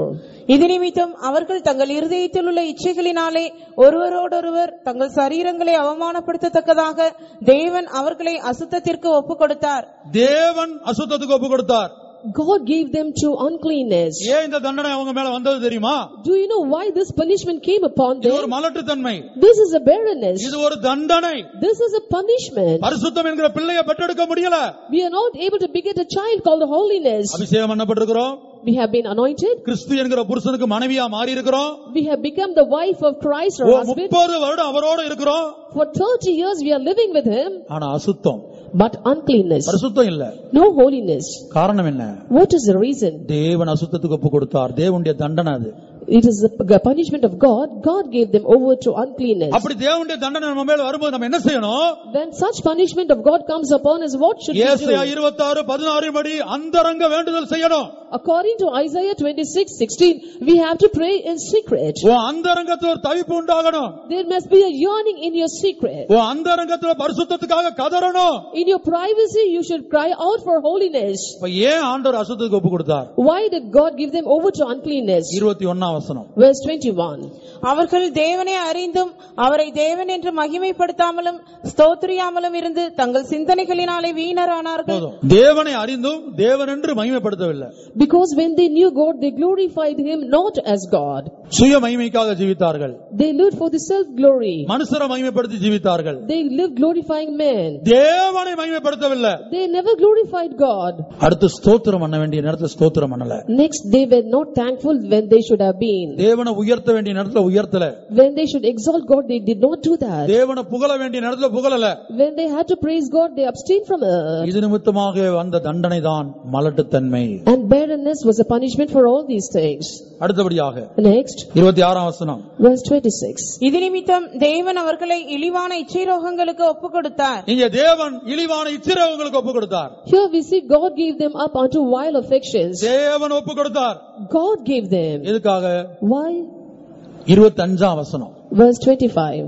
இது நிமித்தம் அவர்கள் தங்கள் இருதயத்தில் உள்ள இச்சைகளினாலே ஒருவரோடொருவர் தங்கள் சரீரங்களை அவமானப்படுத்தத்தக்கதாக தேவன் அவர்களை அசுத்தத்திற்கு ஒப்புக் கொடுத்தார் தேவன் அசுத்தத்துக்கு ஒப்பு கொடுத்தார் God gave them to uncleanness. ஏன் இந்த தண்டனை அவங்க மேல வந்தது தெரியுமா Do you know why this punishment came upon இது ஒரு them? மலட்டுத்தன்மை This is a barrenness. இது ஒரு தண்டனை This is a punishment. பரிசுத்தம் என்கிற பிள்ளைய பெற்றெடுக்க முடியல We are not able to beget a child called holiness. அபிஷேகம் பண்ணப்பட்டிருக்கிறோம் We have been anointed. கிறிஸ்து என்கிற புருஷனுக்கு மனைவியா மாறி இருக்கிறோம் We have become the wife of Christ, O, our husband. முப்பது வருடம் அவரோட இருக்கிறோம் For 30 years we are living with him, ஆனா அசுத்தம் But uncleanness. பரிசுத்தம் இல்ல No holiness. காரணம் என்ன What is the reason? தேவன் அசுத்தத்துக்கு ஒப்பு கொடுத்தார் தேவனுடைய தண்டனை அது It is the punishment of God. God gave them over to uncleanness. அப்படி தேவனுடைய தண்டனை நம்ம மேல வரும்போது நம்ம என்ன செய்யணும் When such punishment of God comes upon us, what should we ஏசாயா do? இருபத்தி ஆறு பதினாறு படி அந்தரங்க வேண்டுதல் செய்யணும் According to Isaiah 26, 16, we have to pray in secret. உன் அந்தரங்கத்துல ஒரு தவிப்பு உண்டாகணும் There must be a yearning in your secret. உன் அந்தரங்கத்துல பரிசுத்தத்துக்காக கதறணும் In your privacy, you should cry out for holiness. இப்ப ஏன் ஆண்டவர் அசுத்தத்துக்கு ஒப்பு கொடுத்தார் Why did God give them over to uncleanness? இருபத்தி ஒன்னாம் வசனம் Verse 21. அவர்கள் தேவனை அறிந்தும் அவரை தேவன் என்று மகிமைப்படுத்தாமலும் ஸ்தோத்திரியாமலும் இருந்து தங்கள் சிந்தனைகளினாலே வீணரானார்கள் தேவனை அறிந்தும் தேவன் என்று மகிமைப்படுத்தவில்லை Because when they knew God, they glorified Him not as God. சுய மகிமைக்காக ஜீவித்தார்கள் They lived for the self-glory. மனுஷரை மகிமைப்படுத்தி ஜீவித்தார்கள் They lived glorifying men. தேவனை மகிமைப்படுத்தவில்லை They never glorified God. அடுத்து ஸ்தோத்திரம் பண்ண வேண்டிய நேரத்துல ஸ்தோத்திரம் பண்ணல Next, they were not thankful when they should have been. தேவனை உயர்த்த வேண்டிய நேரத்துல உயர்த்தல When they should exalt God, they did not do that. தேவனை புகழ வேண்டிய நேரத்துல புகழல When they had to praise God, they abstained from it. இது நிமித்தமாக வந்த தண்டனை தான் மலட்டுத்தன்மை And barrenness was a punishment for all these things. அடுத்தபடியாக Next, இருபத்தி ஆறாம் வசனம் verse 26. இது நிமித்தம் தேவன் அவர்களை இழிவான இச்சை ரோகங்களுக்கு ஒப்புக் கொடுத்தார் இங்க தேவன் இழிவான இச்சிரவங்களுக்கு ஒப்பு கொடுத்தார் Here we see God gave them up unto vile affections. தேவன் ஒப்பு கொடுத்தார் God gave them. எதுக்காக Why? இருபத்தி அஞ்சாம் வசனம் Verse 25.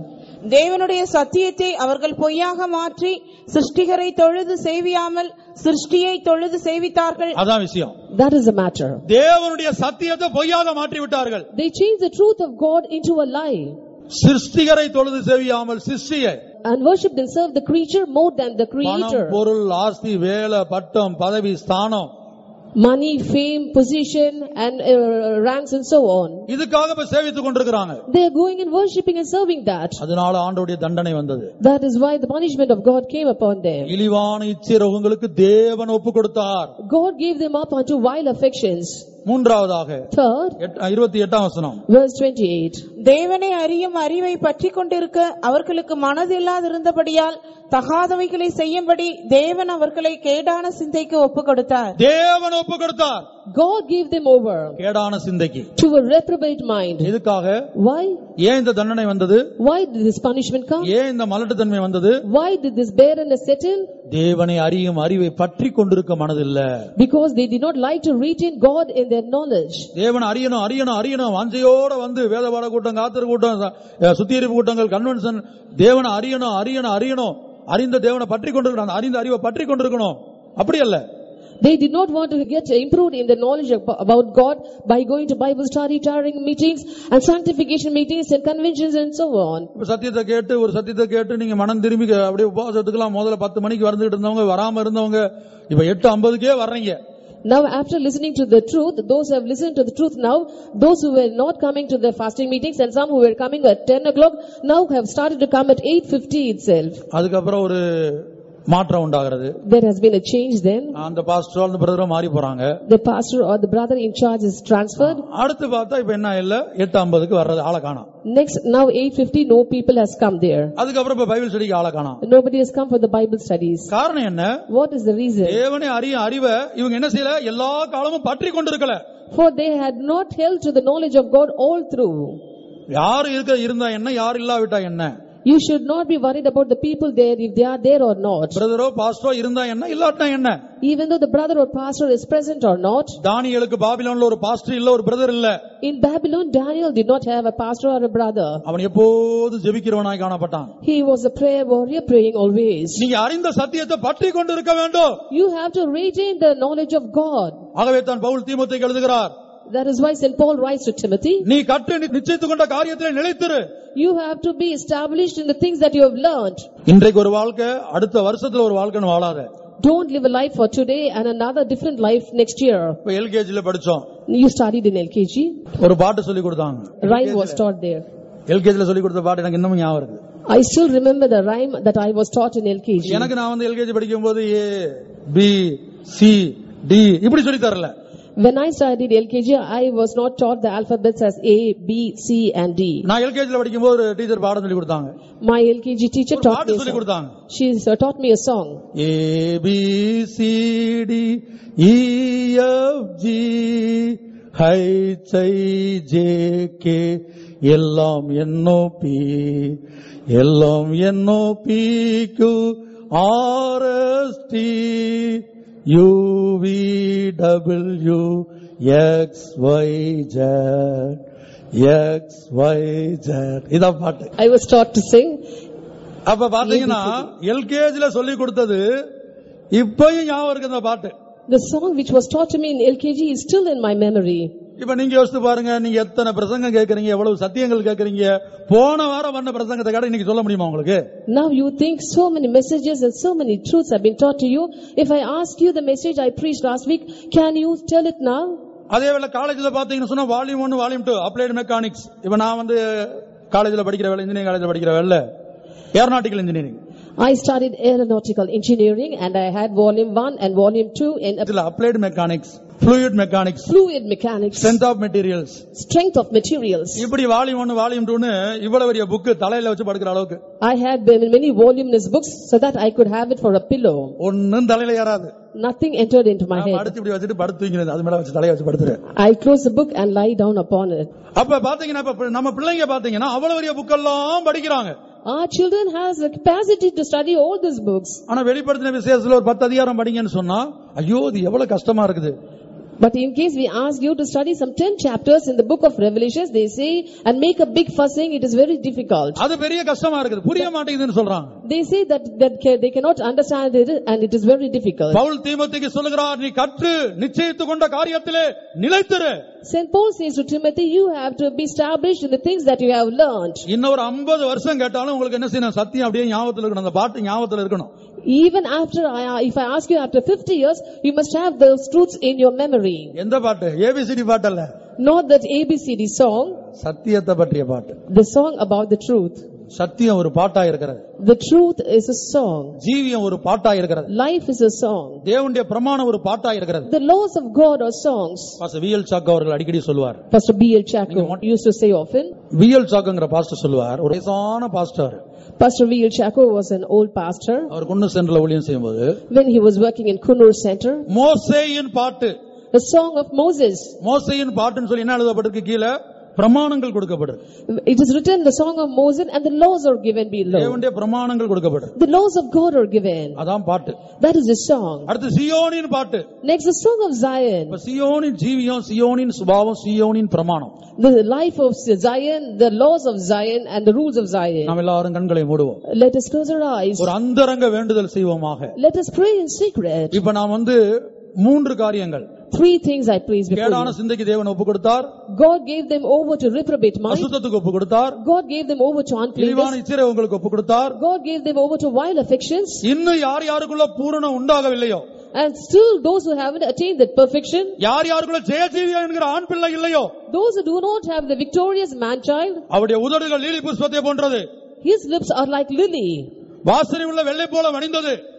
தேவனுடைய சத்தியத்தை அவர்கள் பொய்யாக மாற்றி சிருஷ்டிகரை தொழுது சேவியாமல் சிருஷ்டியை தொழுது சேவித்தார்கள் அதான் விஷயம் That is matter. தேவனுடைய சத்தியத்தை பொய்யாக மாற்றி விட்டார்கள் They changed the truth of God into a lie சிருஷ்டிகரை தொழுது செவியாமல் சிருஷ்டியை and worshipped and served the creature more than the பணம் creator. பொருள் ஆஸ்தி வேலை பட்டம் பதவி ஸ்தானம் Money, fame, position and uh, ranks and so on. இதுக்காக இப்ப சேவித்துக் கொண்டிருக்கிறாங்க They are going and worshipping and serving that. அதனால ஆண்டோடைய தண்டனை வந்தது That is why the punishment of God came upon them. இழிவான இச்சிரவங்களுக்கு தேவன் ஒப்பு கொடுத்தார் God gave them up unto vile affections. மூன்றாவதாக இருபத்தி எட்டாம் வசனம் verse 28. தேவனை அறியும் அறிவை பற்றி கொண்டிருக்க அவர்களுக்கு மனதில்லாதிருந்தபடியால் தகாதவைகளை செய்யும்படி தேவன் அவர்களை கேடான சிந்தைக்கு ஒப்புக் கொடுத்தார் தேவன் ஒப்பு கொடுத்தார் God gave them over கேடான சிந்தைக்கு to a reprobate mind. எதுக்காக Why? ஏன் இந்த தண்டனை வந்தது Why did this punishment come? ஏன் இந்த மலட்டுத்தன்மை வந்தது Why did this barrenness set in? தேவனை அறியும் அறிவை பற்றி கொண்டிருக்க மனதில்ல Because they did not like to retain God in their knowledge. தேவன் அறியணும் அறியணும் அறியணும். வாஞ்சையோட வந்து வேதபாட கூட்டம் காத்திரு கூட்டம் அஹ், சுத்திகரிப்பு கூட்டங்கள் கன்வென்ஷன் தேவனை அறியணும் அறியணும் அறியணும். அறிந்த தேவனை பற்றி கொண்டிருக்கணும். அறிந்த அறிவை பற்றி கொண்டிருக்கணும். அப்படி அல்ல. They did not want to get improved in their knowledge ab- about God by going to Bible study, tiring meetings and sanctification meetings and conventions and so on. இப்ப சத்தியத்தை கேட்டு ஒரு சத்தியத்தை கேட்டு நீங்க மனம் திரும்பி அப்படியே உபவாசத்துக்குலாம் முதல்ல பத்து மணிக்கு வந்துகிட்டு இருந்தவங்க வராம இருந்தவங்க இப்ப எட்டு ஐம்பதுக்கே வர்றீங்க. Now after listening to the truth, those who have listened to the truth now, those who were not coming to the fasting meetings and some who were coming at 10 o'clock now have started to come at 8.50 itself. அதுக்கப்புறம் ஒரு மாற்றம் உண்டாகிறது There has been a change then. அந்த பாஸ்டரோ அந்த பிரதரோ மாறி போறாங்க The pastor or the brother in charge is transferred. அடுத்து பார்த்தா இப்ப என்ன இல்ல எட்டு ஐம்பதுக்கு வர்றது ஆளை காணோம் Next, now 8.50, no people has come there. அதுக்கப்புறம் இப்ப பைபிள் ஸ்டடிக்கு ஆளை காணோம் Nobody has come for the Bible studies. காரணம் என்ன What is the reason? தேவனை அறிய அறிவை இவங்க என்ன செய்யல எல்லா காலமும் பற்றி கொண்டிருக்கல For they had not held to the knowledge of God all through. யாரு இருக்க இருந்தா என்ன யார் இல்லாவிட்டா என்ன You should not be worried about the people there if they are there or not. பிரதரோ பாஸ்டரோ இருந்தா என்ன இல்லாட்டா என்ன Even though the brother or pastor is present or not. தானியலுக்கு பாபிலோன்ல ஒரு பாஸ்டர் இல்ல ஒரு பிரதர் இல்ல In Babylon, Daniel did not have a pastor or a brother. அவன் எப்போது ஜெபிக்கிறவனாய் காணப்பட்டான் He was a prayer warrior praying always. நீங்க அறிந்த சத்தியத்தை பற்றி கொண்டு இருக்க வேண்டும் You have to retain the knowledge of God. ஆகவே தான் பவுல் தீமத்தை எழுதுகிறார் That is why St. Paul writes to Timothy, நீ கற்று நி- நிச்சயித்துக் கொண்ட காரியத்திலே நிலைத்திரு you have to be established in the things that you have learned. இன்றைக்கு ஒரு வாழ்க்கை அடுத்த வருஷத்துல ஒரு வாழ்க்கைன்னு வாழாத Don't live a life for today and another different life next year. இப்ப எல்கேஜில படிச்சோம் You studied in LKG. ஒரு பாட்டு சொல்லி கொடுத்தாங்க Rhyme was taught there. எல்கேஜில சொல்லி கொடுத்த பாட்டு எனக்கு இன்னமும் ஞாபகம் இருக்கு I still remember the rhyme that I was taught in LKG. எனக்கு நான் வந்து எல்கேஜி படிக்கும் போது ஏ பி சி டி இப்படி சொல்லி தரல When I studied LKG, I was not taught the alphabets as A, B, C and D. நான் எல்கேஜில படிக்கும் போது ஒரு டீச்சர் பாடம் சொல்லி கொடுத்தாங்க My LKG teacher ஒரு taught பாட்டு me a சொல்லி song. கொடுத்தாங்க She uh, taught me a song. A B C D E F G H I J K L M N O P L M N O P Q R S T U V W X Y Z X Y Z இதான் பாட்டு I was taught to sing. அப்ப பாத்தீங்கன்னா எல்கேஜில சொல்லி கொடுத்தது இப்பயும் ஞாபகம் இருக்கு அந்த பாட்டு The song which was taught to me in LKG is still in my memory. இப்ப நீங்க யோசித்து பாருங்க நீங்க எத்தனை பிரசங்கம் கேக்குறீங்க எவ்வளவு சத்தியங்கள் கேக்குறீங்க? போன வாரம் பண்ண பிரசங்கத்தை கூட இன்னைக்கு சொல்ல முடியுமா உங்களுக்கு? Now you think so many messages and so many truths have been taught to you. If I ask you the message I preached last week, can you tell it now? அதே வேளை காலேஜ்ல பாத்தீங்கன்னு சொன்னா volume one volume two applied mechanics இப்ப நான் வந்து காலேஜ்ல படிக்கிற வேலை இன்ஜினியரிங் காலேஜ்ல படிக்கிற வேலை aeronautical engineering I studied aeronautical engineering and I had volume 1 and volume 2 in applied mechanics fluid mechanics fluid mechanics, strength of materials strength of materials. இப்படி வால்யூம் ஒன் வால்யூம் டூன்னு இவ்வளவு பெரிய புக்கு தலையில வச்சு படுக்கிற அளவுக்கு I had been in many voluminous books so that I could have it for a pillow. ஒன்னும் தலையில ஏறாது Nothing entered into my நான் head. படுத்து இப்படி வச்சுட்டு படுத்து தூங்கிறது அது மேல வச்சு தலைய வச்சு படுத்துறேன் I closed the book and lie down upon it. அப்ப பாத்தீங்கன்னா இப்ப நம்ம பிள்ளைங்க பாத்தீங்கன்னா அவ்வளவு பெரிய புக்கெல்லாம் படிக்கிறாங்க Our children has the capacity to study all these books. ஆனா வெளிப்படுத்தின விசேஷத்துல ஒரு பத்து அதிகாரம் படிங்கன்னு சொன்னா ஐயோ இது எவ்வளவு கஷ்டமா இருக்குது But in case we ask you to study some 10 chapters in the book of Revelations, they say and make a big fuss saying it is very difficult. அது பெரிய கஷ்டமா இருக்குது புரிய மாட்டேங்குதுன்னு சொல்றாங்க They say that, that ca- they cannot understand it and it is very difficult. Pavul தீமத்துக்கு சொல்லுகிறார் நீ கற்று நிச்சயித்துக் கொண்ட காரியத்திலே நிலைத்திரு St. Paul says to Timothy, you have to be established in the things that you have learned. இன்னொரு ஐம்பது வருஷம் கேட்டாலும் உங்களுக்கு என்ன செய்யணும் சத்தியம் அப்படியே ஞாபகத்துல இருக்கணும் அந்த பாட்டு ஞாபகத்துல இருக்கணும் Even after, I, if I ask you after 50 years, you must have those truths in your memory. எந்த பாட்டு ஏபிசிடி பாட்டு அல்ல Not that ABCD song, சத்தியத்தை பற்றிய பாட்டு the song about the truth. சத்தியம் ஒரு பாட்டா இருக்கிறது The truth is a song. ஜீவியம் ஒரு பாட்டா இருக்கிறது Life is a song. தேவனுடைய பிரமாணம் ஒரு பாட்டா இருக்கிறது The laws of God are songs. Pastor V L Chacko அவர்கள் அடிக்கடி சொல்லுவார் Pastor B.L. Chacko used to say often. V L சாக்குங்கிற pastor சொல்லுவார் ஒரு வயசான pastor Pastor V.L. Chacko was an old pastor. அவர் குன்னு சென்டர்ல ஊழியம் செய்யும்போது When he was working in Kunur Center, மோசேயின் பாட்டு the song of Moses. மோசேயின் பாட்டுன்னு சொல்லி என்ன எழுதப்பட்டிருக்கு கீழே பிரமாணங்கள் கொடுக்கப்பட்டிருக்கு It is written the song of Moses and the laws are given below. தேவனுடைய பிரமாணங்கள் கொடுக்கப்பட்டிருக்கு The laws of God are given. அதான் பாட்டு That is the song. அடுத்து சியோனின் பாட்டு Next, the song of Zion. இப்ப சியோனின் ஜீவியம் சியோனின் சுபாவம் சியோனின் பிரமாணம் The life of Zion, the laws of Zion and the rules of Zion. நாம் எல்லாரும் கண்களை மூடுவோம் Let us close our eyes. ஒரு அந்தரங்க வேண்டுதல் செய்வோமாக Let us pray in secret. இப்ப நாம் வந்து மூன்று காரியங்கள் Three things I praise before கேடான you. சிந்தைக்கு தேவன் ஒப்பு கொடுத்தார் God gave them over to reprobate mind. அசுத்தத்துக்கு ஒப்பு கொடுத்தார் God gave them over to இழிவான uncleanness. இச்சிரை உங்களுக்கு ஒப்பு கொடுத்தார் God gave them over to vile affections. இன்னும் யார் யாருக்குள்ள பூரணம் உண்டாகவில்லையோ And still those who haven't attained that perfection, யார் யாருக்குள்ள ஜெயஜீவியா என்கிற ஆண் பிள்ளை இல்லையோ those who do not have the victorious man child, அவருடைய உதடுகள் லீலி புஷ்பத்தை போன்றது his lips are like lily. வாசனை உள்ள வெள்ளை போல வடிந்தது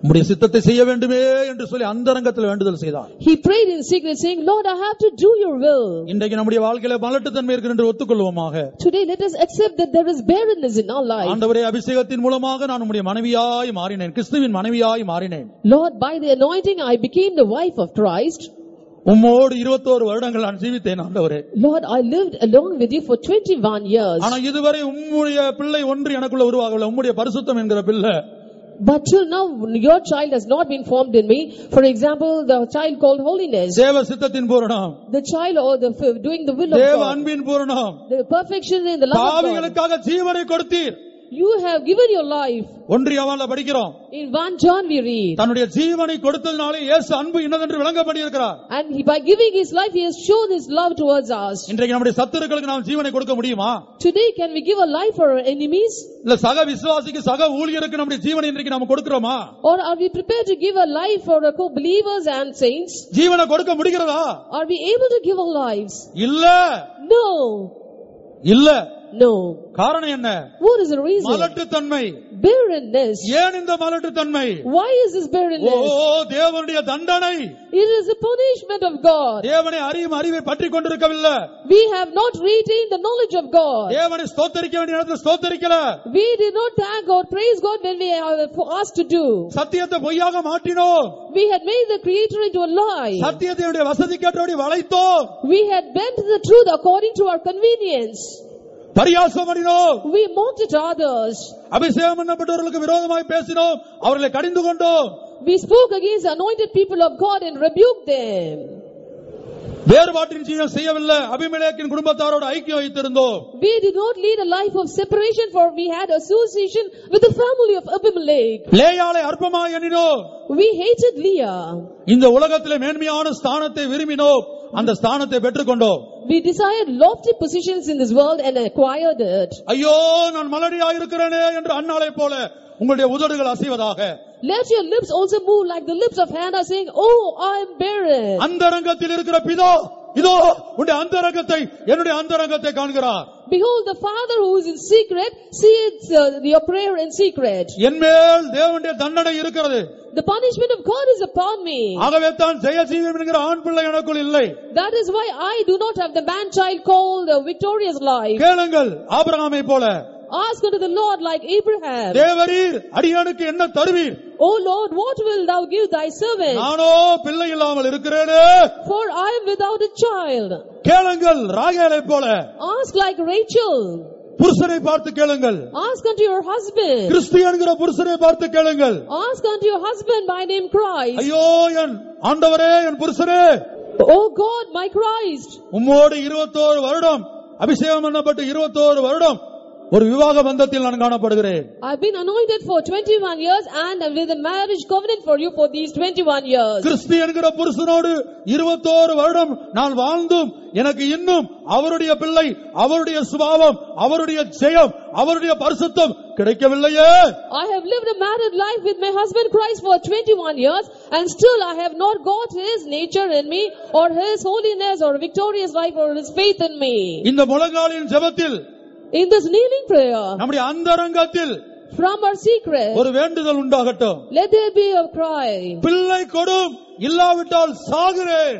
உம்முடைய சித்தத்தை செய்ய வேண்டுமே என்று சொல்லி அந்த அரங்கத்தில் வேண்டுதல் செய்தார் He prayed in secret saying, Lord, I have to do your will. இன்றைக்கு நம்முடைய வாழ்க்கையில மலட்டுத்தன்மை இருக்கு என்று ஒத்துக்கொள்வோமாக Today, let us accept that there is barrenness in our life. ஆண்டவரே அபிஷேகத்தின் மூலமாக நான் உம்முடைய மனைவியாய் மாறினேன் கிறிஸ்துவின் மனைவியாய் மாறினேன் Lord, by the anointing, I became the wife of Christ. உம்மோடு இருபத்தோரு வருடங்கள் நான் ஜீவித்தேன் ஆண்டவரே Lord, I lived along with you for 21 years. ஆனா இதுவரை உம்முடைய பிள்ளை ஒன்று எனக்குள்ள உருவாகவில்லை உம்முடைய பரிசுத்தம் என்கிற பிள்ளை But till now, your child has not been formed in me. For example, the child called holiness, தேவ சித்தத்தின் பூரணம் the child or the doing the will of தேவ God, அன்பின் பூரணம் the perfection in the love of God. பாவிகளுக்காக ஜீவனை கொடுத்தீர் You have given your life. ஒன்றியவால படிக்கிறோம் In 1 John we read, தன்னுடைய ஜீவனை கொடுத்ததினாலே இயேசு அன்பு இன்னதென்று விளங்கப்படி இருக்கிறார் and he, by giving his life, he has shown his love towards us. இன்றைக்கு நம்முடைய சத்துருக்களுக்கு நாம் ஜீவனை கொடுக்க முடியுமா Today, can we give a life for our enemies? இல்ல சக விசுவாசிக்கு சக ஊழியருக்கு நம்முடைய ஜீவனை இன்றைக்கு நாம கொடுக்கிறோமா Or are we prepared to give a life for our co-believers and saints? ஜீவனை கொடுக்க முடிகிறதா Are we able to give our lives? இல்ல No. இல்ல No. காரணம் என்ன What is the reason? மலட்டுத்தன்மை Barrenness. ஏன் இந்த மலட்டுத்தன்மை Why is this O barrenness? தேவனுடைய தண்டனை It is a punishment of God. தேவனை அறியும் அறிவை பற்றி கொண்டிருக்கவில்லை We have not retained the knowledge of God. தேவனை ஸ்தோத்தரிக்க வேண்டிய நேரத்தில் ஸ்தோத்தரிக்கல We did not thank or praise God when we are asked to do. சத்தியத்தை பொய்யாக மாற்றினோம் We had made the Creator into a lie. சத்தியத்தை என்னுடைய வசதிக்கேற்றபடி வளைத்தோம் We had bent the truth according to our convenience. பரியாசம் பண்ணினோம் We mocked at others. அபிஷேகம் பண்ணப்பட்டவர்களுக்கு விரோதமாய் பேசினோம் அவர்களை கடிந்து கொண்டோம் We spoke against the anointed people of God and rebuked them. வேறுபாட்டின் ஜீவனம் செய்யவில்லை அபிமெலேக்கின் குடும்பத்தாரோடு ஐக்கியம் வைத்திருந்தோம் We did not lead a life of separation for we had association with the family of Abimelech. லேயாளை அற்பமாய் எண்ணினோம் We hated Leah. இந்த உலகத்திலே மேன்மையான ஸ்தானத்தை விரும்பினோம் அந்த ஸ்தானத்தை பெற்றுக்கொண்டோம் We desired lofty positions in this world and acquired it. ஐயோ நான் மலடியா இருக்கிறேனே என்று அன்னாலை போல உங்களுடைய உதடுகள் அசைவதாக Let your lips also move like the lips of Hannah saying, Oh, I am barren. அந்தரங்கத்தில் இருக்கிற பிதா இதோ உன்னுடைய அந்தரங்கத்தை என்னுடைய அந்தரங்கத்தை காண்கிறார் Behold, the Father who is in secret seeth uh, your prayer in secret. என் மேல் தேவனுடைய தண்டனை இருக்கிறது The punishment of God is upon me. ஆகவே தான் ஜெயசீவம் என்கிற ஆண் பிள்ளை எனக்குள் இல்லை That is why I do not have the man-child called a victorious life. கேளுங்கள் ஆபிரகாமை போல Ask unto the Lord like Abraham. தேவரீர் அடியானுக்கு என்ன தருவீர் O Lord, what will thou give thy servant? நானோ பிள்ளை இல்லாமல் இருக்கிறேனே For I am without a child. கேளுங்கள் ராகேலை போல Ask like Rachel. புருஷனை பார்த்து கேளுங்கள் Ask unto your husband. கிறிஸ்து என்கிற புருஷனை பார்த்து கேளுங்கள் Ask unto your husband by name Christ. ஐயோ என் ஆண்டவரே என் புருஷனே O God, my Christ. உம்மோடு இருபத்தோரு வருடம் அபிஷேகம் பண்ணப்பட்டு இருபத்தோரு வருடம் ஒரு விவாக பந்தத்தில் நான் காணப்படுகிறேன் I've been anointed for 21 years and with a marriage covenant for you for these 21 years. கிறிஸ்து என்கிற புருஷனோடு இருபத்தோரு வருடம் நான் வாழ்ந்தும் எனக்கு இன்னும் அவருடைய பிள்ளை அவருடைய சுபாவம் அவருடைய ஜெயம் அவருடைய பரிசுத்தம் கிடைக்கவில்லையே I have lived a married life with my husband Christ for 21 years and still I have not got his nature in me or his holiness or victorious life or his faith in me. இந்த முழங்காலின் ஜெபத்தில் In this kneeling prayer, நம்முடைய அந்தரங்கத்தில் from our secret, ஒரு வேண்டுதல் உண்டாகட்டும் let there be a cry. பிள்ளை கொடும் இல்லாவிட்டால் சாகிறேன்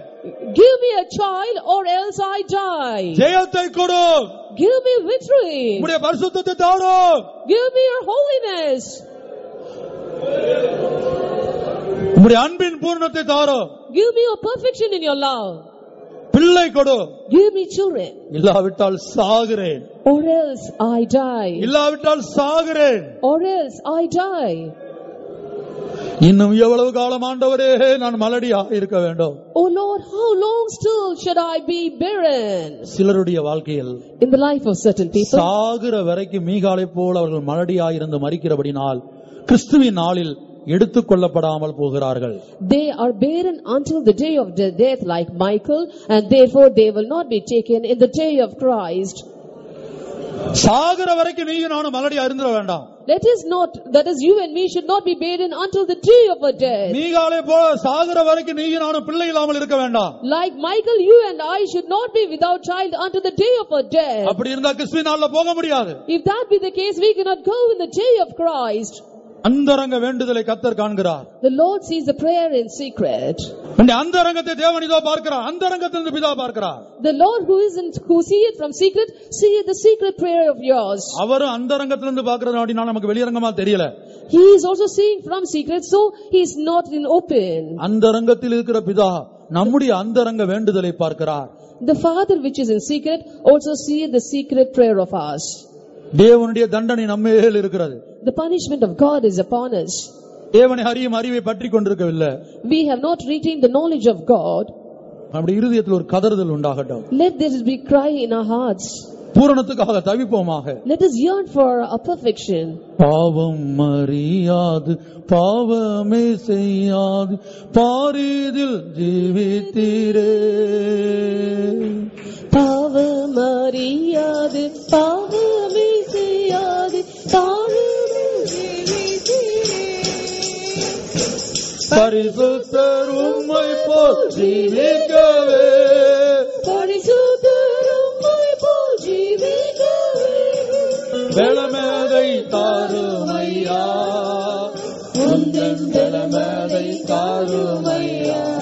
Give me a child or else I die. ஜெயத்தை கொடும் Give me victory. உம்முடைய பரிசுத்தத்தை தாரும் Give me your holiness. உம்முடைய அன்பின் பூர்ணத்தை தாரும் Give me your perfection in your love. பிள்ளை கொடு Give me children இல்லாவிட்டால் சாகிறேன் or else I die. இல்லாவிட்டால் சாகிறேன் Or else I die. இன்னும் எவ்வளவு காலம் ஆண்டவரே நான் மலடியா இருக்க வேண்டும் Oh Lord, how long still should I be barren? சிலருடைய வாழ்க்கையில் In the life of certain people, சாகுற வரைக்கும் மீகாலை போல் அவர்கள் மலடியாய் இருந்து மறிக்கிறபடினால் கிறிஸ்துவின் நாளில் எடுத்துக் கொள்ளப்படாமல் போகிறார்கள் they are barren until the day of their death like Michael, and therefore they will not be taken in the day of Christ. சாகுற வரைக்கும் நீயும் நானும் மலடியா இருந்துட வேண்டாம் That is not, that is you and me should not be barren until the day of our death. மீகாலை போல சாகுற வரைக்கும் நீயும் நானும் பிள்ளை இல்லாமல் இருக்க வேண்டாம் Like Michael, you and I should not be without child until the day of our death. அப்படி இருந்தா கிறிஸ்துவின் நாள்ல போக முடியாது If that be the case, we cannot go in the day of Christ. அந்தரங்க வேண்டுதலை கத்தர் காண்கிறார் The Lord sees the prayer in secret. இந்த அந்தரங்கத்தை தேவன் இதோ பார்க்கிறார் அந்தரங்கத்திலிருந்து பிதா பார்க்கிறார் The Lord who is in, who see it from secret, see the secret prayer of yours. அவரும் அந்தரங்கத்திலிருந்து பார்க்கிறது அப்படின்னா நமக்கு வெளியரங்கமா தெரியல He is also seeing from secret, so he is not in open. அந்தரங்கத்தில் இருக்கிற பிதா நம்முடைய அந்தரங்க வேண்டுதலை பார்க்கிறார் The Father which is in secret also see the secret prayer of us. தேவனுடைய தண்டனை நம்மேல் இருக்கிறது The punishment of God is upon us. தேவனை அறியும் அறிவை பற்றி கொண்டிருக்கவில்லை We have not retained the knowledge of God. நம்முடைய இருதயத்தில் ஒரு கதறுதல் உண்டாகட்டும் Let there be cry in our hearts. பூரணத்துக்காக தவிப்போமாக Let us yearn for a perfection. பாவம் அறியாது பாவமே செய்யாது பாரிதில் ஜீவித்தீரே பாவம் அறியாது பாவமே செய்யாது தாழ்வில் ஜீவித்தீரே. பரிசுத்தர் உம்மை போல் ஜீவிக்கவே பரிசுத்தர் உம்மை போல் ஜீவிக்கவே. வெளமேதை தாருமையா? உந்தன் வெளமேதை தாருமையா?